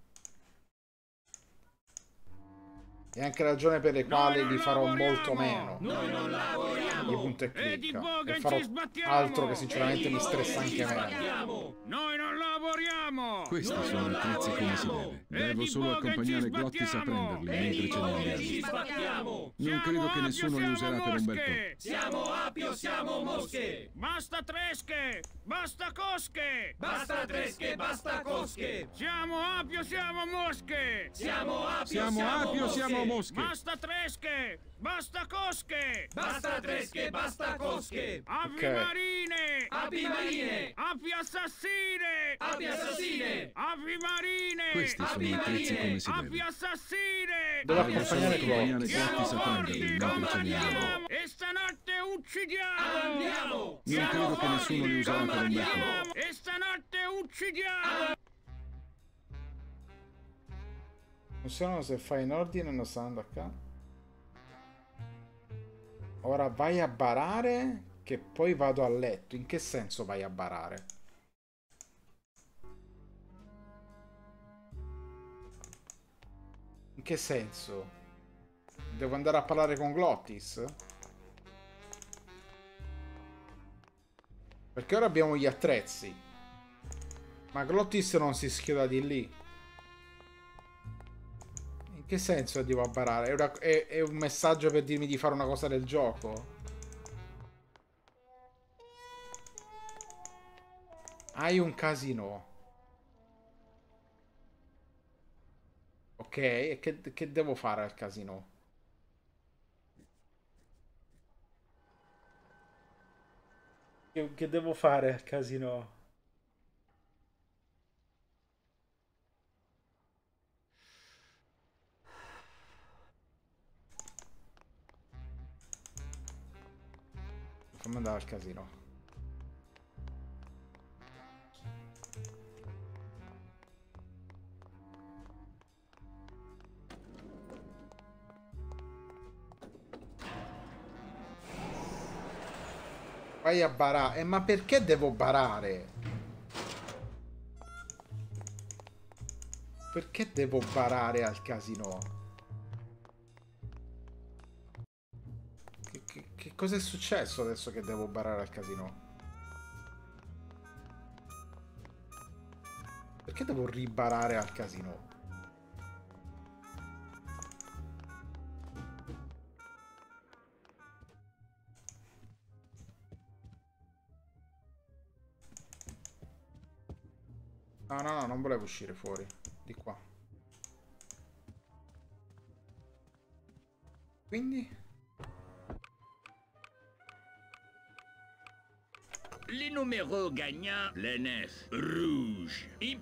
E anche ragione per le quali li farò molto meno. Noi non lavoriamo! Di punto e E di clicca. Bogan E farò ci sbattiamo! altro che sinceramente E mi stressa anche meno. Noi non lavoriamo! Questi Noi sono non attrezzi come si lavoriamo! deve. E Devo di solo accompagnare Glottis a sbattiamo! prenderli E mentre di ce ne andiamo. ci sbattiamo! Non credo che nessuno li userà per un bel mosche! po'. Siamo api o siamo mosche? Basta tresche! Basta cosche! Basta tresche, basta cosche! Siamo api o siamo mosche? Siamo api o Siamo siamo siamo mosche? Basta tresche! Basta cosche! Basta tresche, basta cosche! Api Ok. marine! Api marine! Api assassine! Api assassine! Api marine! Questi sono Api marine! Api assassine! Devo accompagnare accompagnare Glottis. Glottis a prenderli mentre ce ne andiamo. E stanotte uccidiamo! Andiamo! Non credo che nessuno li userà per un bel po'. E stanotte uccidiamo! Funzionano se fai in ordine non sta andando a caso. Ora vai a barare che poi vado a letto. In che senso vai a barare? In che senso? Devo andare a parlare con Glottis? Perché ora abbiamo gli attrezzi. Ma Glottis non si schioda di lì. Che senso devo abbarare? È, una, è, è un messaggio per dirmi di fare una cosa del gioco? Hai un casino. Ok, e che, che devo fare al casino? Che, che devo fare al casino? Fammi andare al casino. Vai a barare. Eh, ma perché devo barare? Perché devo barare al casino? Cosa è successo adesso che devo barare al casino? Perché devo ribarare al casino? No, no, no, non volevo uscire fuori. Di qua. Quindi? Les numéros gagnants, le 9, rouge, et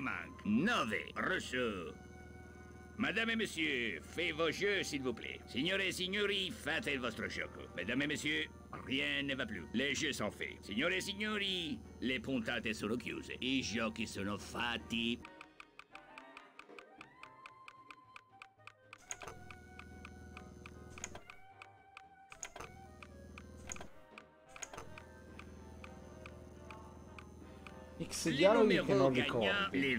manque. 9, Rousseau. Madame et monsieur, faites vos jeux, s'il vous plaît. Signore e signori, fate il vostro gioco. Mesdames et messieurs, rien ne va più. Les jeux sont faits. Signore e signori, le puntate sono chiuse. I giochi sono fatti. X dialoghi che non ricordi.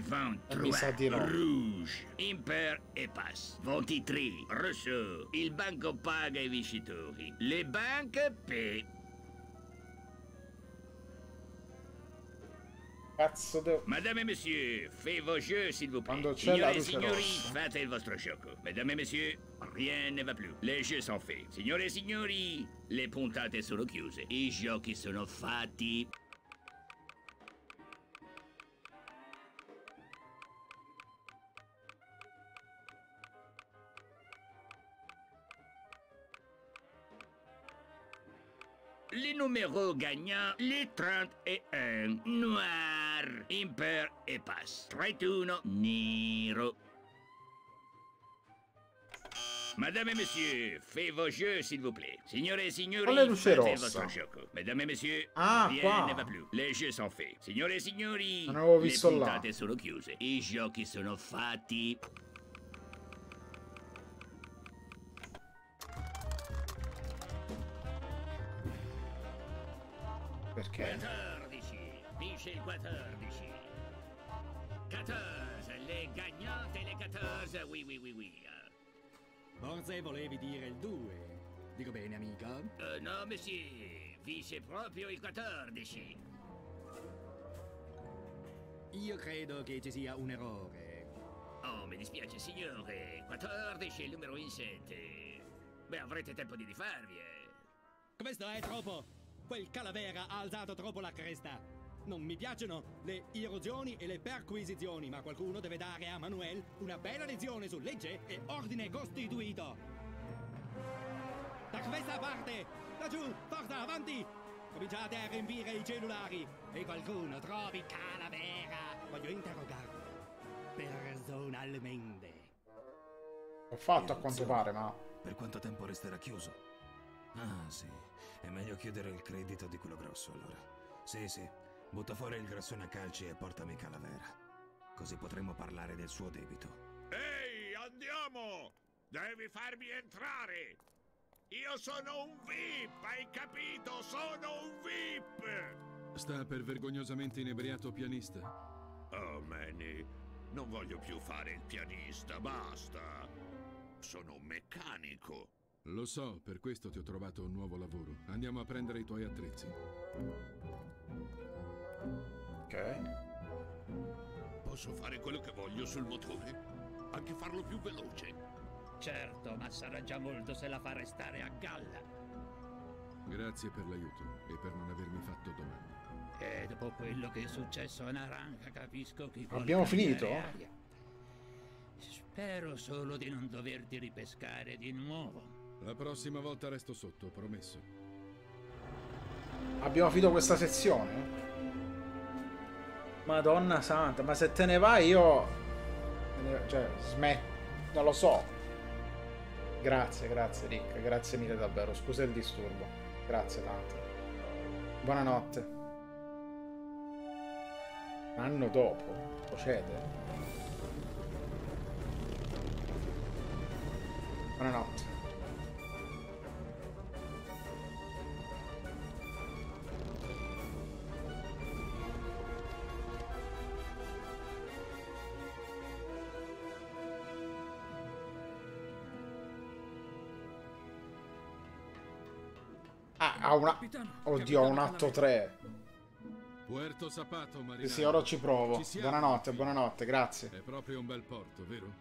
E mi sa 23, di no. rouge, impair e pass. 23, rosso, il banco paga i vincitori. Le banche pe... Cazzo devo... Madame et monsieur, faites vos jeux, s'il vous plaît. Quando c'è la Signore e luce signori, rossa. fate il vostro gioco. Mesdames et messieurs, rien ne va più. Les jeux sont faits. Signore e signori, le puntate sono chiuse. I giochi sono fatti. Les numéros gagnants, les 31. Noir, impair et passe. 31, nero. Madame et monsieur, faites vos jeux, s'il vous plaît. Signore e signori, fate vostro gioco. Mesdames et messieurs, Ah, qua. ne va più. Les jeux sont faits. Signore e signori, Non avevo le visto là. puntate sono chiuse. I giochi sono fatti. Perché? 14, vince il 14. 14, le gagnante le 14, oui, oui, oui, oui. Forse volevi dire il 2. Dico bene, amica? Eh, no, monsieur, vince proprio il 14. Io credo che ci sia un errore. Oh, mi dispiace, signore. 14 è il numero in 7. Beh, avrete tempo di rifarvi, eh. Questo è troppo! Quel calavera ha alzato troppo la cresta. Non mi piacciono le erosioni e le perquisizioni, ma qualcuno deve dare a Manuel una bella lezione su legge e ordine costituito. Da questa parte! Laggiù! Forza, avanti! Cominciate a riempire i cellulari e qualcuno trovi calavera. Voglio interrogarlo personalmente. Ho fatto a quanto pare, ma... Per quanto tempo resterà chiuso? Ah, sì. È meglio chiudere il credito di quello grosso, allora. Sì, sì. Butta fuori il grassone a calci e portami Calavera. Così potremo parlare del suo debito. Ehi, andiamo! Devi farmi entrare! Io sono un VIP, hai capito? Sono un VIP! Sta per vergognosamente inebriato pianista? Oh, Manny, non voglio più fare il pianista, basta! Sono un meccanico. Lo so, per questo ti ho trovato un nuovo lavoro. Andiamo a prendere i tuoi attrezzi. Ok. Posso fare quello che voglio sul motore? Anche farlo più veloce. Certo, ma sarà già molto se la fa restare a galla. Grazie per l'aiuto e per non avermi fatto domande. E dopo quello che è successo a Naranja capisco che... Abbiamo finito? aria. Spero solo di non doverti ripescare di nuovo. La prossima volta resto sotto, promesso. Abbiamo finito questa sezione? Madonna santa, ma se te ne vai io... Cioè, smetto. Non lo so. Grazie, grazie Rick, grazie mille davvero. Scusa il disturbo. Grazie tanto. Buonanotte. Un anno dopo procede. Buonanotte. Ha una... Oddio, ha un atto 3. Puerto Zapato, Sì, marinaio. sì, ora ci provo. Ci Buonanotte, buonanotte, grazie. È proprio un bel porto, vero?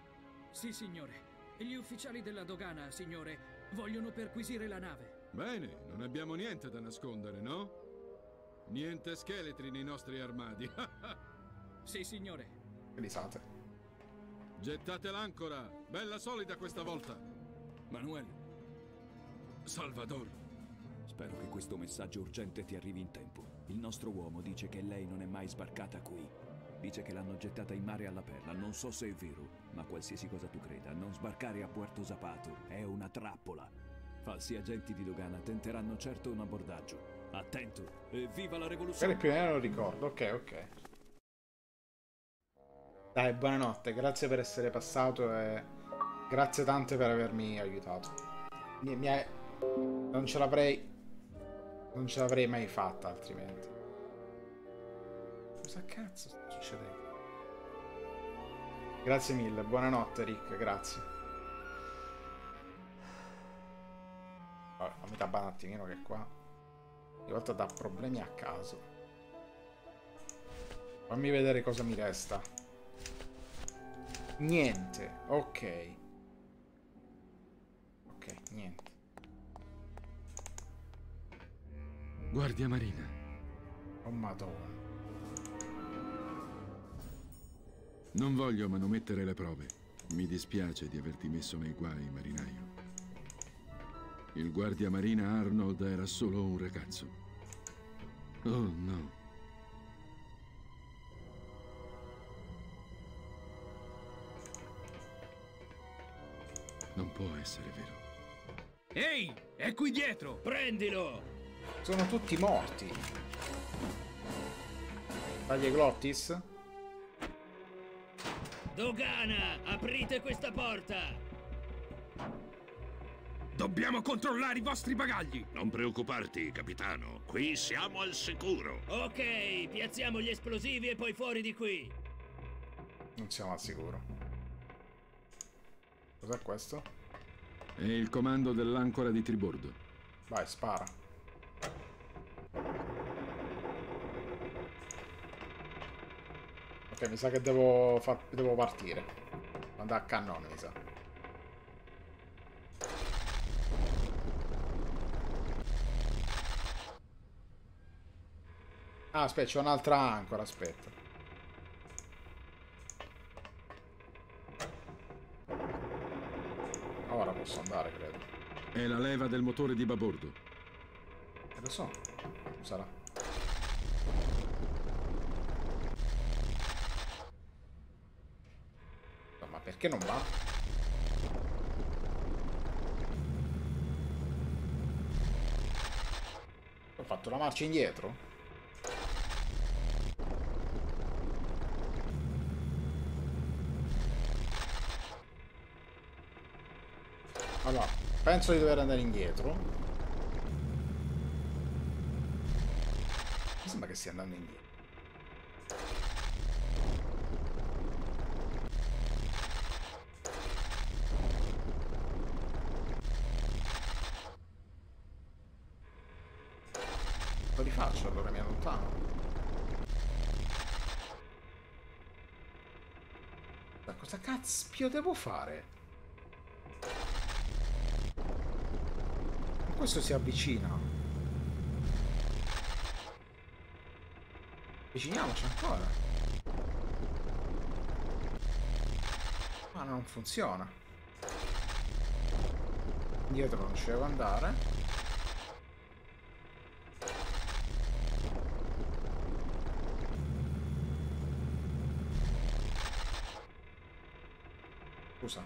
Sì, signore. Gli ufficiali della dogana, signore, vogliono perquisire la nave. Bene, non abbiamo niente da nascondere, no? Niente scheletri nei nostri armadi. Sì, signore. Risate. Gettate l'ancora. Bella solida questa volta. Manuel, Salvador. Spero che questo messaggio urgente ti arrivi in tempo. Il nostro uomo dice che lei non è mai sbarcata qui. Dice che l'hanno gettata in mare alla perla. Non so se è vero, ma qualsiasi cosa tu creda, non sbarcare a Puerto Zapato è una trappola. Falsi agenti di dogana tenteranno certo un abbordaggio. Attento e viva la rivoluzione! il più o meno lo ricordo, ok, ok. Dai, buonanotte, grazie per essere passato e grazie tante per avermi aiutato. Mi, mi hai- Non ce l'avrei... Non ce l'avrei mai fatta altrimenti. Cosa cazzo sta succedendo? Grazie mille, buonanotte Rick, grazie. Vabbè, fammi tappare un attimino che qua... Di volta dà problemi a caso. Fammi vedere cosa mi resta. Niente, ok. Ok, niente. Guardia marina. Oh madonna. Non voglio manomettere le prove. Mi dispiace di averti messo nei guai, marinaio. Il guardia marina Arnold era solo un ragazzo. Oh no. Non può essere vero. Ehi, è qui dietro! Prendilo! Sono tutti morti. Taglia glottis? Dogana, aprite questa porta! Dobbiamo controllare i vostri bagagli! Non preoccuparti, capitano. Qui siamo al sicuro. Ok, piazziamo gli esplosivi e poi fuori di qui. Non siamo al sicuro. Cos'è questo? È il comando dell'ancora di tribordo. Vai, spara. Ok, mi sa che devo, far... devo partire. Andare a cannone, mi sa. Ah, aspetta, c'è un'altra ancora, aspetta. Ora posso andare, credo. È la leva del motore di babordo. Eh, lo so. Sarà. No, ma perché non va? Ho fatto la marcia indietro? Allora, penso di dover andare indietro. Mi sembra che stia andando indietro. Lo rifaccio allora, mi allontano. Ma cosa cazzo devo fare? Questo si avvicina. Avviciniamoci ancora. Ma non funziona. Dietro non ci devo andare. Scusa,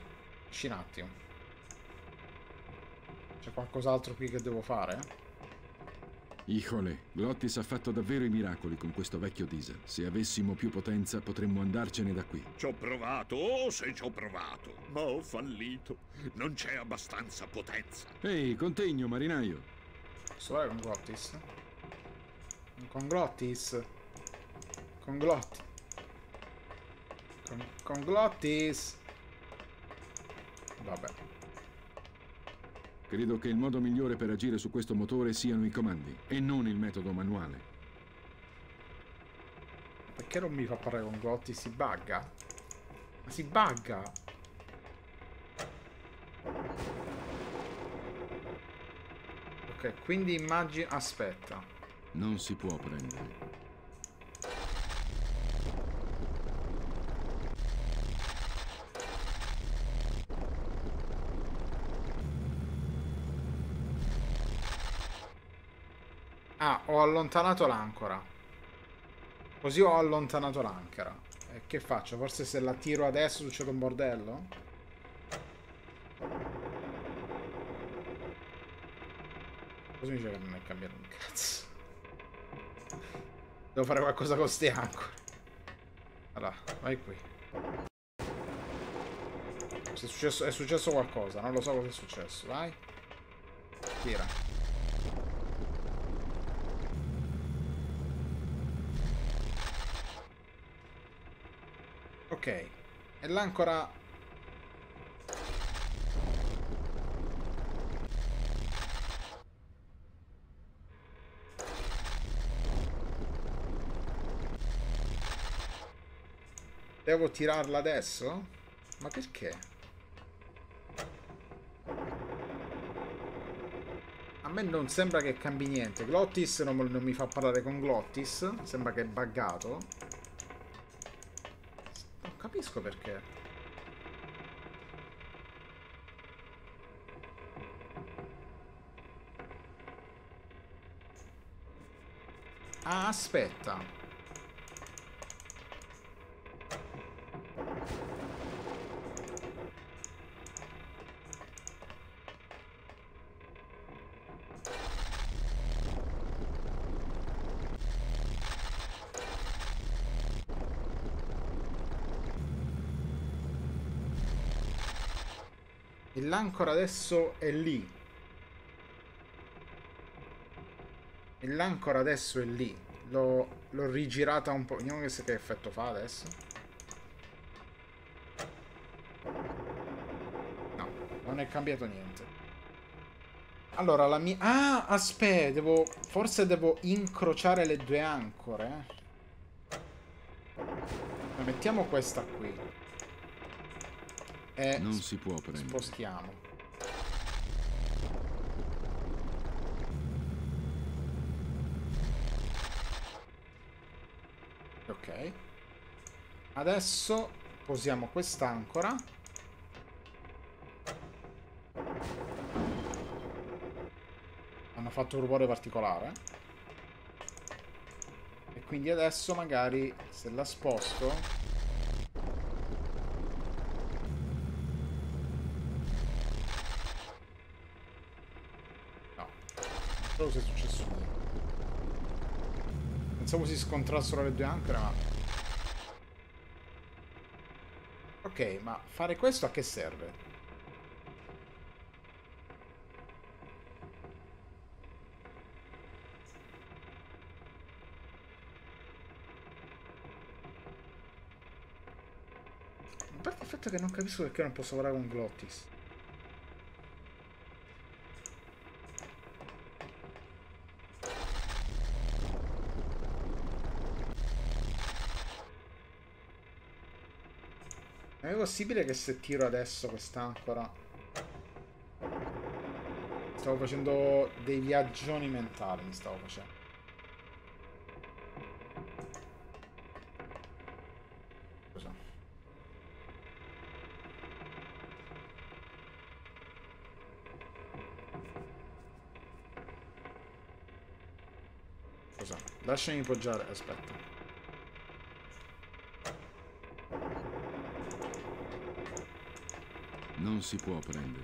esci un attimo. C'è qualcos'altro qui che devo fare? Icole, Glottis ha fatto davvero i miracoli con questo vecchio diesel. Se avessimo più potenza potremmo andarcene da qui. Ci ho provato, oh se ci ho provato, ma ho fallito. Non c'è abbastanza potenza. Ehi, contegno, marinaio. Posso fare con Glottis? Con Glottis? Con Glottis? Con, con Glottis? Vabbè. Credo che il modo migliore per agire su questo motore siano i comandi e non il metodo manuale. Perché non mi fa parlare con Glotti? Si bugga? Ma si bugga! Ok, quindi immagino... Aspetta. Non si può prendere. Ah, ho allontanato l'ancora. Così ho allontanato l'ancora. E che faccio? Forse se la tiro adesso succede un bordello? Cosa mi dice che non è cambiato un cazzo? Devo fare qualcosa con ste ancore. Allora, vai qui. È successo, è successo qualcosa, non lo so cosa è successo. Vai. Tira. Ok. E l'ancora... Devo tirarla adesso? Ma perché? A me non sembra che cambi niente. Glottis non, non mi fa parlare con Glottis. Sembra che è buggato capisco perché. Ah, aspetta. L'ancora adesso è lì. E l'ancora adesso è lì. L'ho rigirata un po'. Vediamo che, effetto fa adesso. No, non è cambiato niente. Allora, la mia... Ah, aspetta, devo... Forse devo incrociare le due ancore. Mettiamo questa qui. E non si può prendere. Spostiamo. Ok. Adesso posiamo quest'ancora. Hanno fatto un rumore particolare. E quindi adesso magari se la sposto Cosa è successo Pensavo si scontrassero le due ancore, ma... Ok, ma fare questo a che serve? A parte il fatto che non capisco perché non posso lavorare con Glottis. Possibile che se tiro adesso quest'ancora... Stavo facendo dei viaggioni mentali, mi stavo facendo. Cosa? Cosa? Lasciami poggiare, aspetta. Non si può prendere.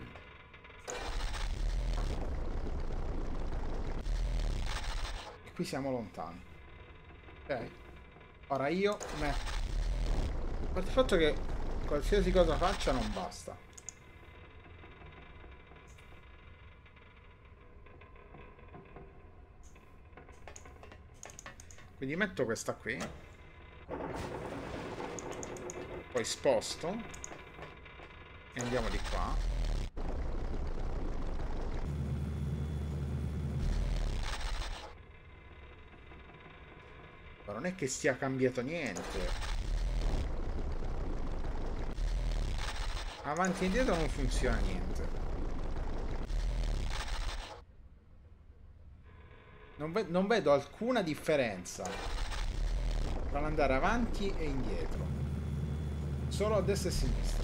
E qui siamo lontani. Ok. Ora io metto... A parte il fatto che qualsiasi cosa faccia non basta. Quindi metto questa qui. Poi sposto. E andiamo di qua. Ma non è che sia cambiato niente. Avanti e indietro non funziona niente. Non, ve non vedo alcuna differenza tra l'andare avanti e indietro. Solo a destra e a sinistra.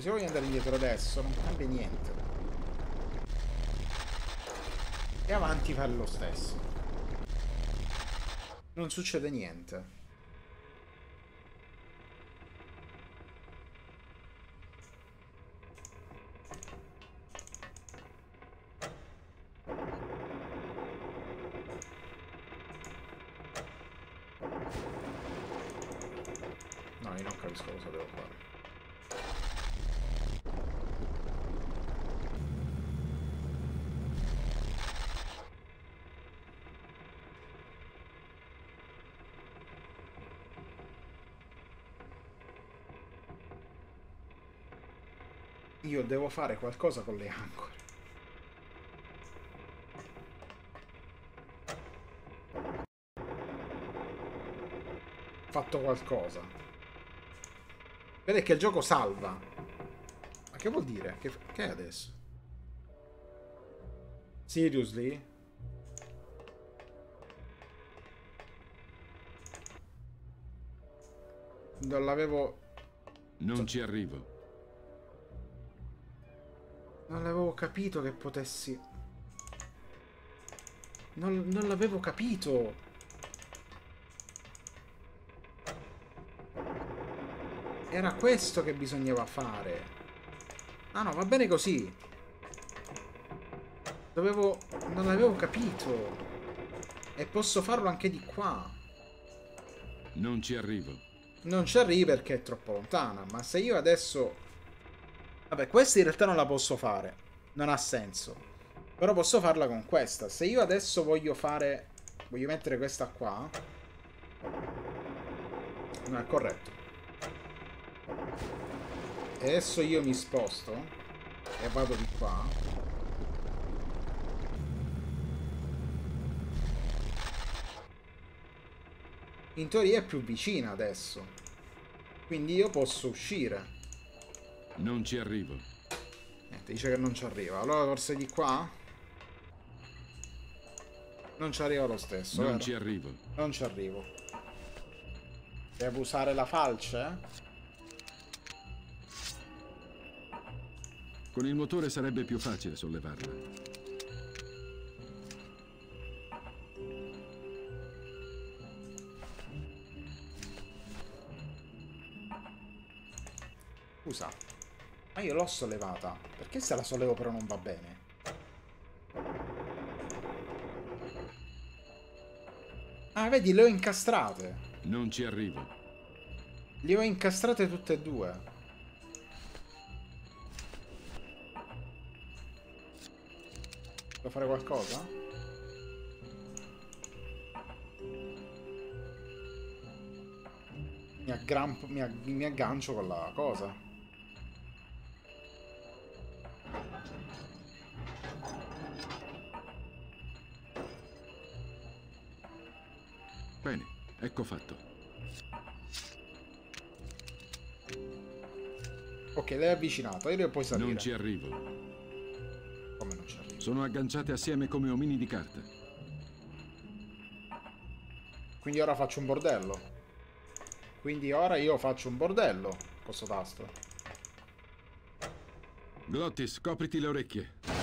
Se voglio andare indietro adesso non cambia niente. E avanti fa lo stesso. Non succede niente. No, io non capisco cosa devo fare. Io devo fare qualcosa con le ancore. Fatto qualcosa. Vede che il gioco salva. Ma che vuol dire? Che, che è adesso? Seriously? Non l'avevo... Non ci arrivo. Capito che potessi... Non, non l'avevo capito. Era questo che bisognava fare. Ah no, va bene così. Dovevo... Non l'avevo capito. E posso farlo anche di qua. Non ci arrivo. Non ci arrivi perché è troppo lontana. Ma se io adesso... Vabbè, questa in realtà non la posso fare. Non ha senso. Però posso farla con questa. Se io adesso voglio fare... Voglio mettere questa qua. Non è corretto. E adesso io mi sposto. E vado di qua. In teoria è più vicina adesso. Quindi io posso uscire. Non ci arrivo. Dice che non ci arriva. Allora forse di qua? Non ci arriva lo stesso. Non vero? ci arrivo. Non ci arrivo. Devo usare la falce? Con il motore sarebbe più facile sollevarla. Scusa. Ma io l'ho sollevata. Perché se la sollevo però non va bene? Ah, vedi, le ho incastrate. Non ci arrivo. Le ho incastrate tutte e due. Devo fare qualcosa? Mi, mi aggancio con la cosa. Ecco fatto. Ok, lei è avvicinata, io devo poi salire. Non ci arrivo. Come non ci arrivo? Sono agganciate assieme come omini di carta. Quindi ora faccio un bordello. Quindi ora io faccio un bordello. Questo tasto. Glottis, copriti le orecchie.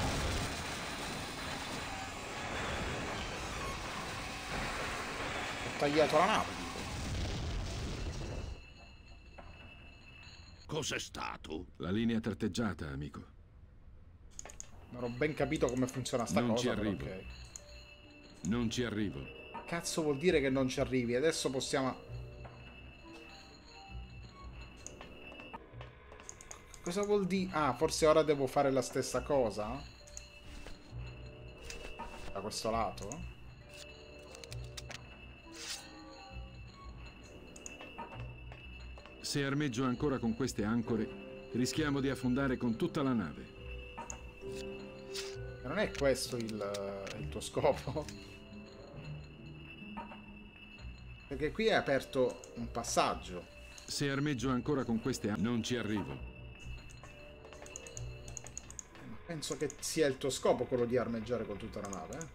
Tagliato la nave. Cos'è stato? La linea tratteggiata, amico. Non ho ben capito come funziona sta non cosa. ci arrivo. ok. Non ci arrivo. Cazzo vuol dire che non ci arrivi? Adesso possiamo... Cosa vuol dire? Ah, forse ora devo fare la stessa cosa? Da questo lato? Se armeggio ancora con queste ancore, rischiamo di affondare con tutta la nave. Non è questo il, il tuo scopo? Perché qui è aperto un passaggio. Se armeggio ancora con queste ancore, non ci arrivo. Penso che sia il tuo scopo quello di armeggiare con tutta la nave. eh?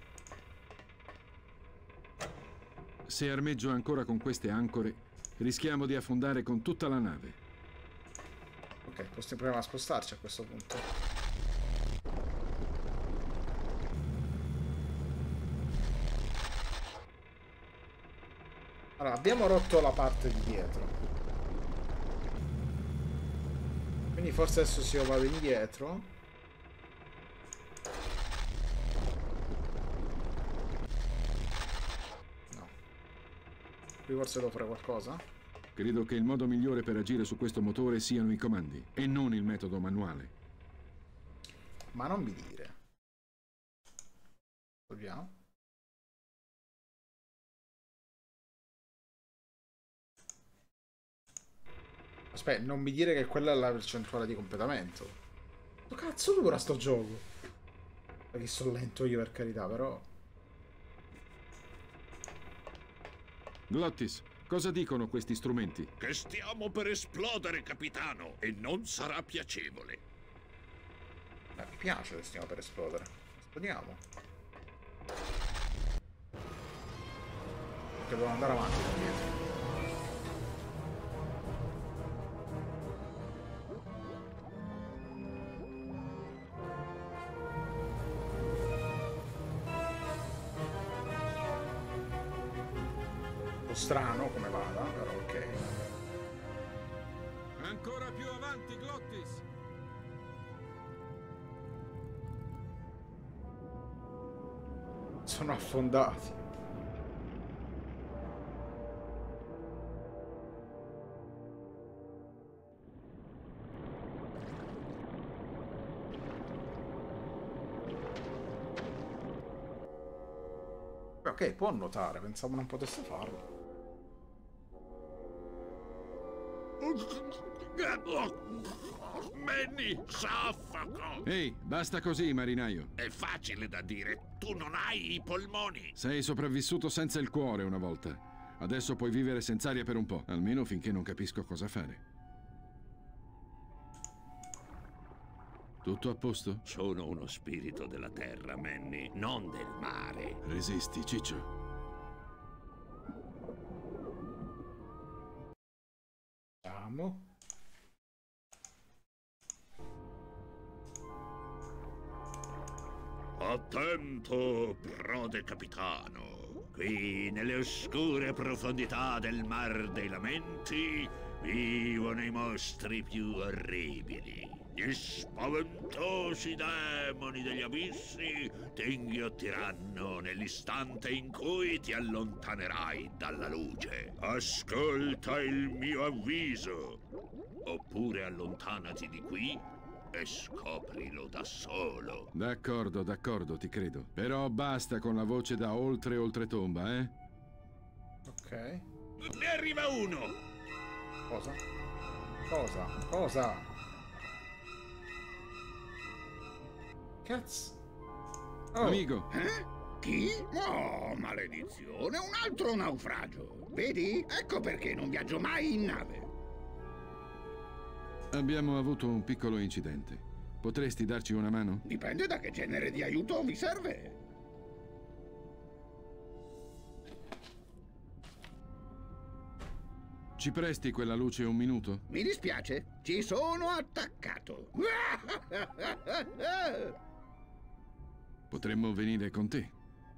Se armeggio ancora con queste ancore, rischiamo di affondare con tutta la nave. Ok, possiamo provare a spostarci a questo punto. Allora, abbiamo rotto la parte di dietro. Quindi forse adesso se io vado indietro... No. Qui forse devo fare qualcosa? Credo che il modo migliore per agire su questo motore siano i comandi e non il metodo manuale. Ma non mi dire. Proviamo. Aspetta, non mi dire che quella è la percentuale di completamento. Che cazzo dura sto gioco? Perché sono lento io per carità, però... Glottis, cosa dicono questi strumenti? Che stiamo per esplodere, capitano, e non sarà piacevole. Eh, mi piace che stiamo per esplodere. Esplodiamo. Che devo andare avanti da dietro. Strano come vada, però ok. Ancora più avanti, Glottis! Sono affondati. Ok, può nuotare, pensavo non potesse farlo. Manny, soffoco! Ehi, basta così, marinaio. È facile da dire, tu non hai i polmoni. Sei sopravvissuto senza il cuore una volta. Adesso puoi vivere senza aria per un po', almeno finché non capisco cosa fare. Tutto a posto? Sono uno spirito della terra, Manny, non del mare. Resisti, Ciccio. Vediamo. Attento, prode capitano. Qui, nelle oscure profondità del Mar dei Lamenti, vivono i mostri più orribili. Gli spaventosi demoni degli abissi ti inghiottiranno nell'istante in cui ti allontanerai dalla luce. Ascolta il mio avviso. Oppure allontanati di qui e scoprilo da solo. D'accordo, d'accordo, ti credo. Però basta con la voce da oltre oltretomba, eh? Ok. Ne arriva uno! Cosa? Cosa? Cosa? Cazzo. Oh. Amico, Eh? Chi? Oh, maledizione, un altro naufragio. Vedi? Ecco perché non viaggio mai in nave. abbiamo avuto un piccolo incidente. Potresti darci una mano? Dipende da che genere di aiuto vi serve. Ci presti quella luce un minuto? Mi dispiace, ci sono attaccato. Potremmo venire con te.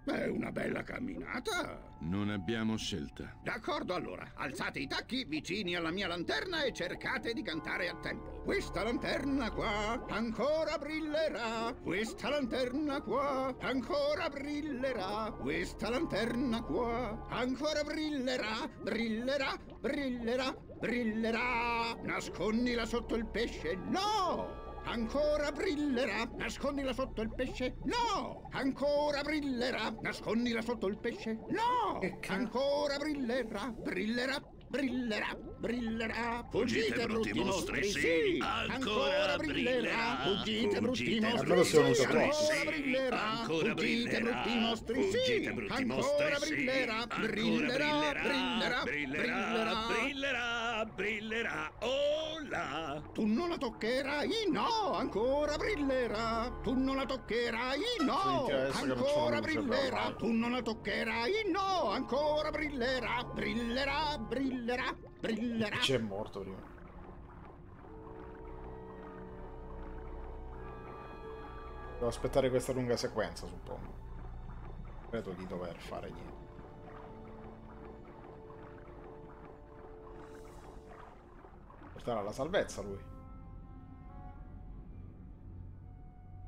È una bella camminata. Non abbiamo scelta. D'accordo allora, alzate i tacchi vicini alla mia lanterna e cercate di cantare a tempo. Questa lanterna qua ancora brillerà. Questa lanterna qua ancora brillerà. Questa lanterna qua ancora brillerà. Brillerà, brillerà, brillerà. Nascondila sotto il pesce. No! Ancora brillerà, nascondila sotto il pesce. No! Ancora brillerà, nascondila sotto il pesce. No! Ancora brillerà, brillerà, brillerà, brillerà. Fuggite, brutti mostri, sì. Ancora brillerà. Fuggite, brutti Fuggite, mostri, sì. Ancora brillerà. Ancora Fuggite, brutti mostri, sì. Fuggite, brutti Ancora mostri, brillerà, brillerà, brillerà, brillerà, brillerà, brillerà. Oh là! Tu non la toccherai, no! Ancora brillerà! Tu non la toccherai, no! Ancora brillerà! Tu non la toccherai, no! Ancora brillerà! Brillerà, brillerà, brillerà! C'è morto prima. Devo aspettare questa lunga sequenza, suppongo. Credo di dover fare niente. Portare alla salvezza lui.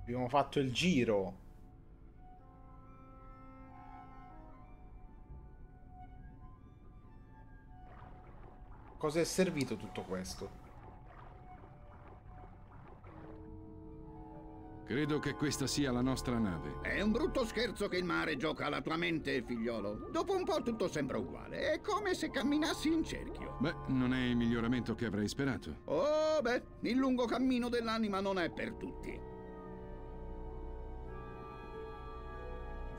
Abbiamo fatto il giro. Cosa è servito tutto questo? Credo che questa sia la nostra nave. È un brutto scherzo che il mare gioca alla tua mente, figliolo. Dopo un po' tutto sembra uguale. È come se camminassi in cerchio. Beh, non è il miglioramento che avrei sperato. Oh, beh, il lungo cammino dell'anima non è per tutti.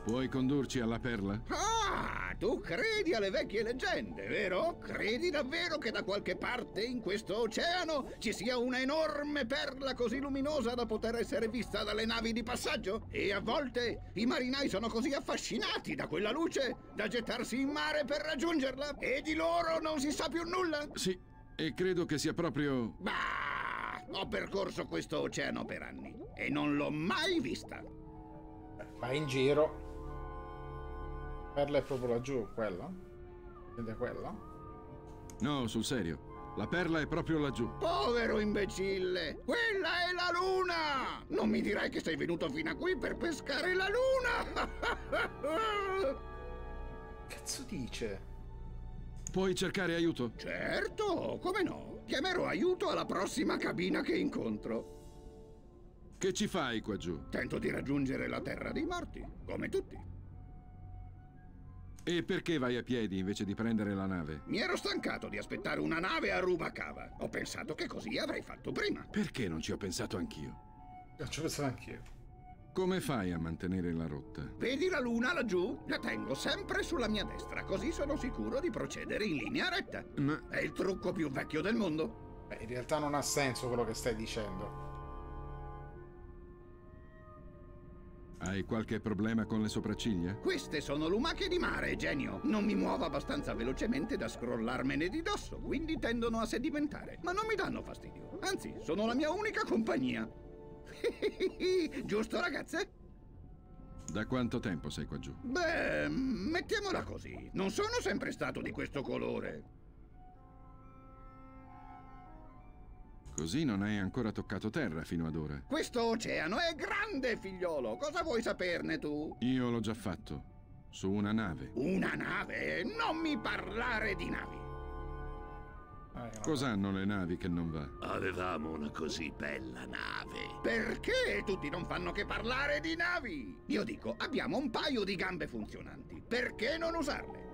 Puoi condurci alla perla? Ah, tu credi alle vecchie leggende, vero? Credi davvero che da qualche parte in questo oceano ci sia una enorme perla così luminosa da poter essere vista dalle navi di passaggio? E a volte i marinai sono così affascinati da quella luce da gettarsi in mare per raggiungerla? E di loro non si sa più nulla? Sì, e credo che sia proprio... Bah, ho percorso questo oceano per anni e non l'ho mai vista. Vai in giro. Perla è proprio laggiù, quella? Ed è quella? No, sul serio. La perla è proprio laggiù. Povero imbecille! Quella è la luna! Non mi dirai che sei venuto fino a qui per pescare la luna! Cazzo dice? Puoi cercare aiuto? certo, come no? Chiamerò aiuto alla prossima cabina che incontro. Che ci fai qua giù? Tento di raggiungere la terra dei morti, come tutti. E perché vai a piedi invece di prendere la nave? Mi ero stancato di aspettare una nave a Rubacava. Ho pensato che così avrei fatto prima. Perché non ci ho pensato anch'io? Ci ho pensato anch'io. Come fai a mantenere la rotta? Vedi la luna laggiù? La tengo sempre sulla mia destra, così sono sicuro di procedere in linea retta. Ma È il trucco più vecchio del mondo. Beh, in realtà non ha senso quello che stai dicendo. Hai qualche problema con le sopracciglia? Queste sono lumache di mare, genio. Non mi muovo abbastanza velocemente da scrollarmene di dosso, quindi tendono a sedimentare. Ma non mi danno fastidio. Anzi, sono la mia unica compagnia. Giusto, ragazze? Da quanto tempo sei qua giù? Beh, mettiamola così. Non sono sempre stato di questo colore. Così non hai ancora toccato terra fino ad ora. Questo oceano è grande, figliolo. Cosa vuoi saperne tu? Io l'ho già fatto. Su una nave. Una nave? Non mi parlare di navi. Cos'hanno le navi che non va? Avevamo una così bella nave. Perché tutti non fanno che parlare di navi? Io dico, abbiamo un paio di gambe funzionanti. Perché non usarle?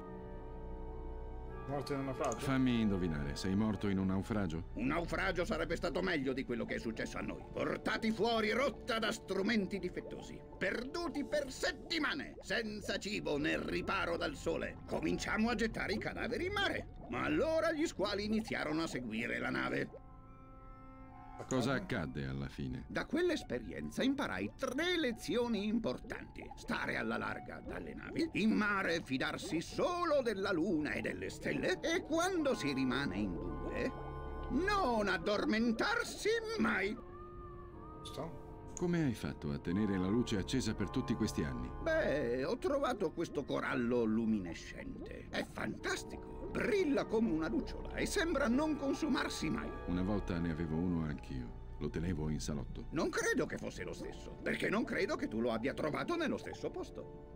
Morto in un naufragio? Fammi indovinare, sei morto in un naufragio? Un naufragio sarebbe stato meglio di quello che è successo a noi. Portati fuori rotta da strumenti difettosi. Perduti per settimane, senza cibo né riparo dal sole. Cominciamo a gettare i cadaveri in mare. Ma allora gli squali iniziarono a seguire la nave. Cosa accadde alla fine? Da quell'esperienza imparai tre lezioni importanti. Stare alla larga dalle navi, in mare fidarsi solo della luna e delle stelle e quando si rimane in due, non addormentarsi mai. Giusto? Come hai fatto a tenere la luce accesa per tutti questi anni? Beh, ho trovato questo corallo luminescente. È fantastico. Brilla come una lucciola e sembra non consumarsi mai. Una volta ne avevo uno anch'io. Lo tenevo in salotto. Non credo che fosse lo stesso, perché non credo che tu lo abbia trovato nello stesso posto.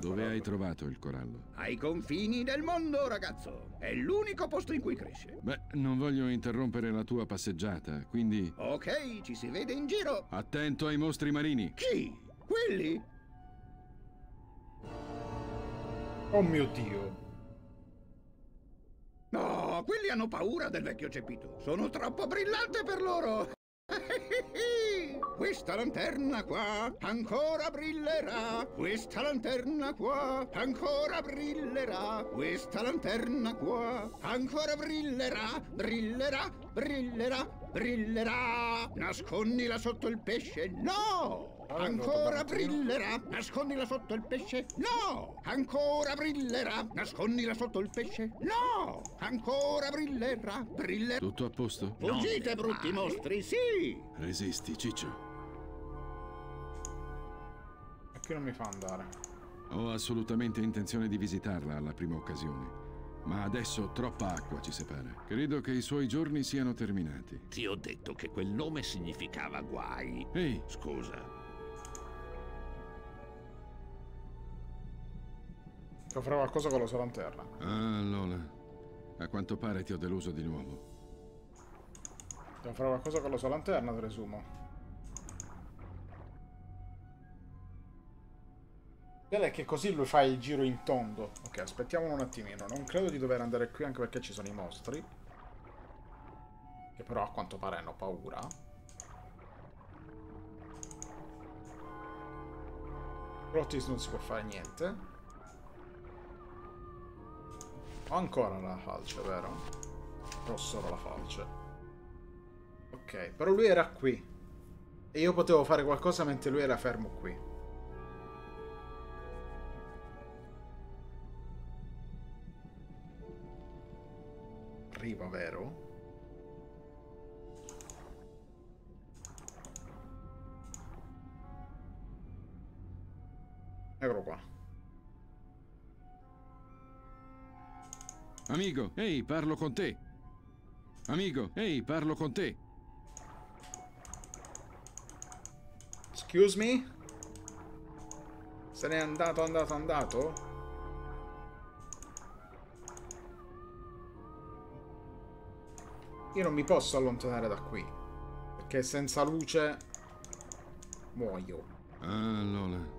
Dove hai trovato il corallo? Ai confini del mondo, ragazzo. È l'unico posto in cui cresce. Beh, non voglio interrompere la tua passeggiata, quindi... Ok, ci si vede in giro. Attento ai mostri marini. Chi? Quelli? Oh mio Dio. No, quelli hanno paura del vecchio cepito. Sono troppo brillante per loro. Questa lanterna qua ancora brillerà. Questa lanterna qua ancora brillerà. Questa lanterna qua ancora brillerà. Brillerà, brillerà, brillerà. Nascondila sotto il pesce. No! Ancora brillerà. Nascondila sotto il pesce. No! Ancora brillerà. Nascondila sotto il pesce. No! Ancora brillerà. Brillerà. Tutto a posto? Fuggite, brutti mostri, sì! Resisti, Ciccio. E qui non mi fa andare. Ho assolutamente intenzione di visitarla alla prima occasione. Ma adesso troppa acqua ci separa. Credo che i suoi giorni siano terminati. Ti ho detto che quel nome significava guai. Ehi! Scusa. Devo fare qualcosa con la sua lanterna. Ah, Lola. A quanto pare ti ho deluso di nuovo. Devo fare qualcosa con la sua lanterna, presumo. Bella è che così lui fa il giro in tondo. Ok, aspettiamo un attimino. Non credo di dover andare qui anche perché ci sono i mostri. Che però a quanto pare hanno paura. Rotis non si può fare niente. Ho ancora la falce, vero? Ho solo la falce. Ok, però lui era qui. E io potevo fare qualcosa mentre lui era fermo qui. Arriva, vero? Eccolo qua. Amico, ehi, parlo con te. Amico, ehi, parlo con te. Excuse me? Se n'è andato, andato, andato? Io non mi posso allontanare da qui. Perché senza luce... Muoio. Ah, Lola.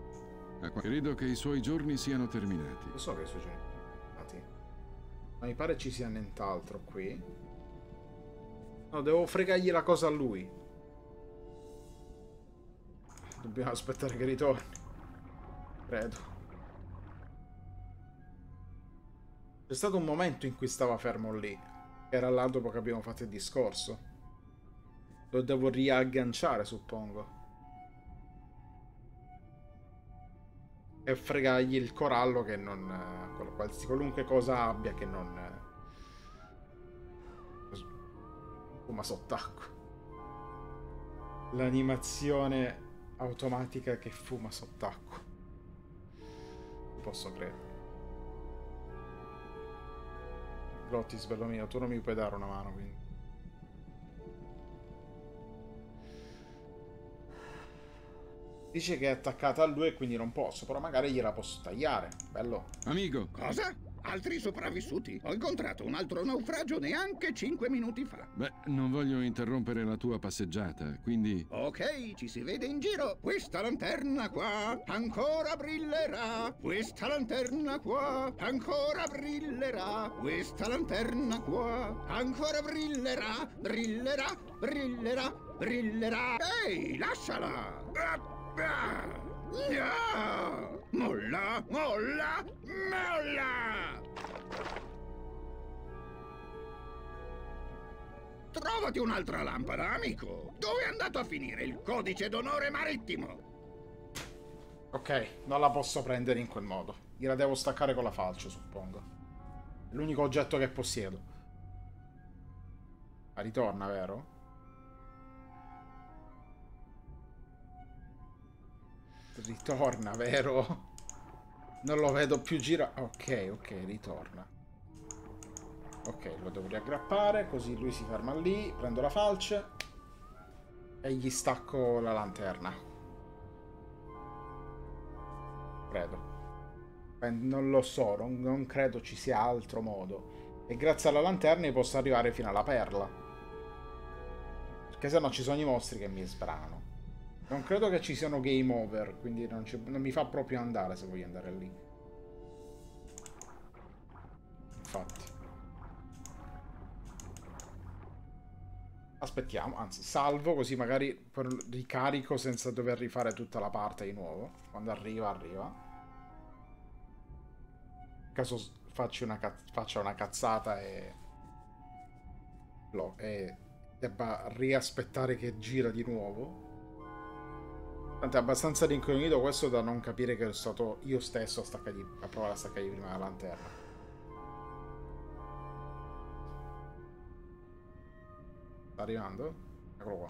A qua- Credo che i suoi giorni siano terminati. Lo so che suoi giorni Ma mi pare ci sia nient'altro qui. No, devo fregargli la cosa a lui. Dobbiamo aspettare che ritorni. Credo. C'è stato un momento in cui stava fermo lì. Era là dopo che abbiamo fatto il discorso. Lo devo riagganciare, suppongo. E fregargli il corallo che non... qualunque cosa abbia che non... Fuma sott'acqua. L'animazione automatica che fuma sott'acqua. Posso credere. Glottis, bello mio, tu non mi puoi dare una mano, quindi. Dice che è attaccata a lui e quindi non posso, però magari gliela posso tagliare. Bello. Amico. Cosa? Altri sopravvissuti? Ho incontrato un altro naufragio neanche cinque minuti fa. Beh, non voglio interrompere la tua passeggiata, quindi... Ok, ci si vede in giro. Questa lanterna qua ancora brillerà. Questa lanterna qua ancora brillerà. Questa lanterna qua ancora brillerà. Brillerà, brillerà, brillerà. Ehi, lasciala! Ah! Molla, molla, molla! Trovati un'altra lampada, amico. Dove è andato a finire il codice d'onore marittimo? Ok, non la posso prendere in quel modo. Gliela devo staccare con la falce, suppongo. È l'unico oggetto che possiedo. Ma ritorna, vero? Ritorna, vero? Non lo vedo più girare. Ok, ok, ritorna. Ok, lo devo riaggrappare, così lui si ferma lì, prendo la falce e gli stacco la lanterna. Credo. Eh, non lo so, non, non credo ci sia altro modo. E grazie alla lanterna posso arrivare fino alla perla. Perché se no ci sono i mostri che mi sbrano. Non credo che ci siano game over, quindi non, non mi fa proprio andare se voglio andare lì. Infatti. Aspettiamo, anzi salvo così magari ricarico senza dover rifare tutta la parte di nuovo. Quando arriva, arriva caso faccia una, faccia una cazzata e... e debba riaspettare che gira di nuovo. Tanto è abbastanza rincoglionito questo da non capire che sono stato io stesso a, staccargli, a provare a staccargli prima la lanterna. Sta arrivando? Eccolo qua.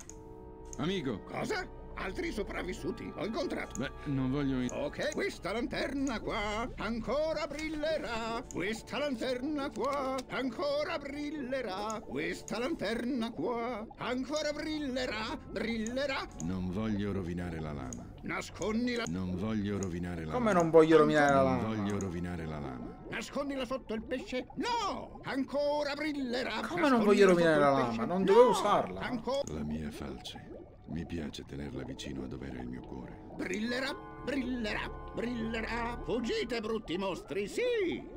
Amico! Cosa? Altri sopravvissuti, ho incontrato. Beh, non voglio... Ok, questa lanterna qua ancora brillerà. Questa lanterna qua ancora brillerà. Questa lanterna qua ancora brillerà. Brillerà. Non voglio rovinare la lama. Nascondila. Non voglio rovinare la Come lama. non voglio rovinare la lama? Non voglio rovinare la lama. Nascondila sotto il pesce? No! Ancora brillerà. Come non voglio rovinare la lama? Non dovevo usarla. Ancora. La mia falce. Mi piace tenerla vicino a dove era il mio cuore. Brillerà, brillerà, brillerà. Fuggite, brutti mostri, sì!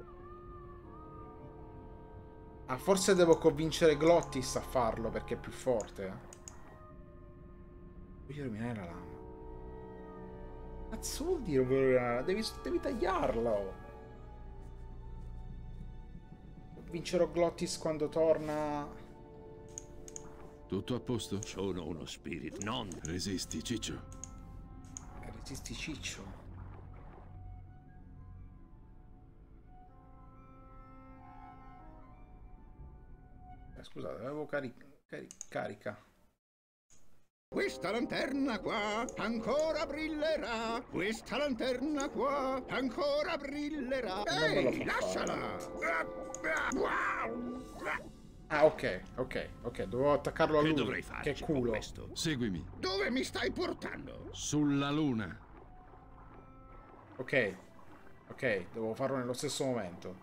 Ah, forse devo convincere Glottis a farlo perché è più forte. Voglio rovinare la lama. Cazzo vuol dire voglio rovinare la lama? Devi, devi tagliarlo. Vincerò Glottis quando torna... Tutto a posto? Sono uno spirito, non... Resisti, Ciccio. Resisti, Ciccio. Eh, scusate, avevo cari cari carica. Questa lanterna qua ancora brillerà. Questa lanterna qua ancora brillerà. Ehi, lasciala! Ah, ok, ok, ok, dovevo attaccarlo a lui. Che dovrei farci Che culo. Seguimi. Dove mi stai portando? Sulla luna. Ok, ok, devo farlo nello stesso momento.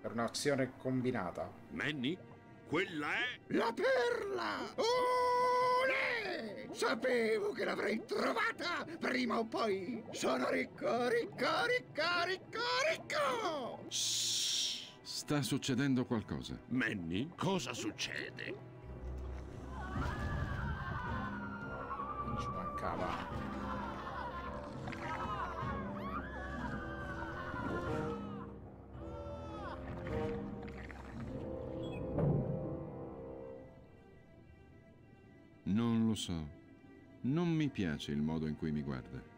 Per un'azione combinata. Manny? Quella è... La perla! Olè! Sapevo che l'avrei trovata prima o poi. Sono ricco, ricco, ricco, ricco, ricco! Sta succedendo qualcosa. Manny, cosa succede? Ci mancava. Non lo so. Non mi piace il modo in cui mi guarda.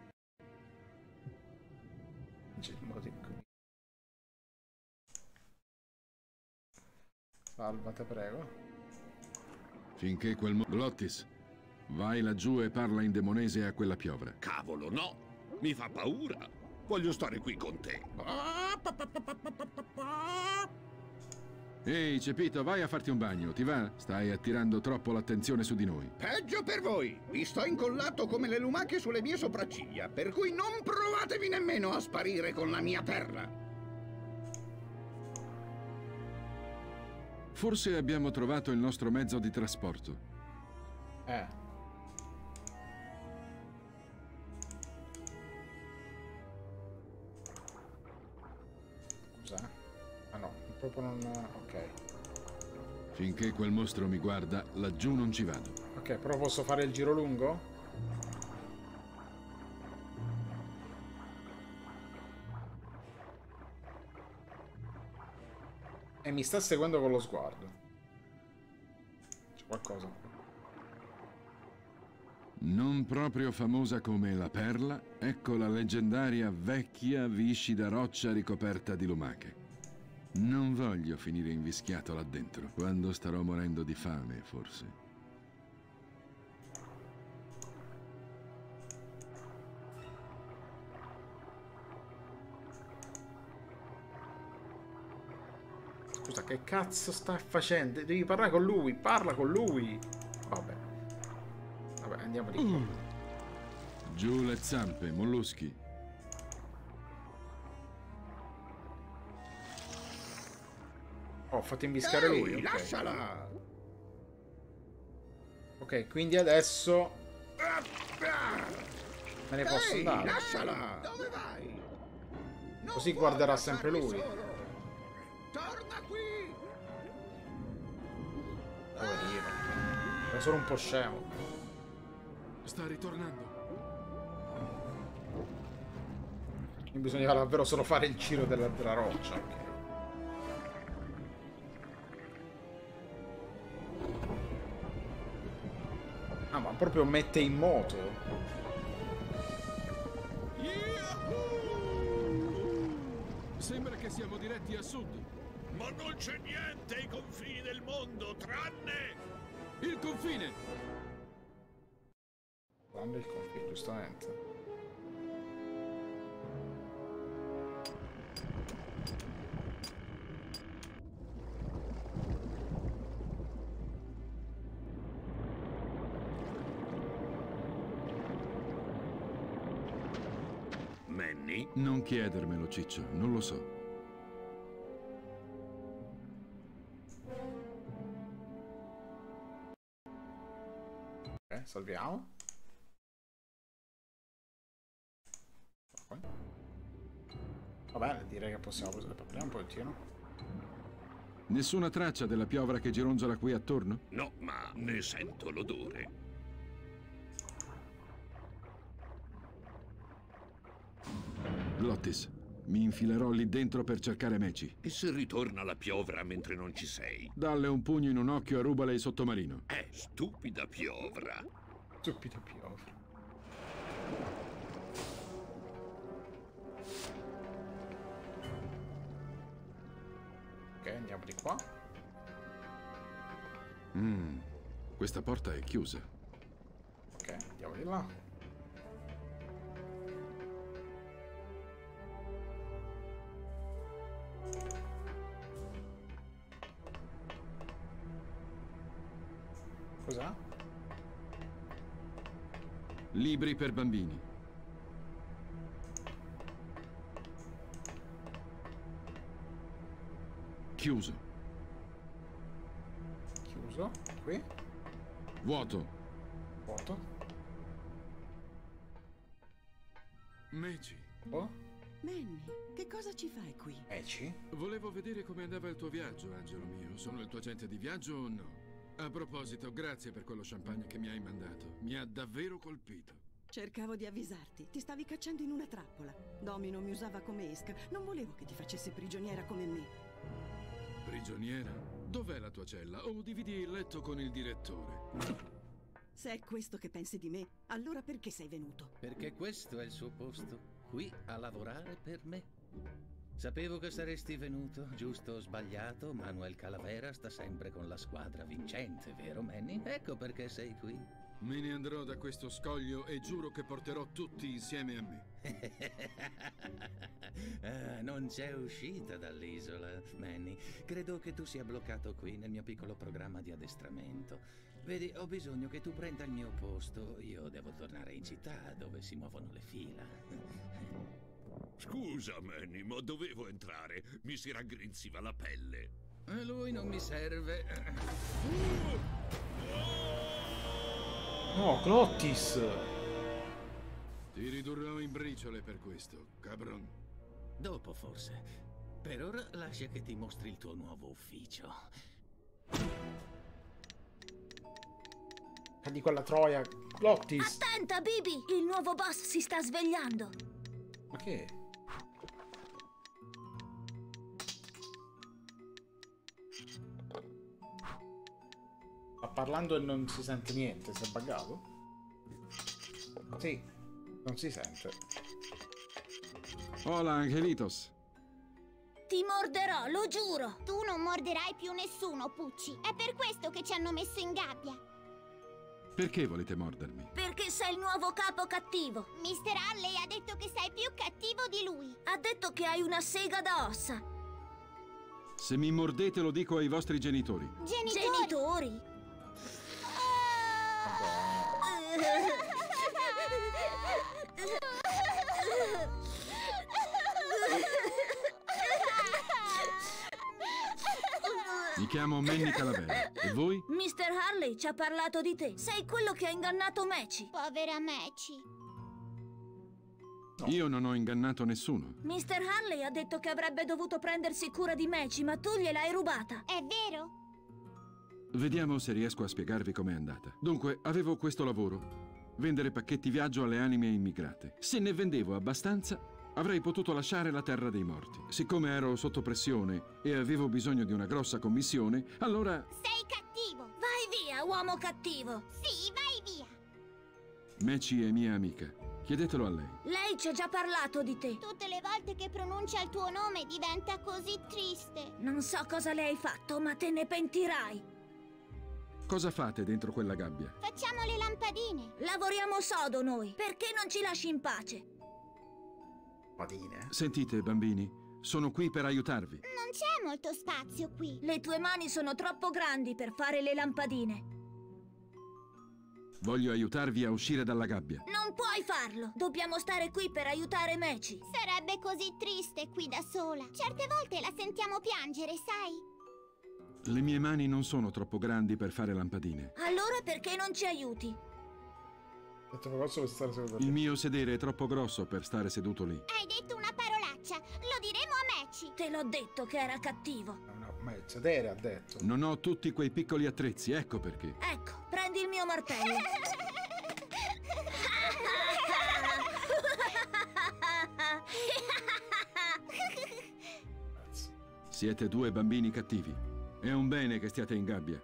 Salvate, prego. Finché quel mo... Glottis, vai laggiù e parla in demonese a quella piovra. Cavolo, no! Mi fa paura! Voglio stare qui con te. Ehi, Cepito, vai a farti un bagno, ti va? Stai attirando troppo l'attenzione su di noi. Peggio per voi! Vi sto incollato come le lumache sulle mie sopracciglia, per cui non provatevi nemmeno a sparire con la mia perla! Forse abbiamo trovato il nostro mezzo di trasporto. Eh. Scusa. Ah no, proprio non... Ok. Finché quel mostro mi guarda, laggiù non ci vado. Ok, però posso fare il giro lungo? E mi sta seguendo con lo sguardo. C'è qualcosa. Non proprio famosa come la perla, ecco la leggendaria vecchia viscida roccia ricoperta di lumache. Non voglio finire invischiato là dentro, quando starò morendo di fame, forse. Che cazzo sta facendo? Devi parlare con lui, parla con lui. Vabbè. Vabbè, andiamo di qua. Giù le zampe, molluschi. Oh, fate imbiscare Ehi, lui. ok. lasciala! Ok, quindi adesso me ne posso Ehi, andare. lasciala! Dove vai? Così guarderà sempre lui. Torna qui! Poverino. È solo un po' scemo. Sta ritornando. Bisognava davvero solo fare il giro della, della roccia. Ah, ma proprio mette in moto. Sembra che siamo diretti a sud. Ma non c'è niente ai confini del mondo, tranne... Il confine! Quando il confine, giustamente. Manny? Non chiedermelo, Ciccio, non lo so. Salviamo. Va bene, direi che possiamo parliamo un pochettino. Nessuna traccia della piovra che gironzola qui attorno? No, ma ne sento l'odore. Lottis, mi infilerò lì dentro per cercare Meci. E se ritorna la piovra mentre non ci sei? Dalle un pugno in un occhio e rubale il sottomarino. È stupida piovra. Stupida piovra. Ok, andiamo di qua. Mmm, questa porta è chiusa. Ok, andiamo di là. Cos'ha? Libri per bambini. Chiuso. Chiuso. Qui. Vuoto. Vuoto. Meci. Oh. Manny, che cosa ci fai qui? Eci? Volevo vedere come andava il tuo viaggio, angelo mio. Sono il tuo agente di viaggio o no? A proposito, grazie per quello champagne che mi hai mandato. Mi ha davvero colpito. Cercavo di avvisarti. Ti stavi cacciando in una trappola. Domino mi usava come esca. Non volevo che ti facesse prigioniera come me. Prigioniera? Dov'è la tua cella? O dividi il letto con il direttore? Se è questo che pensi di me, allora perché sei venuto? Perché questo è il suo posto, qui a lavorare per me. Sapevo che saresti venuto, giusto o sbagliato, Manuel Calavera sta sempre con la squadra vincente, vero Manny? Ecco perché sei qui. Me ne andrò da questo scoglio e giuro che porterò tutti insieme a me. Ah, non c'è uscita dall'isola, Manny. Credo che tu sia bloccato qui nel mio piccolo programma di addestramento. Vedi, ho bisogno che tu prenda il mio posto. Io devo tornare in città dove si muovono le fila. Scusa, Manny, ma dovevo entrare. Mi si raggrinziva la pelle. A lui non mi serve. No, Glottis! Ti ridurrò in briciole per questo, cabron. Dopo forse. Per ora lascia che ti mostri il tuo nuovo ufficio. Di quella troia. Glottis! Attenta, Bibi! Il nuovo boss si sta svegliando. Ma che? Sta parlando e non si sente niente, si è buggato? Sì, non si sente. Hola, Angelitos. Ti morderò, lo giuro! Tu non morderai più nessuno, Pucci. È per questo che ci hanno messo in gabbia. Perché volete mordermi? Perché sei il nuovo capo cattivo. Mister Halley ha detto che sei più cattivo di lui. Ha detto che hai una sega da ossa. Se mi mordete lo dico ai vostri genitori. Genitori? Genitori? Mi chiamo Manny Calavera. E voi? Mr. Harley ci ha parlato di te. Sei quello che ha ingannato Meci. Povera Meci. Io non ho ingannato nessuno. Mr. Harley ha detto che avrebbe dovuto prendersi cura di Meci, ma tu gliel'hai rubata. È vero? Vediamo se riesco a spiegarvi com'è andata. Dunque, avevo questo lavoro. Vendere pacchetti viaggio alle anime immigrate. Se ne vendevo abbastanza, avrei potuto lasciare la terra dei morti. Siccome ero sotto pressione e avevo bisogno di una grossa commissione, allora Sei cattivo. Vai via, uomo cattivo. Sì, vai via. Meci è mia amica. Chiedetelo a lei. Lei ci ha già parlato di te. Tutte le volte che pronuncia il tuo nome diventa così triste. Non so cosa le hai fatto, ma te ne pentirai. Cosa fate dentro quella gabbia? Facciamo le lampadine. Lavoriamo sodo noi. Perché non ci lasci in pace? Lampadine? Sentite, bambini, sono qui per aiutarvi. Non c'è molto spazio qui. Le tue mani sono troppo grandi per fare le lampadine. Voglio aiutarvi a uscire dalla gabbia. Non puoi farlo. Dobbiamo stare qui per aiutare Meci. Sarebbe così triste qui da sola. Certe volte la sentiamo piangere, sai? Le mie mani non sono troppo grandi per fare lampadine. Allora perché non ci aiuti? È troppo grosso per stare seduto Il mio sedere è troppo grosso per stare seduto lì. Hai detto una parolaccia. Lo diremo a Meci. Te l'ho detto che era cattivo. No, ma il sedere ha detto. Non ho tutti quei piccoli attrezzi, ecco perché. Ecco, prendi il mio martello. Siete due bambini cattivi. È un bene che stiate in gabbia.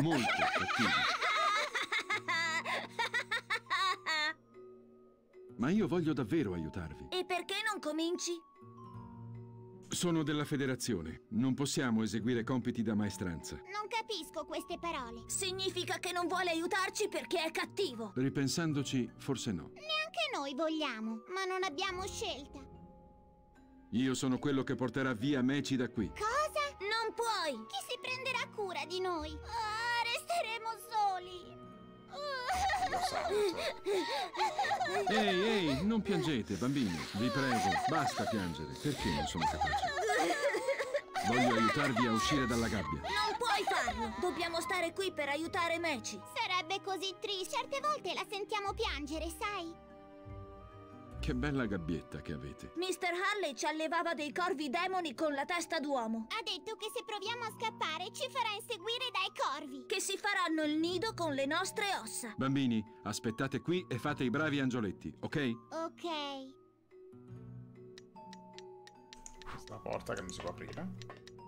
Molto cattivi. Ma io voglio davvero aiutarvi. E perché non cominci? Sono della federazione. Non possiamo eseguire compiti da maestranza. Non capisco queste parole. Significa che non vuole aiutarci perché è cattivo. Ripensandoci, forse no. Neanche noi vogliamo, ma non abbiamo scelta. Io sono quello che porterà via Meci da qui. Cosa? Non puoi! Chi si prenderà cura di noi? Ah, resteremo soli. Ehi, ehi, non piangete, bambini. Vi prego, basta piangere. Perché non sono capace? Voglio aiutarvi a uscire dalla gabbia. Non puoi farlo! Dobbiamo stare qui per aiutare Meci. Sarebbe così triste. Certe volte la sentiamo piangere, sai? Che bella gabbietta che avete. Mr. Harley ci allevava dei corvi demoni con la testa d'uomo. Ha detto che se proviamo a scappare ci farà inseguire dai corvi. Che si faranno il nido con le nostre ossa. Bambini, aspettate qui e fate i bravi angioletti, ok? Ok. Questa porta che non si può aprire.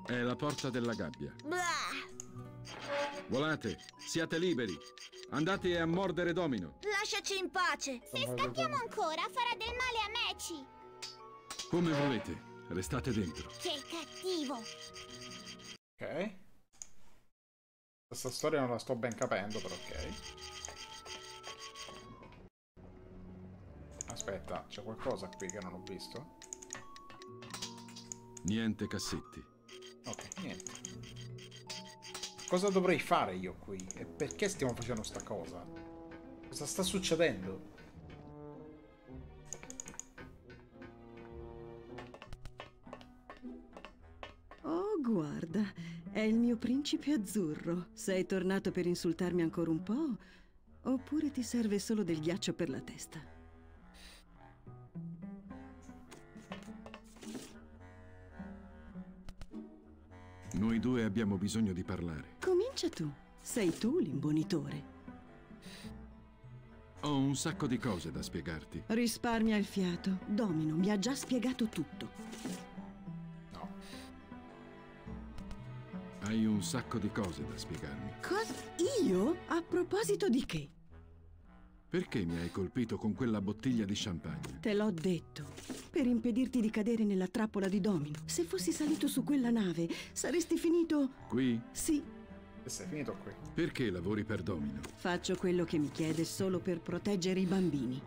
È la porta della gabbia. Blah! Volate, siate liberi. Andate a mordere Domino. Lasciaci in pace. Se scappiamo ancora farà del male a Meci. Come volete, restate dentro. Che cattivo. Ok. Questa storia non la sto ben capendo, però ok. Aspetta, c'è qualcosa qui che non ho visto? Niente cassetti. Ok, niente. Cosa dovrei fare io qui? E perché stiamo facendo sta cosa? Cosa sta succedendo? Oh, guarda, è il mio principe azzurro. Sei tornato per insultarmi ancora un po'? Oppure ti serve solo del ghiaccio per la testa? Noi due abbiamo bisogno di parlare. Comincia tu. Sei tu l'imbonitore. Ho un sacco di cose da spiegarti. Risparmia il fiato. Domino mi ha già spiegato tutto. Hai un sacco di cose da spiegarmi. Cosa? Io? A proposito di che? Perché mi hai colpito con quella bottiglia di champagne? Te l'ho detto. Per impedirti di cadere nella trappola di Domino. Se fossi salito su quella nave, saresti finito... Qui? Sì, E sei finito qui. Perché lavori per Domino? faccio quello che mi chiede solo per proteggere i bambini.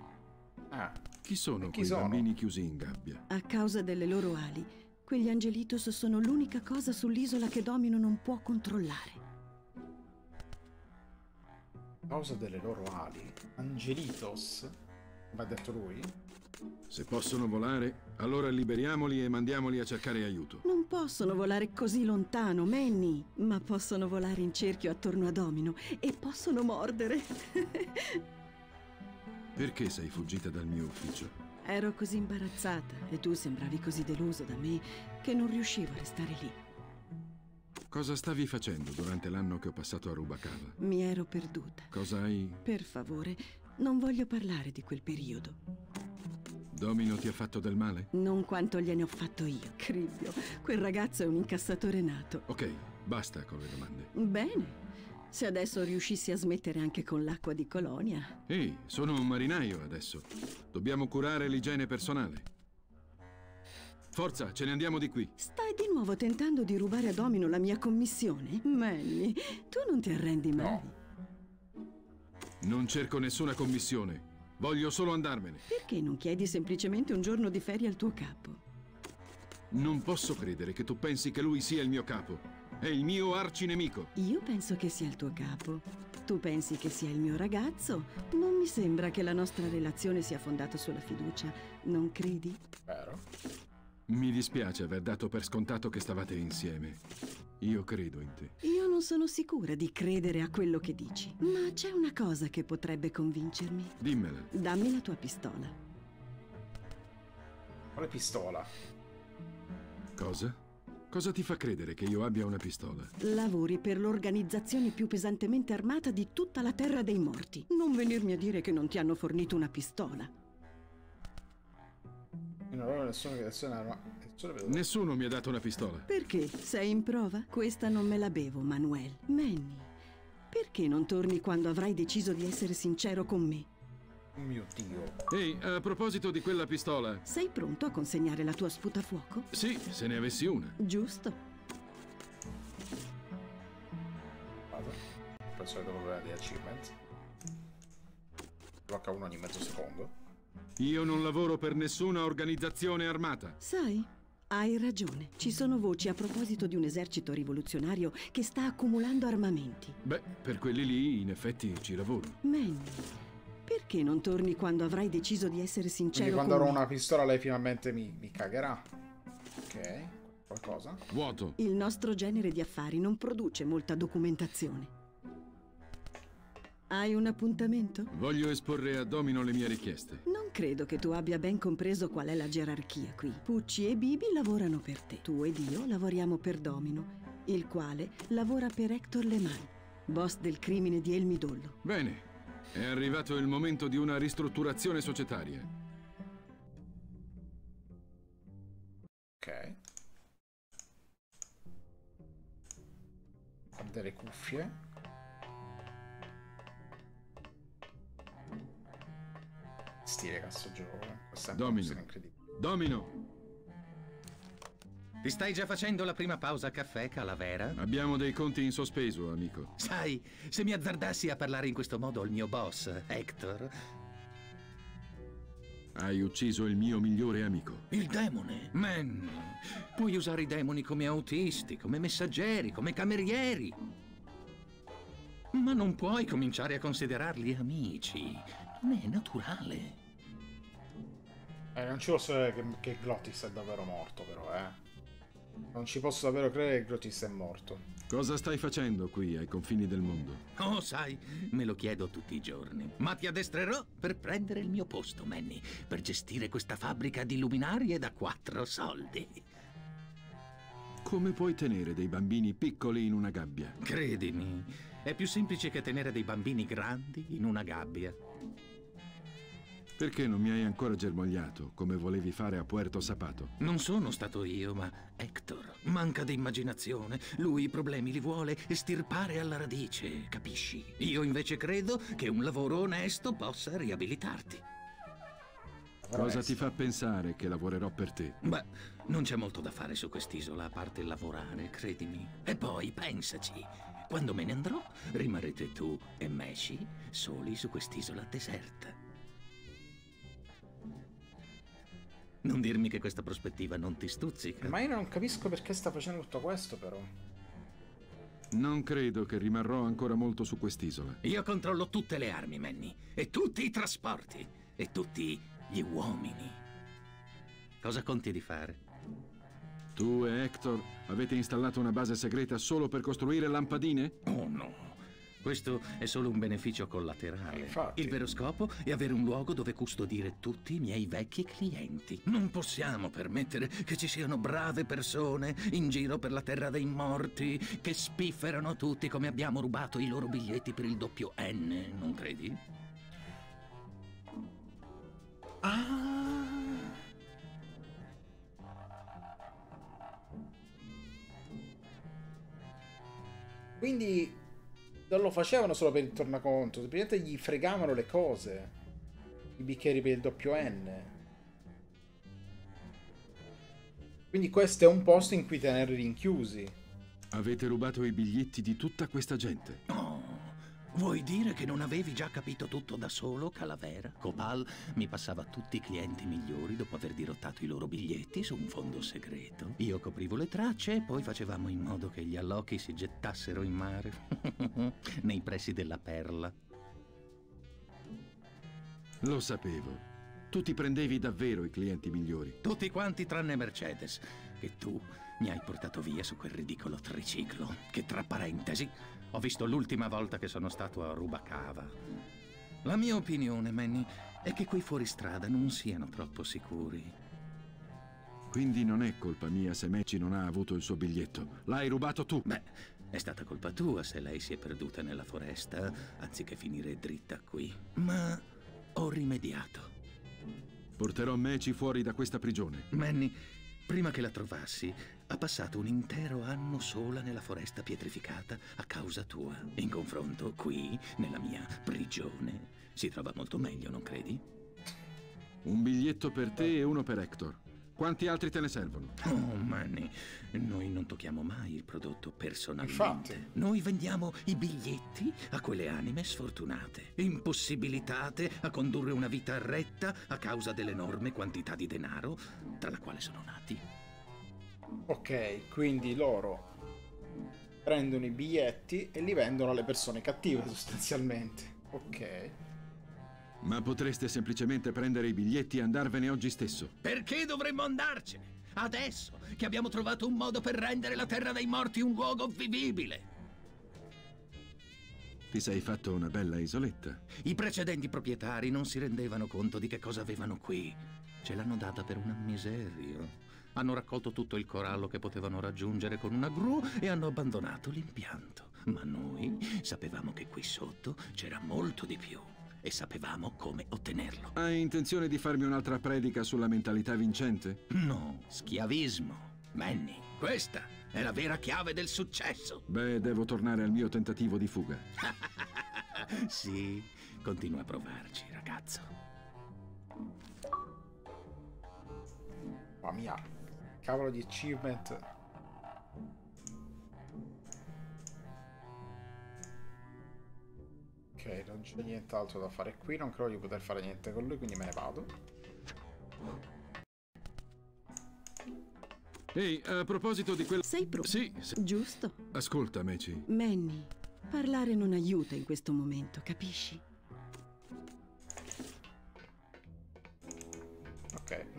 Ah, Chi sono chi quei sono? bambini chiusi in gabbia? A causa delle loro ali, Quegli angelitos sono l'unica cosa sull'isola che Domino non può controllare. Causa delle loro ali. Angelitos. Va detto lui? Se possono volare, allora liberiamoli e mandiamoli a cercare aiuto. Non possono volare così lontano, Manny, ma possono volare in cerchio attorno a Domino e possono mordere. Perché sei fuggita dal mio ufficio? Ero così imbarazzata e tu sembravi così deluso da me che non riuscivo a restare lì. Cosa stavi facendo durante l'anno che ho passato a Rubacava? Mi ero perduta. Cosa hai... Per favore, non voglio parlare di quel periodo. Domino ti ha fatto del male? Non quanto gliene ho fatto io, Cribbio. Quel ragazzo è un incassatore nato. Ok, basta con le domande. Bene. Se adesso riuscissi a smettere anche con l'acqua di colonia. Ehi, sono un marinaio adesso. Dobbiamo curare l'igiene personale. Forza, ce ne andiamo di qui. Stai di nuovo tentando di rubare a Domino la mia commissione? Manny, tu non ti arrendi mai. No. Non cerco nessuna commissione. Voglio solo andarmene. Perché non chiedi semplicemente un giorno di ferie al tuo capo? Non posso credere che tu pensi che lui sia il mio capo. È il mio arcinemico. Io penso che sia il tuo capo. Tu pensi che sia il mio ragazzo? Non mi sembra che la nostra relazione sia fondata sulla fiducia, non credi? Vero. Mi dispiace aver dato per scontato che stavate insieme. Io credo in te. Io non sono sicura di credere a quello che dici, ma c'è una cosa che potrebbe convincermi. Dimmela. Dammi la tua pistola. Quale pistola? Cosa? Cosa ti fa credere che io abbia una pistola? Lavori per l'organizzazione più pesantemente armata di tutta la Terra dei Morti. Non venirmi a dire che non ti hanno fornito una pistola. Non avevo nessuna creazione arma. Nessuno mi ha dato una pistola. Perché? Sei in prova? Questa non me la bevo, Manuel. Manny, perché non torni quando avrai deciso di essere sincero con me? Oh mio Dio. Ehi, a proposito di quella pistola... Sei pronto a consegnare la tua sputafuoco? Sì, se ne avessi una. Giusto. Vado. Penso che devo avere dei achievement. Blocca uno ogni mezzo secondo. Io non lavoro per nessuna organizzazione armata. Sai, hai ragione. Ci sono voci a proposito di un esercito rivoluzionario che sta accumulando armamenti. Beh, per quelli lì in effetti ci lavoro. Manny, perché non torni quando avrai deciso di essere sincero Quindi quando con avrò me? una pistola lei finalmente mi, mi cagherà. Ok. Qualcosa? Vuoto. Il nostro genere di affari non produce molta documentazione. Hai un appuntamento? Voglio esporre a Domino le mie richieste. Non credo che tu abbia ben compreso qual è la gerarchia qui. Pucci e Bibi lavorano per te. Tu ed io lavoriamo per Domino, il quale lavora per Hector Leman, boss del crimine di El Midollo. Bene, è arrivato il momento di una ristrutturazione societaria. Ok. Ha delle cuffie. Stile cazzo gioco. Questo è Domino. incredibile. Domino, Ti stai già facendo la prima pausa caffè, Calavera? abbiamo dei conti in sospeso, amico. Sai, se mi azzardassi a parlare in questo modo al mio boss, Hector, Hai ucciso il mio migliore amico. il demone, man, puoi usare i demoni come autisti, come messaggeri, come camerieri. Ma non puoi cominciare a considerarli amici. Non è naturale. Eh, non ci posso credere che, che Glottis è davvero morto, però, eh. Non ci posso davvero credere che Glottis è morto. Cosa stai facendo qui ai confini del mondo? Oh, sai, me lo chiedo tutti i giorni. Ma ti addestrerò per prendere il mio posto, Manny, per gestire questa fabbrica di luminarie da quattro soldi. Come puoi tenere dei bambini piccoli in una gabbia? Credimi, è più semplice che tenere dei bambini grandi in una gabbia. Perché non mi hai ancora germogliato, come volevi fare a Puerto Sapato? Non sono stato io, ma Hector. Manca di immaginazione. Lui i problemi li vuole estirpare alla radice, capisci? Io invece credo che un lavoro onesto possa riabilitarti. Cosa ti fa pensare che lavorerò per te? Beh, non c'è molto da fare su quest'isola, a parte lavorare, credimi. E poi, pensaci, quando me ne andrò, rimarrete tu e Messi soli su quest'isola deserta. Non dirmi che questa prospettiva non ti stuzzica. Ma io non capisco perché sta facendo tutto questo, però. Non credo che rimarrò ancora molto su quest'isola. Io controllo tutte le armi, Manny, e tutti i trasporti, e tutti gli uomini. Cosa conti di fare? Tu e Hector avete installato una base segreta solo per costruire lampadine? Oh no. Questo è solo un beneficio collaterale. Infatti. Il vero scopo è avere un luogo dove custodire tutti i miei vecchi clienti. Non possiamo permettere che ci siano brave persone in giro per la terra dei morti che spifferano tutti come abbiamo rubato i loro biglietti per il doppio N, non credi? Ah. Quindi non lo facevano solo per il tornaconto, semplicemente gli fregavano le cose. I bicchieri per il doppio N. Quindi questo è un posto in cui tenerli rinchiusi. Avete rubato i biglietti di tutta questa gente. Vuoi dire che non avevi già capito tutto da solo, Calavera? Copal mi passava tutti i clienti migliori dopo aver dirottato i loro biglietti su un fondo segreto. Io coprivo le tracce e poi facevamo in modo che gli allocchi si gettassero in mare, nei pressi della perla. Lo sapevo. Tu ti prendevi davvero i clienti migliori. Tutti quanti tranne Mercedes, che tu mi hai portato via su quel ridicolo triciclo, che tra parentesi ho visto l'ultima volta che sono stato a Rubacava. La mia opinione, Manny, è che quei fuoristrada non siano troppo sicuri. Quindi non è colpa mia se Meci non ha avuto il suo biglietto. L'hai rubato tu. Beh, è stata colpa tua se lei si è perduta nella foresta anziché finire dritta qui. Ma ho rimediato. Porterò Meci fuori da questa prigione. Manny, prima che la trovassi, ha passato un intero anno sola nella foresta pietrificata a causa tua. In confronto, qui, nella mia prigione, si trova molto meglio, non credi? Un biglietto per te e uno per Hector. Quanti altri te ne servono? Oh, Manny, noi non tocchiamo mai il prodotto personalmente. Infatti. Noi vendiamo i biglietti a quelle anime sfortunate, impossibilitate a condurre una vita retta a causa dell'enorme quantità di denaro tra la quale sono nati. Ok, quindi loro prendono i biglietti e li vendono alle persone cattive sostanzialmente. Ok. Ma potreste semplicemente prendere i biglietti e andarvene oggi stesso. Perché dovremmo andarcene? Adesso che abbiamo trovato un modo per rendere la terra dei morti un luogo vivibile. Ti sei fatto una bella isoletta. I precedenti proprietari non si rendevano conto di che cosa avevano qui. Ce l'hanno data per una miseria. Hanno raccolto tutto il corallo che potevano raggiungere con una gru e hanno abbandonato l'impianto. Ma noi sapevamo che qui sotto c'era molto di più e sapevamo come ottenerlo. Hai intenzione di farmi un'altra predica sulla mentalità vincente? No, schiavismo. Manny, questa è la vera chiave del successo. Beh, devo tornare al mio tentativo di fuga. sì, continua a provarci, ragazzo. Mamma mia, cavolo di achievement. Ok, non c'è nient'altro da fare qui, non credo di poter fare niente con lui, quindi me ne vado. Ehi, a proposito di quel... Sei pronto? Sì, sì. Giusto. Ascolta, Meci. Manny, parlare non aiuta in questo momento, capisci?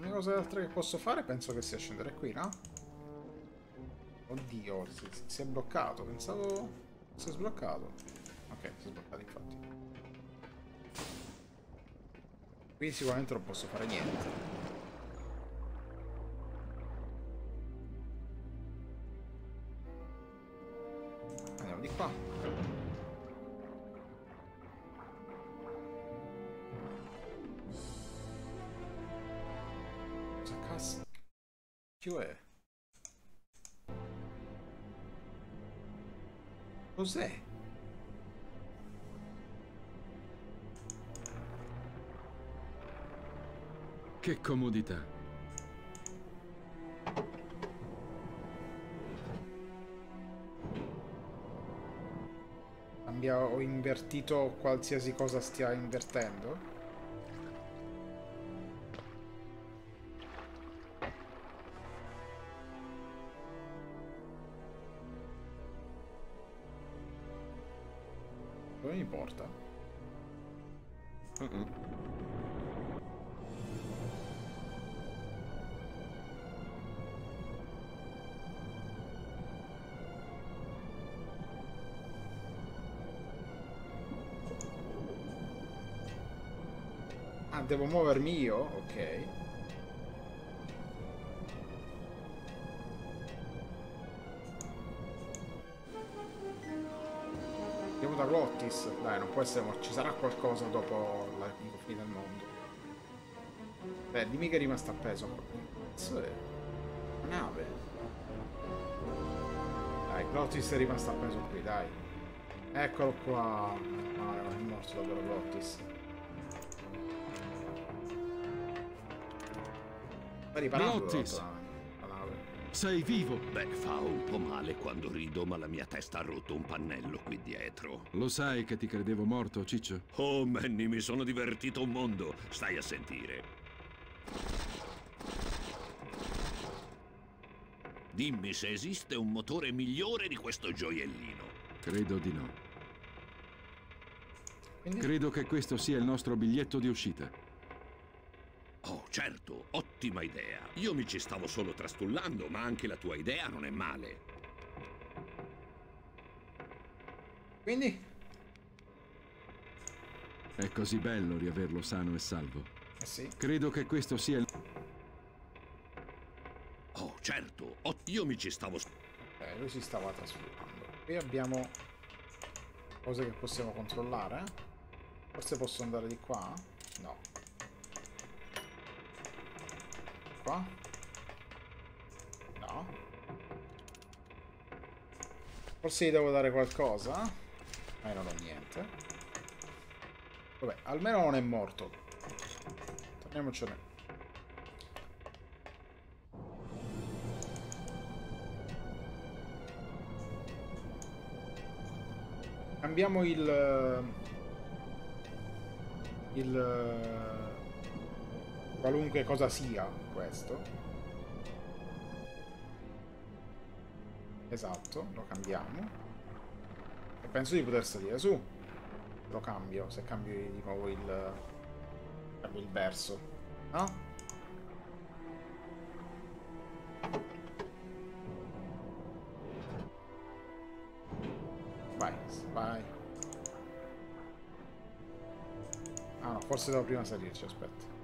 L'unica cosa altra che posso fare penso che sia scendere qui, no? Oddio, si, si è bloccato, pensavo si è sbloccato. Ok, si è sbloccato infatti. Qui sicuramente non posso fare niente. Andiamo di qua. Chi è? Cos'è? Che comodità. Cambia ho invertito qualsiasi cosa stia invertendo? Devo muovermi io? Ok. Andiamo da Glottis. Dai, non può essere morto. Ci sarà qualcosa dopo la fine del mondo. Beh, dimmi che è rimasto appeso. Cazzo è? Una nave. Dai, Glottis è rimasto appeso qui, dai. Eccolo qua. No, è morto davvero Glottis. Stai riparando Glottis! la la nave. Sei vivo! Beh, fa un po' male quando rido, ma la mia testa ha rotto un pannello qui dietro. Lo sai che ti credevo morto, Ciccio? Oh, Manny, mi sono divertito un mondo. Stai a sentire. Dimmi se esiste un motore migliore di questo gioiellino. Credo di no. Credo che questo sia il nostro biglietto di uscita. Oh, certo, ottima idea. Io mi ci stavo solo trastullando, ma anche la tua idea non è male. Quindi? È così bello riaverlo sano e salvo. Eh sì. Credo che questo sia il... Oh, certo, oh, io mi ci stavo... Ok, lui si stava trasformando. Qui abbiamo cose che possiamo controllare. Forse posso andare di qua? No. Qua? No. Forse gli devo dare qualcosa? Ma non ho niente. Vabbè, almeno non è morto. Torniamocene. Cambiamo il... Il... Qualunque cosa sia questo. Esatto, lo cambiamo. E penso di poter salire su. Lo cambio, se cambio di nuovo il... Cambio il verso. No? Vai, vai. Ah no, forse devo prima salirci, aspetta.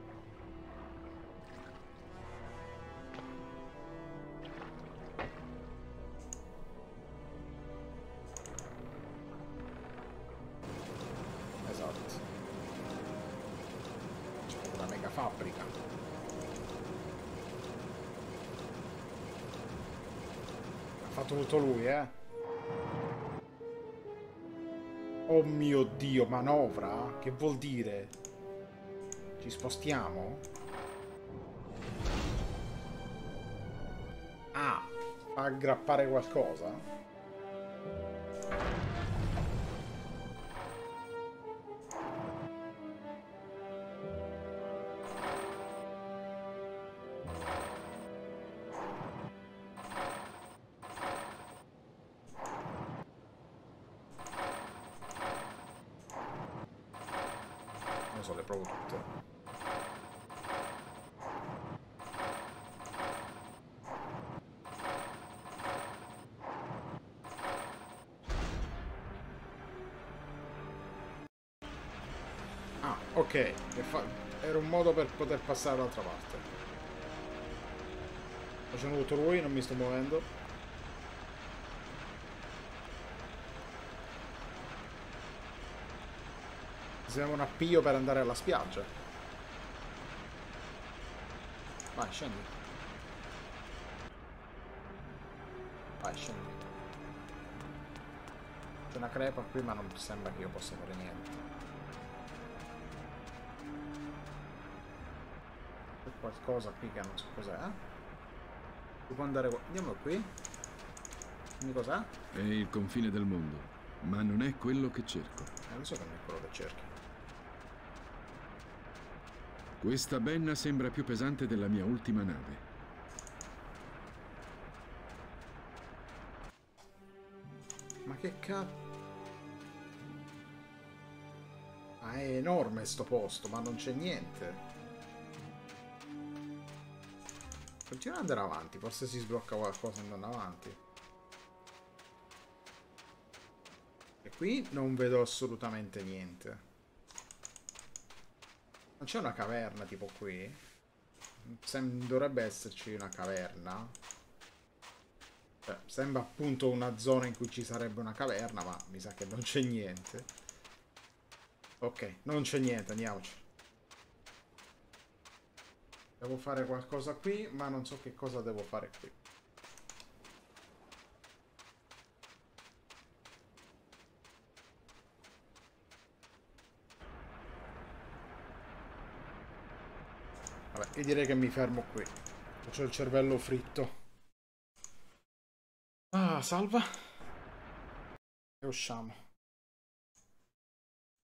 Tutto lui, eh? Oh mio dio, manovra? Che vuol dire? Ci spostiamo? Ah, fa aggrappare qualcosa? Modo per poter passare dall'altra parte. Facendo tutto lui, non mi sto muovendo. Serve un appio per andare alla spiaggia. Vai, scendi. Vai, scendi. C'è una crepa qui, ma non sembra che io possa fare niente. Qualcosa qui che non so cos'è. Si può andare qua. Andiamo qui. Dimmi cos'è? È il confine del mondo, ma non è quello che cerco. Eh, lo so che non è quello che cerchi. Questa benna sembra più pesante della mia ultima nave. Ma che cazzo? è enorme sto posto, ma non c'è niente. Continua ad andare avanti, forse si sblocca qualcosa andando avanti. E qui non vedo assolutamente niente. Non c'è una caverna tipo qui? Sem dovrebbe esserci una caverna. Cioè, sembra appunto una zona in cui ci sarebbe una caverna, ma mi sa che non c'è niente. Ok, non c'è niente, andiamoci. Devo fare qualcosa qui, ma non so che cosa devo fare qui. Vabbè, io direi che mi fermo qui. Ho il cervello fritto. Ah, salva. E usciamo.